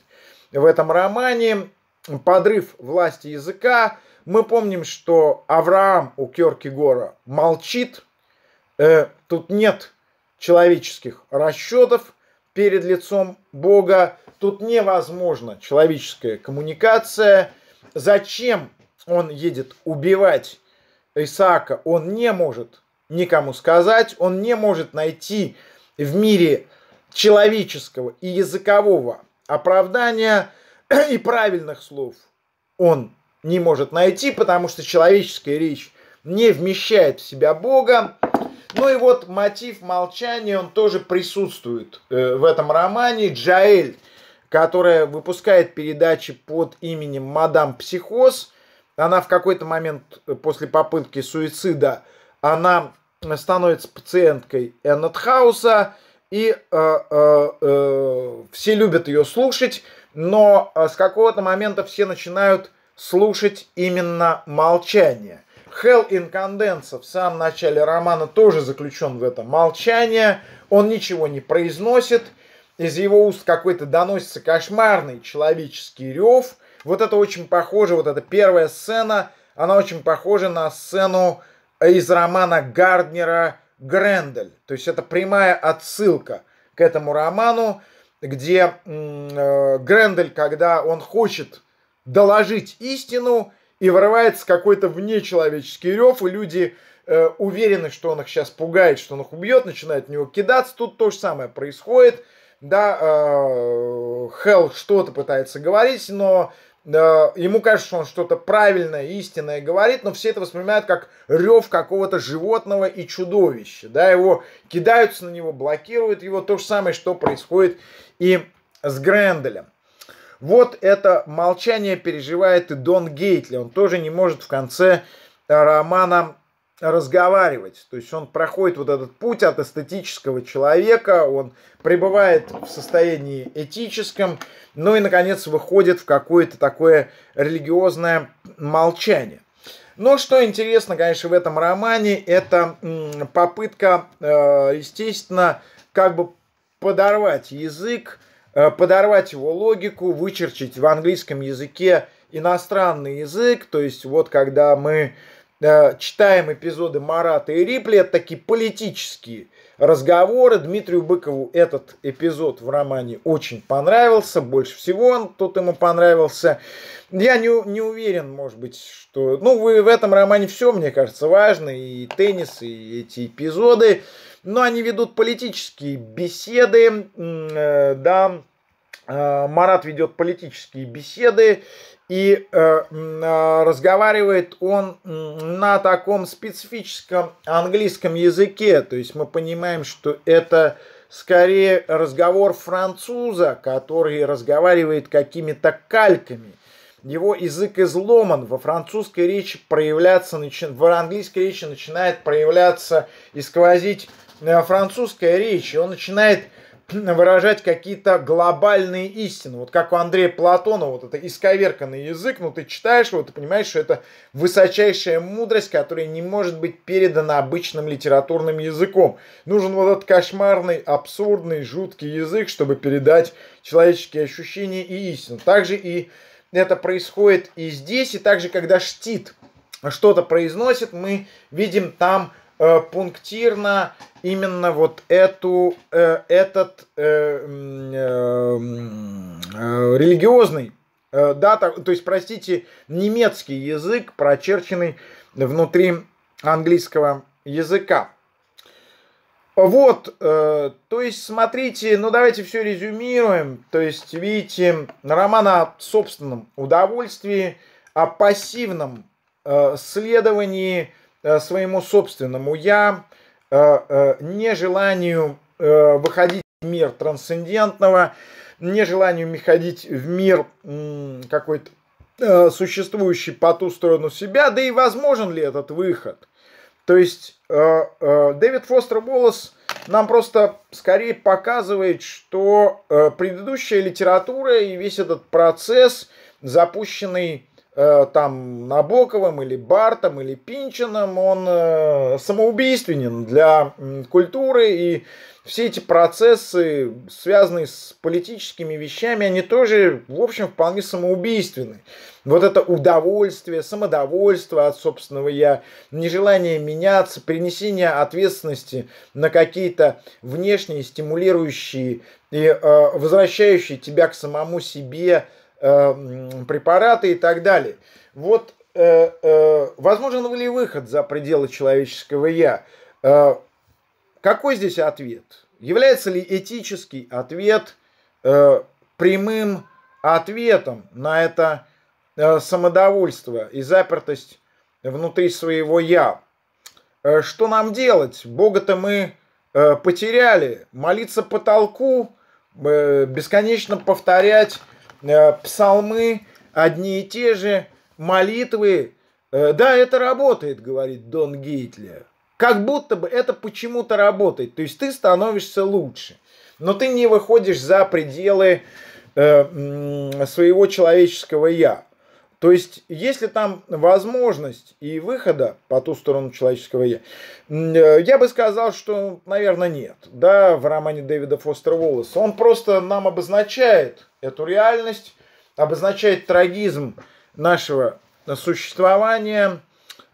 Speaker 1: в этом романе. Подрыв власти языка. Мы помним, что Авраам у Кёркегора молчит. Э, тут нет человеческих расчетов перед лицом Бога. Тут невозможна человеческая коммуникация. Зачем он едет убивать Исаака, он не может никому сказать, он не может найти в мире человеческого и языкового оправдания и правильных слов он не может найти, потому что человеческая речь не вмещает в себя Бога. Ну и вот мотив молчания, он тоже присутствует э, в этом романе. Джаэль, которая выпускает передачи под именем Мадам Психоз, она в какой-то момент э, после попытки суицида, она становится пациенткой Эннетхауса, и э, э, э, все любят ее слушать, но э, с какого-то момента все начинают слушать именно молчание – Хелл Инканденса в самом начале романа тоже заключен в это молчание. Он ничего не произносит. Из его уст какой-то доносится кошмарный человеческий рев. Вот это очень похоже, вот эта первая сцена, она очень похожа на сцену из романа Гарднера «Грендель». То есть это прямая отсылка к этому роману, где э, Грендель, когда он хочет доложить истину, и вырывается какой-то внечеловеческий рев, и люди э, уверены, что он их сейчас пугает, что он их убьет, начинают в него кидаться. Тут то же самое происходит. Да, э, Хелл что-то пытается говорить, но э, ему кажется, что он что-то правильное, истинное говорит, но все это воспринимают как рев какого-то животного и чудовища. Да, его кидаются на него, блокируют его. То же самое, что происходит и с Гренделем. Вот это молчание переживает и Дон Гейтли. Он тоже не может в конце романа разговаривать. То есть он проходит вот этот путь от эстетического человека, он пребывает в состоянии этическом, ну и, наконец, выходит в какое-то такое религиозное молчание. Но что интересно, конечно, в этом романе, это попытка, э, естественно, как бы подорвать язык, э, подорвать его логику, вычерчить в английском языке иностранный язык. То есть вот когда мы э, читаем эпизоды Марата и Рипли, это такие политические разговоры. Дмитрию Быкову этот эпизод в романе очень понравился, больше всего он тут ему понравился. Я не, не уверен, может быть, что... Ну, вы в этом романе все, мне кажется, важно, и теннис, и эти эпизоды, но они ведут политические беседы, э, да, э, Марат ведет политические беседы, и э, э, разговаривает он на таком специфическом английском языке. То есть мы понимаем, что это скорее разговор француза, который разговаривает какими-то кальками. Его язык изломан, во французской речи проявляться, в английской речи начинает проявляться и сквозить французская речь, и он начинает выражать какие-то глобальные истины. Вот как у Андрея Платонова, вот это исковерканный язык, ну ты читаешь его, ты понимаешь, что это высочайшая мудрость, которая не может быть передана обычным литературным языком. Нужен вот этот кошмарный, абсурдный, жуткий язык, чтобы передать человеческие ощущения и истину. Также и это происходит и здесь, и также, когда Штит что-то произносит, мы видим там Э, пунктирно именно вот эту, э, этот э, религиозный, да, то есть, простите, немецкий язык, прочерченный внутри английского языка. Вот, то есть, смотрите, ну давайте все резюмируем. То есть, видите, роман о собственном удовольствии, о пассивном следовании Э, своему собственному я, э, э, нежеланию выходить в мир трансцендентного, нежеланию ходить в мир какой-то существующий по ту сторону себя, да и возможен ли этот выход. То есть Дэвид Фостер Уоллес нам просто скорее показывает, что предыдущая литература и весь этот процесс, запущенный Э, там Набоковым или Бартом или Пинчином, он э, самоубийственен для культуры и все эти процессы, связанные с политическими вещами, они тоже, в общем, вполне самоубийственны. Вот это удовольствие, самодовольство от собственного я, нежелание меняться, перенесение ответственности на какие-то внешние стимулирующие и э, возвращающие тебя к самому себе Э, препараты и так далее. Вот э, э, возможен ли выход за пределы человеческого я? Какой здесь ответ? Является ли этический ответ прямым ответом на это самодовольство и запертость внутри своего я? Что нам делать? Бога-то мы потеряли. Молиться потолку, бесконечно повторять Э, псалмы одни и те же, молитвы. Э, да, это работает, говорит Дон Гитлер. Как будто бы это почему-то работает. То есть ты становишься лучше. Но ты не выходишь за пределы э, своего человеческого я. То есть, если там возможность и выхода по ту сторону человеческого я, я бы сказал, что, наверное, нет. Да, в романе Дэвида Фостера Уоллеса. Он просто нам обозначает эту реальность, обозначает трагизм нашего существования,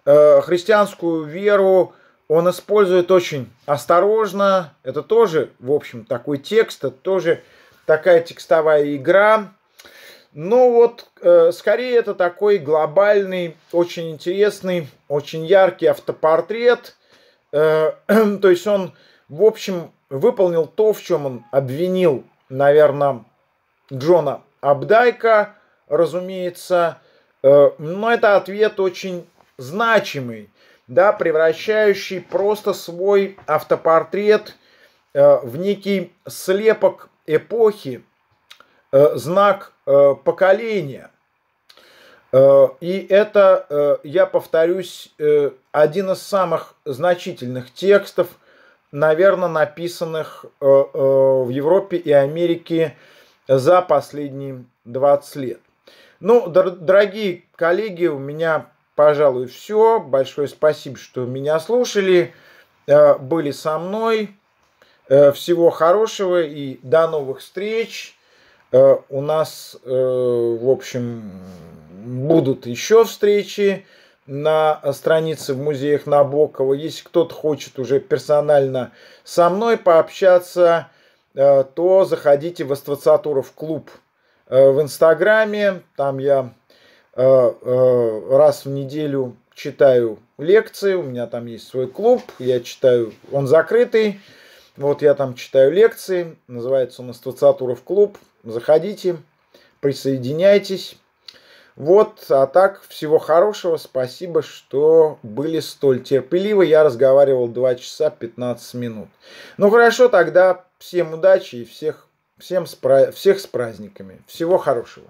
Speaker 1: э, христианскую веру он использует очень осторожно. Это тоже, в общем, такой текст, это тоже такая текстовая игра. Но вот э, скорее это такой глобальный, очень интересный, очень яркий автопортрет. Э, то есть он, в общем, выполнил то, в чем он обвинил, наверное, Джона Абдайка, разумеется. Э, но это ответ очень значимый, да, превращающий просто свой автопортрет э, в некий слепок эпохи, э, знак поколения. И это, я повторюсь, один из самых значительных текстов, наверное, написанных в Европе и Америке за последние 20 лет. Ну, дорогие коллеги, у меня, пожалуй, все. Большое спасибо, что меня слушали, были со мной. Всего хорошего и до новых встреч. У нас, в общем, будут еще встречи на странице в музеях Набокова. Если кто-то хочет уже персонально со мной пообщаться, э, то заходите в Аствацатуров клуб э, в Инстаграме. Там я э, раз в неделю читаю лекции. У меня там есть свой клуб. Я читаю, он закрытый. Вот я там читаю лекции. Называется он Аствацатуров клуб. Заходите, присоединяйтесь. Вот, а так, всего хорошего, спасибо, что были столь терпеливы. Я разговаривал 2 часа 15 минут. Ну хорошо, тогда всем удачи и всех, всем с, всех с праздниками. Всего хорошего.